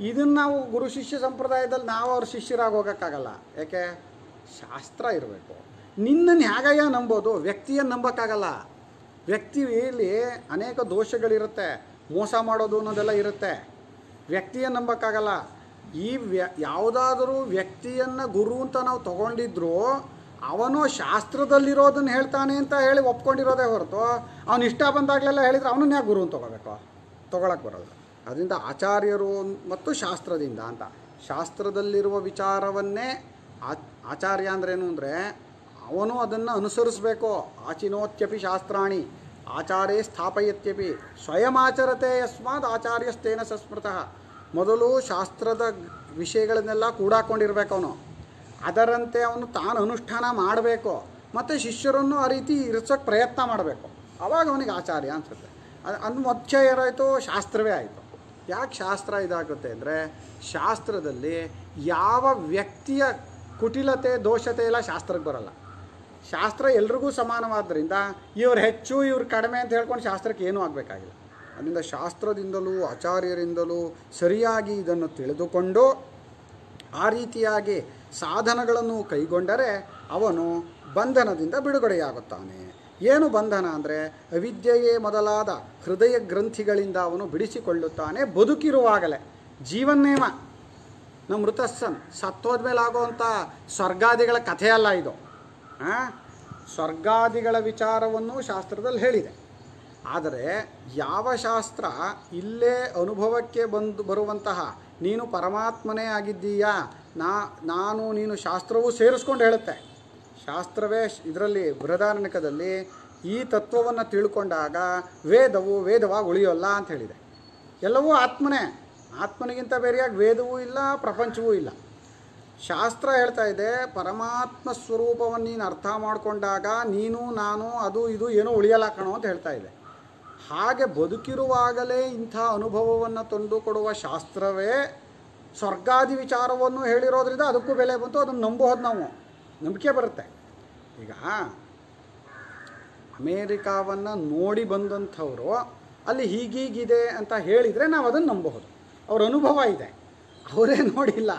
ಇದನ್ನು ನಾವು ಗುರು ಶಿಷ್ಯ ಸಂಪ್ರದಾಯದಲ್ಲಿ ನಾವು ಅವ್ರ ಶಿಷ್ಯರಾಗಿ ಹೋಗೋಕ್ಕಾಗಲ್ಲ. ಯಾಕೆ? ಶಾಸ್ತ್ರ ಇರಬೇಕು. ನಿನ್ನನ್ನು ಹೇಗಯ್ಯ ನಂಬೋದು ವ್ಯಕ್ತಿಯನ್ನು ನಂಬೋಕ್ಕಾಗಲ್ಲ. ವ್ಯಕ್ತಿಯಲ್ಲಿ ಅನೇಕ ದೋಷಗಳಿರುತ್ತೆ, ಮೋಸ ಮಾಡೋದು ಅನ್ನೋದೆಲ್ಲ ಇರುತ್ತೆ. ವ್ಯಕ್ತಿಯನ್ನು ನಂಬೋಕ್ಕಾಗಲ್ಲ. ಈ ವ್ಯ ಯಾವುದಾದರೂ ವ್ಯಕ್ತಿಯನ್ನು ಗುರು ಅಂತ ನಾವು ತಗೊಂಡಿದ್ರು ಅವನು ಶಾಸ್ತ್ರದಲ್ಲಿರೋದನ್ನು ಹೇಳ್ತಾನೆ ಅಂತ ಹೇಳಿ ಒಪ್ಕೊಂಡಿರೋದೇ ಹೊರತು, ಅವನು ಇಷ್ಟ ಬಂದಾಗಲೆಲ್ಲ ಹೇಳಿದರೆ ಅವನನ್ನ ಯಾಕೆ ಅಂತ ತಗೋಬೇಕು? ತೊಗೊಳಕ್ಕೆ ಬರೋದು. ಅದರಿಂದ ಆಚಾರ್ಯರು ಮತ್ತು ಶಾಸ್ತ್ರದಿಂದ ಅಂತ. ಶಾಸ್ತ್ರದಲ್ಲಿರುವ ವಿಚಾರವನ್ನೇ ಆಚಾರ್ಯ ಅಂದ್ರೇನು ಅಂದರೆ, ಅವನು ಅದನ್ನು ಅನುಸರಿಸಬೇಕು. ಆಚಿನೋತ್ಯಪಿ ಶಾಸ್ತ್ರಾಣಿ, ಆಚಾರೇ ಸ್ಥಾಪಯತ್ಯಪಿ, ಸ್ವಯಂ ಆಚರತೆ ಯಸ್ಮಾತ್ ಆಚಾರ್ಯಸ್ತೇನ ಸಸ್ಮೃತಃ. ಮೊದಲು ಶಾಸ್ತ್ರದ ವಿಷಯಗಳನ್ನೆಲ್ಲ ಕೂಡಾಕೊಂಡಿರ್ಬೇಕು ಅವನು. ಅದರಂತೆ ಅವನು ತಾನು ಅನುಷ್ಠಾನ ಮಾಡಬೇಕು. ಮತ್ತು ಶಿಷ್ಯರನ್ನು ಆ ರೀತಿ ಇರಿಸೋಕ್ಕೆ ಪ್ರಯತ್ನ ಮಾಡಬೇಕು. ಅವಾಗ ಅವನಿಗೆ ಆಚಾರ್ಯ ಅನಿಸುತ್ತೆ. ಅದು ಮುಖ್ಯ ಏನಾಯಿತು ಶಾಸ್ತ್ರವೇ ಆಯಿತು. ಯಾಕೆ ಶಾಸ್ತ್ರ ಇದಾಗುತ್ತೆ ಅಂದರೆ ಶಾಸ್ತ್ರದಲ್ಲಿ ಯಾವ ವ್ಯಕ್ತಿಯ ಕುಟಿಲತೆ, ದೋಷತೆ ಎಲ್ಲ ಶಾಸ್ತ್ರಕ್ಕೆ ಬರಲ್ಲ. ಶಾಸ್ತ್ರ ಎಲ್ರಿಗೂ ಸಮಾನವಾದ್ದರಿಂದ ಇವ್ರು ಹೆಚ್ಚು, ಇವ್ರು ಕಡಿಮೆ ಅಂತ ಹೇಳ್ಕೊಂಡು ಶಾಸ್ತ್ರಕ್ಕೆ ಏನೂ ಆಗಬೇಕಾಗಿಲ್ಲ. ಅದರಿಂದ ಶಾಸ್ತ್ರದಿಂದಲೂ, ಆಚಾರ್ಯರಿಂದಲೂ ಸರಿಯಾಗಿ ಇದನ್ನು ತಿಳಿದುಕೊಂಡು ಆ ರೀತಿಯಾಗಿ ಸಾಧನಗಳನ್ನು ಕೈಗೊಂಡರೆ ಅವನು ಬಂಧನದಿಂದ ಬಿಡುಗಡೆಯಾಗುತ್ತಾನೆ. ಏನು ಬಂಧನ ಅಂದರೆ ಅವಿದ್ಯೆಯೇ ಮೊದಲಾದ ಹೃದಯ ಗ್ರಂಥಿಗಳಿಂದ ಅವನು ಬಿಡಿಸಿಕೊಳ್ಳುತ್ತಾನೆ ಬದುಕಿರುವಾಗಲೇ. ಜೀವನ್ನೇಮ ನಮ್ಮ ಮೃತಸ್ಸನ್ ಸತ್ತೋದ್ಮೇಲಾಗುವಂಥ ಸ್ವರ್ಗಾದಿಗಳ ಕಥೆಯಲ್ಲ ಇದು? ಸ್ವರ್ಗಾದಿಗಳ ವಿಚಾರವನ್ನು ಶಾಸ್ತ್ರದಲ್ಲಿ ಹೇಳಿದೆ. ಆದರೆ ಯಾವ ಶಾಸ್ತ್ರ ಇಲ್ಲೇ ಅನುಭವಕ್ಕೆ ಬಂದು ಬರುವಂತಹ ನೀನು ಪರಮಾತ್ಮನೇ ಆಗಿದ್ದೀಯಾ? ನಾ, ನಾನು, ನೀನು ಶಾಸ್ತ್ರವೂ ಸೇರಿಸ್ಕೊಂಡು ಹೇಳುತ್ತೆ. ಶಾಸ್ತ್ರವೇ ಇದರಲ್ಲಿ ಬೃಹದಾರಣ್ಯಕದಲ್ಲಿ ಈ ತತ್ವವನ್ನು ತಿಳ್ಕೊಂಡಾಗ ವೇದವು ವೇದವಾಗಿ ಉಳಿಯೋಲ್ಲ ಅಂತ ಹೇಳಿದೆ. ಎಲ್ಲವೂ ಆತ್ಮನೇ. ಆತ್ಮನಿಗಿಂತ ಬೇರೆಯಾಗಿ ವೇದವೂ ಇಲ್ಲ, ಪ್ರಪಂಚವೂ ಇಲ್ಲ. ಶಾಸ್ತ್ರ ಹೇಳ್ತಾ ಇದೆ, ಪರಮಾತ್ಮ ಸ್ವರೂಪವನ್ನು ನೀನು ಅರ್ಥ ಮಾಡಿಕೊಂಡಾಗ ನೀನು, ನಾನು, ಅದು, ಇದು ಏನೂ ಉಳಿಯಲ್ಲ ಕಣೋ ಅಂತ ಹೇಳ್ತಾ ಇದೆ. ಹಾಗೆ ಬದುಕಿರುವಾಗಲೇ ಇಂಥ ಅನುಭವವನ್ನು ತಂದು ಕೊಡುವ ಶಾಸ್ತ್ರವೇ ಸ್ವರ್ಗಾದಿ ವಿಚಾರವನ್ನು ಹೇಳಿರೋದ್ರಿಂದ ಅದಕ್ಕೂ ಬೆಲೆ ಬಂತು, ಅದನ್ನು ನಂಬೋದು ನಾವು. ನಂಬಿಕೆ ಬರುತ್ತೆ. ಈಗ ಅಮೇರಿಕಾವನ್ನು ನೋಡಿ ಬಂದಂಥವರು ಅಲ್ಲಿ ಹೀಗೀಗಿದೆ ಅಂತ ಹೇಳಿದರೆ ನಾವು ಅದನ್ನು ನಂಬಬಹುದು ಅವ್ರ ಅನುಭವ ಇದೆ. ಅವರೇ ನೋಡಿಲ್ಲ.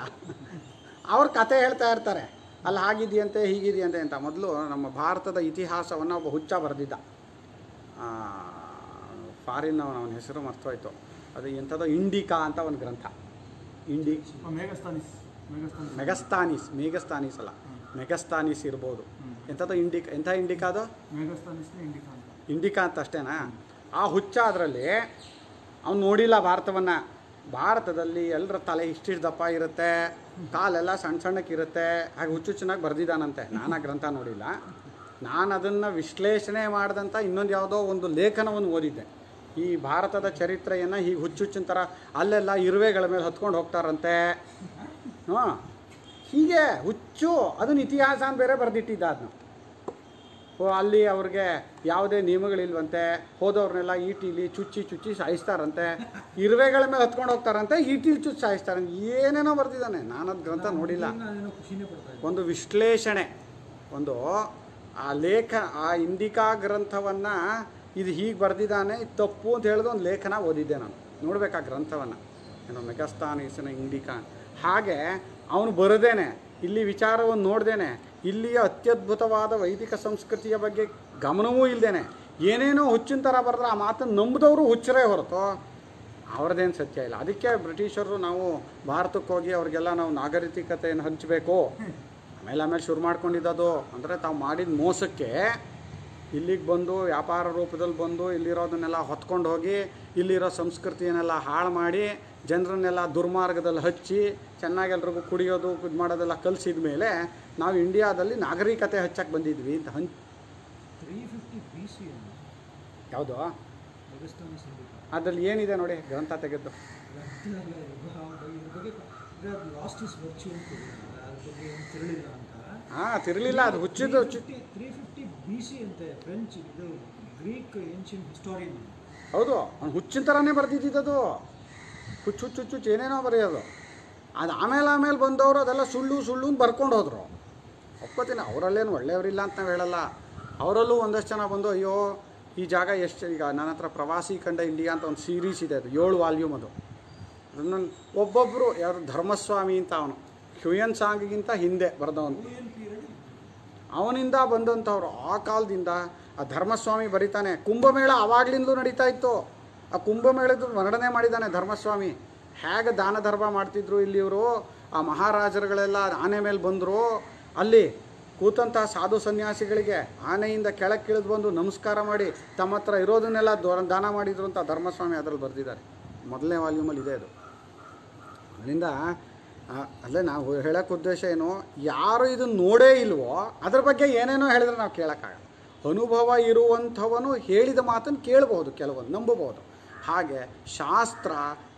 ಅವ್ರ ಕತೆ ಹೇಳ್ತಾ ಇರ್ತಾರೆ. ಅಲ್ಲಿ, ಹಾಗಿದೆಯಂತೆ, ಹೀಗಿದೆಯಂತೆ ಅಂತ. ಮೊದಲು ನಮ್ಮ ಭಾರತದ ಇತಿಹಾಸವನ್ನು ಒಬ್ಬ ಹುಚ್ಚ ಬರೆದಿದ್ದ. ಫಾರಿನ್ ಅವನ ಹೆಸರು ಮರ್ತೋಯ್ತು. ಅದು ಎಂಥದೋ ಇಂಡಿಕಾ ಅಂತ ಒಂದು ಗ್ರಂಥ. ಇಂಡಿ ಮೇಘಸ್ತಾನಿಸ್ ಮೇಘಸ್ತಾನಿಸ್ ಮೆಗಸ್ತಾನೀಸ್. ಮೇಗಸ್ತಾನೀಸ್ ಅಲ್ಲ. ಮೆಗಸ್ತಾನಿಸ್ ಇರ್ಬೋದು. ಎಂಥದ್ದು ಇಂಡಿಕಾ ಎಂಥ ಇಂಡಿಕಾ ಅದು? ಇಂಡಿಕಾ ಅಂತ. ಇಂಡಿಕಾ ಅಂತ ಅಷ್ಟೇನಾ? ಆ ಹುಚ್ಚ ಅದರಲ್ಲಿ ಅವ್ನು ನೋಡಿಲ್ಲ ಭಾರತವನ್ನು. ಭಾರತದಲ್ಲಿ ಎಲ್ಲರ ತಲೆ ಇಷ್ಟಿಷ್ಟು ದಪ್ಪ ಇರುತ್ತೆ. ಕಾಲೆಲ್ಲ ಸಣ್ಣ ಸಣ್ಣಕ್ಕಿರುತ್ತೆ ಹಾಗೆ ಹುಚ್ಚು ಚೆನ್ನಾಗಿ ಬರೆದಿದ್ದಾನಂತೆ. ನಾನು ಆ ಗ್ರಂಥ ನೋಡಿಲ್ಲ. ನಾನು ಅದನ್ನು ವಿಶ್ಲೇಷಣೆ ಮಾಡಿದಂಥ ಇನ್ನೊಂದು ಯಾವುದೋ ಒಂದು ಲೇಖನವನ್ನು ಓದಿದ್ದೆ. ಈ ಭಾರತದ ಚರಿತ್ರೆಯನ್ನು ಹೀಗೆ ಹುಚ್ಚುಚ್ಚಿನ ಥರ ಅಲ್ಲೆಲ್ಲ ಇರುವೆಗಳ ಮೇಲೆ ಹತ್ಕೊಂಡು ಹೋಗ್ತಾರಂತೆ. ಹಾಂ? ಹೀಗೆ ಹುಚ್ಚು ಅದನ್ನ ಇತಿಹಾಸ ಅಂತ ಬೇರೆ ಬರೆದಿಟ್ಟಿದ್ದ ಅದನ್ನು ಓ ಅಲ್ಲಿ ಅವ್ರಿಗೆ ಯಾವುದೇ ನಿಯಮಗಳಿಲ್ವಂತೆ ಹೋದವ್ರನ್ನೆಲ್ಲ ಈಟಿಲಿ ಚುಚ್ಚಿ ಚುಚ್ಚಿ ಸಾಯಿಸ್ತಾರಂತೆ ಇರುವೆಗಳ ಮೇಲೆ ಹತ್ಕೊಂಡು ಹೋಗ್ತಾರಂತೆ ಈಟಿಲಿ ಚುಚ್ಚಿ ಸಾಯಿಸ್ತಾರಂತೆ ಏನೇನೋ ಬರ್ತಿದ್ದಾನೆ ನಾನು ಅದು ಗ್ರಂಥ ನೋಡಿಲ್ಲ ಒಂದು ವಿಶ್ಲೇಷಣೆ ಒಂದು ಆ ಲೇಖ ಆ ಇಂಡಿಕಾ ಗ್ರಂಥವನ್ನು ಇದು ಹೀಗೆ ಬರೆದಿದ್ದಾನೆ ತಪ್ಪು ಅಂತ ಹೇಳಿದ ಒಂದು ಲೇಖನ ಓದಿದ್ದೆ ನಾನು. ನೋಡ್ಬೇಕು ಆ ಗ್ರಂಥವನ್ನು. ಏನೋ ಮೆಗಸ್ತಾನೀಸನ ಇಂಡಿಕಾ. ಹಾಗೆ ಅವನು ಬರದೇನೆ, ಇಲ್ಲಿ ವಿಚಾರವನ್ನು ನೋಡ್ದೇನೆ, ಇಲ್ಲಿಯ ಅತ್ಯದ್ಭುತವಾದ ವೈದಿಕ ಸಂಸ್ಕೃತಿಯ ಬಗ್ಗೆ ಗಮನವೂ ಇಲ್ಲದೇನೆ ಏನೇನೋ ಹುಚ್ಚಿನ ಥರ ಬರೆದ್ರೆ ಆ ಮಾತನ್ನು ನಂಬಿದವರು ಹುಚ್ಚರೇ ಹೊರತು ಅವ್ರದ್ದೇನು ಸತ್ಯ ಇಲ್ಲ. ಅದಕ್ಕೆ ಬ್ರಿಟಿಷರು ನಾವು ಭಾರತಕ್ಕೆ ಹೋಗಿ ಅವ್ರಿಗೆಲ್ಲ ನಾವು ನಾಗರಿಕತೆಯನ್ನು ಹಂಚಬೇಕು. ಆಮೇಲೆ ಆಮೇಲೆ ಶುರು ಮಾಡ್ಕೊಂಡಿದ್ದದು. ಅಂದರೆ ತಾವು ಮಾಡಿದ ಮೋಸಕ್ಕೆ ಇಲ್ಲಿಗೆ ಬಂದು ವ್ಯಾಪಾರ ರೂಪದಲ್ಲಿ ಬಂದು ಇಲ್ಲಿರೋದನ್ನೆಲ್ಲ ಹೊತ್ಕೊಂಡು ಹೋಗಿ ಇಲ್ಲಿರೋ ಸಂಸ್ಕೃತಿಯನ್ನೆಲ್ಲ ಹಾಳು ಮಾಡಿ ಜನರನ್ನೆಲ್ಲ ದುರ್ಮಾರ್ಗದಲ್ಲಿ ಹಚ್ಚಿ ಚೆನ್ನಾಗಿ ಎಲ್ರಿಗೂ ಕುಡಿಯೋದು ಇದು ಮಾಡೋದೆಲ್ಲ ಕಲಿಸಿದ ಮೇಲೆ ನಾವು ಇಂಡಿಯಾದಲ್ಲಿ ನಾಗರಿಕತೆ ಹಚ್ಚಕ್ಕೆ ಬಂದಿದ್ವಿ ಅಂತ ಹಂಚ್ ತ್ರೀ ಫಿಫ್ಟಿ ಬಿ ಸಿ ಯಾವುದು? ಅದರಲ್ಲಿ ಏನಿದೆ ನೋಡಿ ಗ್ರಂಥ ತೆಗೆದು ಹಾಂ ತಿರ್ಲಿಲ್ಲ ಅದು ಹುಚ್ಚಿದ್ದು ಹುಚ್ಚಿ ಬಿ ಸಿ ಅಂತೆ ಫ್ರೆಂಚ್ ಇದು ಗ್ರೀಕ್ ಏನ್ಷಿಯನ್ ಹಿಸ್ಟೋರಿಯನ್ ಹೌದು ಅವ್ನು ಹುಚ್ಚಿನ ಥರನೇ ಬರ್ತಿದ್ದಿದ್ದದು ಹುಚ್ಚು ಹುಚ್ಚು ಹುಚ್ಚು ಹುಚ್ಚು ಏನೇನೋ ಬರೆಯೋದು. ಅದು ಆಮೇಲೆ ಆಮೇಲೆ ಬಂದವರು ಅದೆಲ್ಲ ಸುಳ್ಳು ಸುಳ್ಳು ಅಂತ ಬರ್ಕೊಂಡು ಹೋದರು. ಒಪ್ಕೋತೀನಿ ಅವರಲ್ಲೇನು ಒಳ್ಳೆಯವರಿಲ್ಲ ಅಂತ ನಾವು ಹೇಳಲ್ಲ. ಅವರಲ್ಲೂ ಒಂದಷ್ಟು ಜನ ಬಂದು ಅಯ್ಯೋ ಈ ಜಾಗ ಎಷ್ಟು ಈಗ ನನ್ನ ಹತ್ರ ಪ್ರವಾಸಿ ಕಂಡ ಇಂಡಿಯಾ ಅಂತ ಒಂದು ಸೀರೀಸ್ ಇದೆ ಅದು ಏಳು ವಾಲ್ಯೂಮ್ ಅದು. ಅದನ್ನು ಒಬ್ಬೊಬ್ಬರು ಯಾರು ಧರ್ಮಸ್ವಾಮಿ ಅಂತ ಅವನು ಹ್ಯೂಯನ್ ಸಾಂಗ್ಗಿಂತ ಹಿಂದೆ ಬರೆದವನು. ಅವನಿಂದ ಬಂದಂಥವ್ರು ಆ ಕಾಲದಿಂದ ಆ ಧರ್ಮಸ್ವಾಮಿ ಬರೀತಾನೆ. ಕುಂಭಮೇಳ ಆವಾಗ್ಲಿಂದಲೂ ನಡೀತಾ ಇತ್ತು. ಆ ಕುಂಭಮೇಳದ ವರ್ಣನೆ ಮಾಡಿದ್ದಾನೆ ಧರ್ಮಸ್ವಾಮಿ. ಹೇಗೆ ದಾನ ಧರ್ಮ ಮಾಡ್ತಿದ್ರು ಇಲ್ಲಿ ಇವರು ಆ ಮಹಾರಾಜರುಗಳೆಲ್ಲ ಆನೆ ಮೇಲೆ ಬಂದರು. ಅಲ್ಲಿ ಕೂತಂತಹ ಸಾಧು ಸನ್ಯಾಸಿಗಳಿಗೆ ಆನೆಯಿಂದ ಕೆಳಕ್ಕೆ ಇಳಿದು ಬಂದು ನಮಸ್ಕಾರ ಮಾಡಿ ತಮ್ಮ ಹತ್ರ ಇರೋದನ್ನೆಲ್ಲ ದೊರ ದಾನ ಮಾಡಿದ್ರು ಅಂತ ಧರ್ಮಸ್ವಾಮಿ ಅದರಲ್ಲಿ ಬರೆದಿದ್ದಾರೆ. ಮೊದಲನೇ ವಾಲ್ಯೂಮಲ್ಲಿ ಇದೆ ಅದು. ಆ, ಅಲ್ಲೇ ನಾವು ಹೇಳೋಕ್ಕೆ ಉದ್ದೇಶ ಏನು? ಯಾರು ಇದನ್ನು ನೋಡೇ ಇಲ್ವೋ, ಅದ್ರ ಬಗ್ಗೆ ಏನೇನೋ ಹೇಳಿದ್ರೆ ನಾವು ಕೇಳೋಕ್ಕಾಗಲ್ಲ. ಅನುಭವ ಇರುವಂಥವನು ಹೇಳಿದ ಮಾತನ್ನು ಕೇಳಬಹುದು, ಕೆಲವೊಂದು ನಂಬಬಹುದು. ಹಾಗೆ ಶಾಸ್ತ್ರ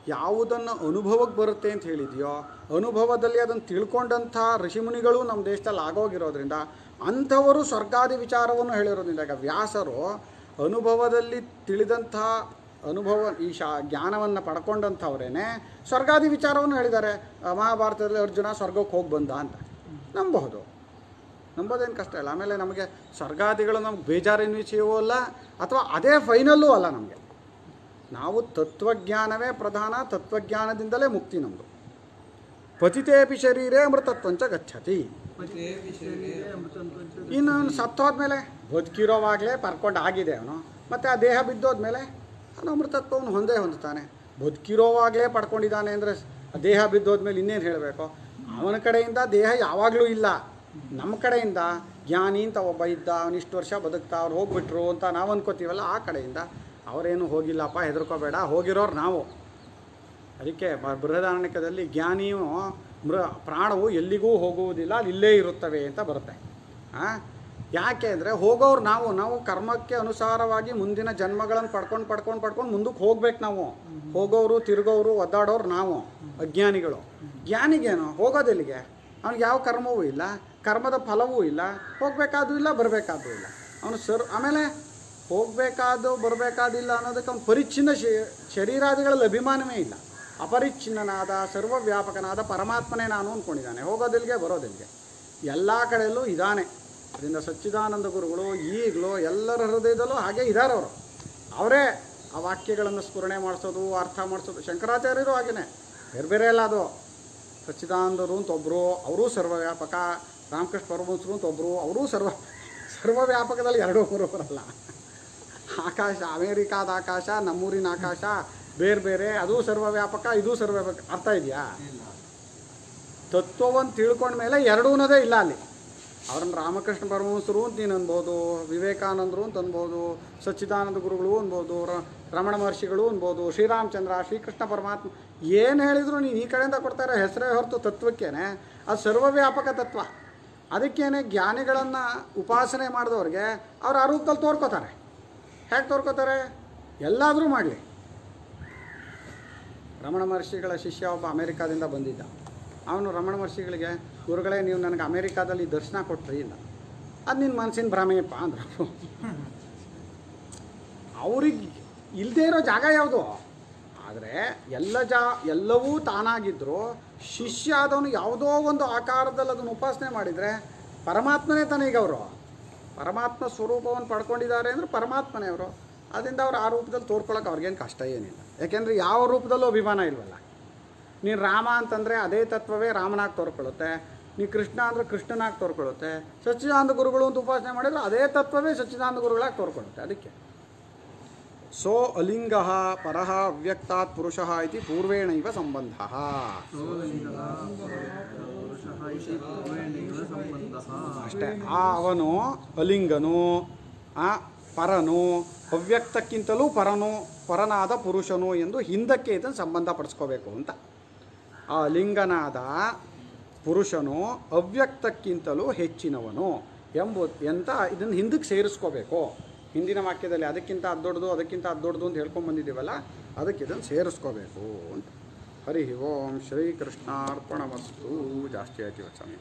ಯಾವುದನ್ನು ಅನುಭವಕ್ಕೆ ಬರುತ್ತೆ ಅಂತ ಹೇಳಿದೆಯೋ, ಅನುಭವದಲ್ಲಿ ಅದನ್ನು ತಿಳ್ಕೊಂಡಂಥ ಋಷಿಮುನಿಗಳು ನಮ್ಮ ದೇಶದಲ್ಲಿ ಆಗೋಗಿರೋದ್ರಿಂದ, ಅಂಥವರು ಸ್ವರ್ಗಾದಿ ವಿಚಾರವನ್ನು ಹೇಳಿರೋದ್ರಿಂದ, ಈಗ ವ್ಯಾಸರು ಅನುಭವದಲ್ಲಿ ತಿಳಿದಂಥ ಅನುಭವ ಈ ಶಾ ಜ್ಞಾನವನ್ನು ಪಡ್ಕೊಂಡಂಥವ್ರೇ ಸ್ವರ್ಗಾದಿ ವಿಚಾರವನ್ನು ಹೇಳಿದ್ದಾರೆ. ಮಹಾಭಾರತದಲ್ಲಿ ಅರ್ಜುನ ಸ್ವರ್ಗಕ್ಕೆ ಹೋಗಿ ಬಂದ ಅಂತ. ನಂಬಬಹುದು ನಂಬೋದೇನು ಕಷ್ಟ ಇಲ್ಲ. ಆಮೇಲೆ ನಮಗೆ ಸ್ವರ್ಗಾದಿಗಳು ನಮ್ಗೆ ಬೇಜಾರಿನ ವಿಷಯವೂ ಅಲ್ಲ, ಅಥವಾ ಅದೇ ಫೈನಲ್ಲೂ ಅಲ್ಲ ನಮಗೆ. ನಾವು ತತ್ವಜ್ಞಾನವೇ ಪ್ರಧಾನ, ತತ್ವಜ್ಞಾನದಿಂದಲೇ ಮುಕ್ತಿ ನಮ್ಮದು ಪತಿತೇಪಿ ಶರೀರೇ ಅಮೃತತ್ವಂಚ ಗಚ್ಚತಿ. ಇನ್ನು ಸತ್ತೋದ್ಮೇಲೆ ಬದುಕಿರೋವಾಗಲೇ ಪರ್ಕೊಂಡು ಆಗಿದೆ ಅವನು. ಮತ್ತು ಆ ದೇಹ ಬಿದ್ದೋದ್ಮೇಲೆ ಅವನು ಅಮೃತತ್ವವನ್ನು ಹೊಂದೇ ಹೊಂದುತ್ತಾನೆ. ಬದುಕಿರೋವಾಗಲೇ ಪಡ್ಕೊಂಡಿದ್ದಾನೆ ಅಂದರೆ ದೇಹ ಬಿದ್ದೋದ್ಮೇಲೆ ಇನ್ನೇನು ಹೇಳಬೇಕು? ಅವನ ಕಡೆಯಿಂದ ದೇಹ ಯಾವಾಗಲೂ ಇಲ್ಲ. ನಮ್ಮ ಕಡೆಯಿಂದ ಜ್ಞಾನಿ ಅಂತ ಒಬ್ಬ ಇದ್ದ ಅವನಿಷ್ಟು ವರ್ಷ ಬದುಕ್ತಾ, ಅವ್ರು ಹೋಗ್ಬಿಟ್ರು ಅಂತ ನಾವು ಅನ್ಕೋತೀವಲ್ಲ, ಆ ಕಡೆಯಿಂದ ಅವರೇನು ಹೋಗಿಲ್ಲಪ್ಪ, ಹೆದರ್ಕೋಬೇಡ, ಹೋಗಿರೋರು ನಾವು. ಅದಕ್ಕೆ ಬೃಹದಾರಣ್ಯಕದಲ್ಲಿ ಜ್ಞಾನಿಯು ಮೃ ಪ್ರಾಣವು ಎಲ್ಲಿಗೂ ಹೋಗುವುದಿಲ್ಲ ಅಲ್ಲಿ ಇಲ್ಲೇ ಇರುತ್ತವೆ ಅಂತ ಬರುತ್ತೆ. ಆ? ಯಾಕೆ ಅಂದರೆ ಹೋಗೋರು ನಾವು ನಾವು ಕರ್ಮಕ್ಕೆ ಅನುಸಾರವಾಗಿ ಮುಂದಿನ ಜನ್ಮಗಳನ್ನು ಪಡ್ಕೊಂಡು ಪಡ್ಕೊಂಡು ಪಡ್ಕೊಂಡು ಮುಂದಕ್ಕೆ ಹೋಗ್ಬೇಕು ನಾವು. ಹೋಗೋರು, ತಿರುಗೋರು, ಒದ್ದಾಡೋರು ನಾವು, ಅಜ್ಞಾನಿಗಳು. ಜ್ಞಾನಿಗೇನು? ಹೋಗೋದೆಲ್ಲಿಗೆ ಅವ್ನಿಗೆ ಯಾವ ಕರ್ಮವೂ ಇಲ್ಲ, ಕರ್ಮದ ಫಲವೂ ಇಲ್ಲ ಹೋಗಬೇಕಾದೂ ಇಲ್ಲ ಬರಬೇಕಾದೂ ಇಲ್ಲ. ಅವನು ಸರ್, ಆಮೇಲೆ ಹೋಗಬೇಕಾದ, ಬರಬೇಕಾದಿಲ್ಲ ಅನ್ನೋದಕ್ಕೆ ಅವ್ನು ಪರಿಚ್ಛಿನ್ನ ಶರೀರಾದಿಗಳಲ್ಲಿ ಅಭಿಮಾನವೇ ಇಲ್ಲ. ಅಪರಿಚ್ಛಿನ್ನನಾದ, ಸರ್ವವ್ಯಾಪಕನಾದ ಪರಮಾತ್ಮನೇ ನಾನು ಅಂದ್ಕೊಂಡಿದ್ದಾನೆ ಹೋಗೋದಿಲ್ಗೆ ಬರೋದಿಲ್ಗೆ ಎಲ್ಲ ಕಡೆಯಲ್ಲೂ ಇದ್ದಾನೆ ಅದರಿಂದ ಸಚ್ಚಿದಾನಂದ ಗುರುಗಳು ಈಗಲೂ ಎಲ್ಲರ ಹೃದಯದಲ್ಲೂ ಹಾಗೆ ಇದ್ದಾರೆ ಅವರು. ಅವರೇ ಆ ವಾಕ್ಯಗಳನ್ನು ಸ್ಮರಣೆ ಮಾಡಿಸೋದು ಅರ್ಥ ಮಾಡಿಸೋದು ಶಂಕರಾಚಾರ್ಯರು ಹಾಗೆಯೇ ಬೇರೆ ಬೇರೆ ಎಲ್ಲ ಅದು. ಸಚ್ಚಿದಾನಂದರು ಅಂತ ಒಬ್ಬರು ಅವರೂ ಸರ್ವವ್ಯಾಪಕ ರಾಮಕೃಷ್ಣ ಪರಮಹಂಸರು ಅಂತ ಒಬ್ಬರು ಅವರೂ ಸರ್ವ ಸರ್ವವ್ಯಾಪಕದಲ್ಲಿ ಎರಡೂ ಮೂರು ಬರಲ್ಲ ಆಕಾಶ ಅಮೇರಿಕಾದ ಆಕಾಶ ನಮ್ಮೂರಿನ ಆಕಾಶ ಬೇರೆ ಬೇರೆ ಅದು ಸರ್ವವ್ಯಾಪಕ ಇದು ಸರ್ವವ್ಯಾಪಕ. ಅರ್ಥ ಇದೆಯಾ? ತತ್ವವನ್ನು ತಿಳ್ಕೊಂಡ್ಮೇಲೆ ಎರಡೂ ಅನ್ನೋದೇ ಇಲ್ಲ ಅಲ್ಲಿ. ಅವ್ರನ್ನ ರಾಮಕೃಷ್ಣ ಪರಮಹಂಸರು ಅಂತ ನೀನು ಅನ್ಬೋದು, ವಿವೇಕಾನಂದರು ಅಂತ ಅನ್ಬೋದು, ಸಚ್ಚಿದಾನಂದ ಗುರುಗಳು ಅನ್ಬೋದು ರಮಣ ಮಹರ್ಷಿಗಳು ಅನ್ಬೋದು, ಶ್ರೀರಾಮಚಂದ್ರ, ಶ್ರೀಕೃಷ್ಣ ಪರಮಾತ್ಮ, ಏನು ಹೇಳಿದ್ರು ನೀನು ಈ ಕಡೆಯಿಂದ ಕೊಡ್ತಾರೆ ಹೆಸರೇ ಹೊರತು ತತ್ವಕ್ಕೇನೆ, ಅದು ಸರ್ವವ್ಯಾಪಕ ತತ್ವ. ಅದಕ್ಕೇನೆ ಜ್ಞಾನಿಗಳನ್ನು ಉಪಾಸನೆ ಮಾಡಿದವ್ರಿಗೆ ಅವ್ರು ಆ ರೂಪದಲ್ಲಿ ತೋರ್ಕೋತಾರೆ. ಹೇಗೆ ತೋರ್ಕೋತಾರೆ? ಎಲ್ಲಾದರೂ ಮಾಡಲಿ. ರಮಣ ಮಹರ್ಷಿಗಳ ಶಿಷ್ಯ ಒಬ್ಬ ಅಮೇರಿಕಾದಿಂದ ಬಂದಿದ್ದ. ಅವನು ರಮಣ ಮಹರ್ಷಿಗಳಿಗೆ ಗುರುಗಳೇ, ನೀವು ನನಗೆ ಅಮೇರಿಕಾದಲ್ಲಿ ದರ್ಶನ ಕೊಟ್ಟರಿ ಇಲ್ಲ. ಅದು ನಿನ್ನ ಮನಸ್ಸಿನ ಭ್ರಮೆಯಪ್ಪ ಅಂದ್ರೆ. ಅವ್ರಿಗೆ ಇಲ್ಲದೇ ಇರೋ ಜಾಗ ಯಾವುದು? ಆದರೆ ಎಲ್ಲ ಜಾ, ಎಲ್ಲವೂ ತಾನಾಗಿದ್ದರೂ ಶಿಷ್ಯ ಆದವನು ಯಾವುದೋ ಒಂದು ಆಕಾರದಲ್ಲಿ ಅದನ್ನು ಉಪಾಸನೆ ಮಾಡಿದರೆ ಪರಮಾತ್ಮನೇ ತಾನೇ ಈಗ ಅವರು. ಪರಮಾತ್ಮ ಸ್ವರೂಪವನ್ನು ಪಡ್ಕೊಂಡಿದ್ದಾರೆ ಅಂದರೆ ಪರಮಾತ್ಮನೇ ಅವರು. ಅದರಿಂದ ಅವ್ರು ಆ ರೂಪದಲ್ಲಿ ತೋರ್ಕೊಳ್ಳೋಕೆ ಅವ್ರಿಗೇನು ಕಷ್ಟ ಏನಿಲ್ಲ. ಯಾಕೆಂದರೆ ಯಾವ ರೂಪದಲ್ಲೂ ಅಭಿಮಾನ ಇಲ್ವಲ್ಲ. ನೀನು ರಾಮ ಅಂತಂದರೆ ಅದೇ ತತ್ವವೇ ರಾಮನಾಗಿ ತೋರ್ಕೊಳ್ಳುತ್ತೆ ನೀ ಕೃಷ್ಣ ಅಂದರೆ ಕೃಷ್ಣನಾಗಿ ತೋರ್ಕೊಳ್ಳುತ್ತೆ. ಸಚ್ಚಿದಾನಂದ ಗುರುಗಳು ಅಂತ ಉಪಾಸನೆ ಮಾಡಿದ್ರೆ ಅದೇ ತತ್ವವೇ ಸಚ್ಚಿದಾನಂದ ಗುರುಗಳಾಗಿ ತೋರ್ಕೊಳ್ಳುತ್ತೆ. ಅದಕ್ಕೆ. ಸೋ ಅಲಿಂಗ ಪರಃ ಅವ್ಯಕ್ತಾತ್ ಪುರುಷ ಇತಿ ಪೂರ್ವೇಣೈವ ಸಂಬಂಧ. ಅಷ್ಟೇ. ಆ ಅವನು ಅಲಿಂಗನು ಆ ಪರನು ಅವ್ಯಕ್ತಕ್ಕಿಂತಲೂ ಪರನು ಪರನಾದ ಪುರುಷನು ಎಂದು ಹಿಂದಕ್ಕೆ ಇದನ್ನು ಸಂಬಂಧಪಡಿಸ್ಕೋಬೇಕು ಅಂತ. ಆ ಲಿಂಗನಾದ ಪುರುಷನು ಅವ್ಯಕ್ತಕ್ಕಿಂತಲೂ ಹೆಚ್ಚಿನವನು ಎಂಬು ಎಂತ ಇದನ್ನು ಹಿಂದಕ್ಕೆ ಸೇರಿಸ್ಕೋಬೇಕು. ಹಿಂದಿನ ವಾಕ್ಯದಲ್ಲಿ ಅದಕ್ಕಿಂತ ಅದು ಅದಕ್ಕಿಂತ ಅದು ದೊಡ್ಡದು ಅಂತ ಹೇಳ್ಕೊಂಡು ಬಂದಿದ್ದೀವಲ್ಲ, ಅದಕ್ಕೆ ಇದನ್ನು ಸೇರಿಸ್ಕೋಬೇಕು ಅಂತ. ಹರಿ ಓಂ ಶ್ರೀಕೃಷ್ಣಾರ್ಪಣಮಸ್ತು. ಜಾಸ್ತಿ ಆಯ್ತು ಸಮಯ.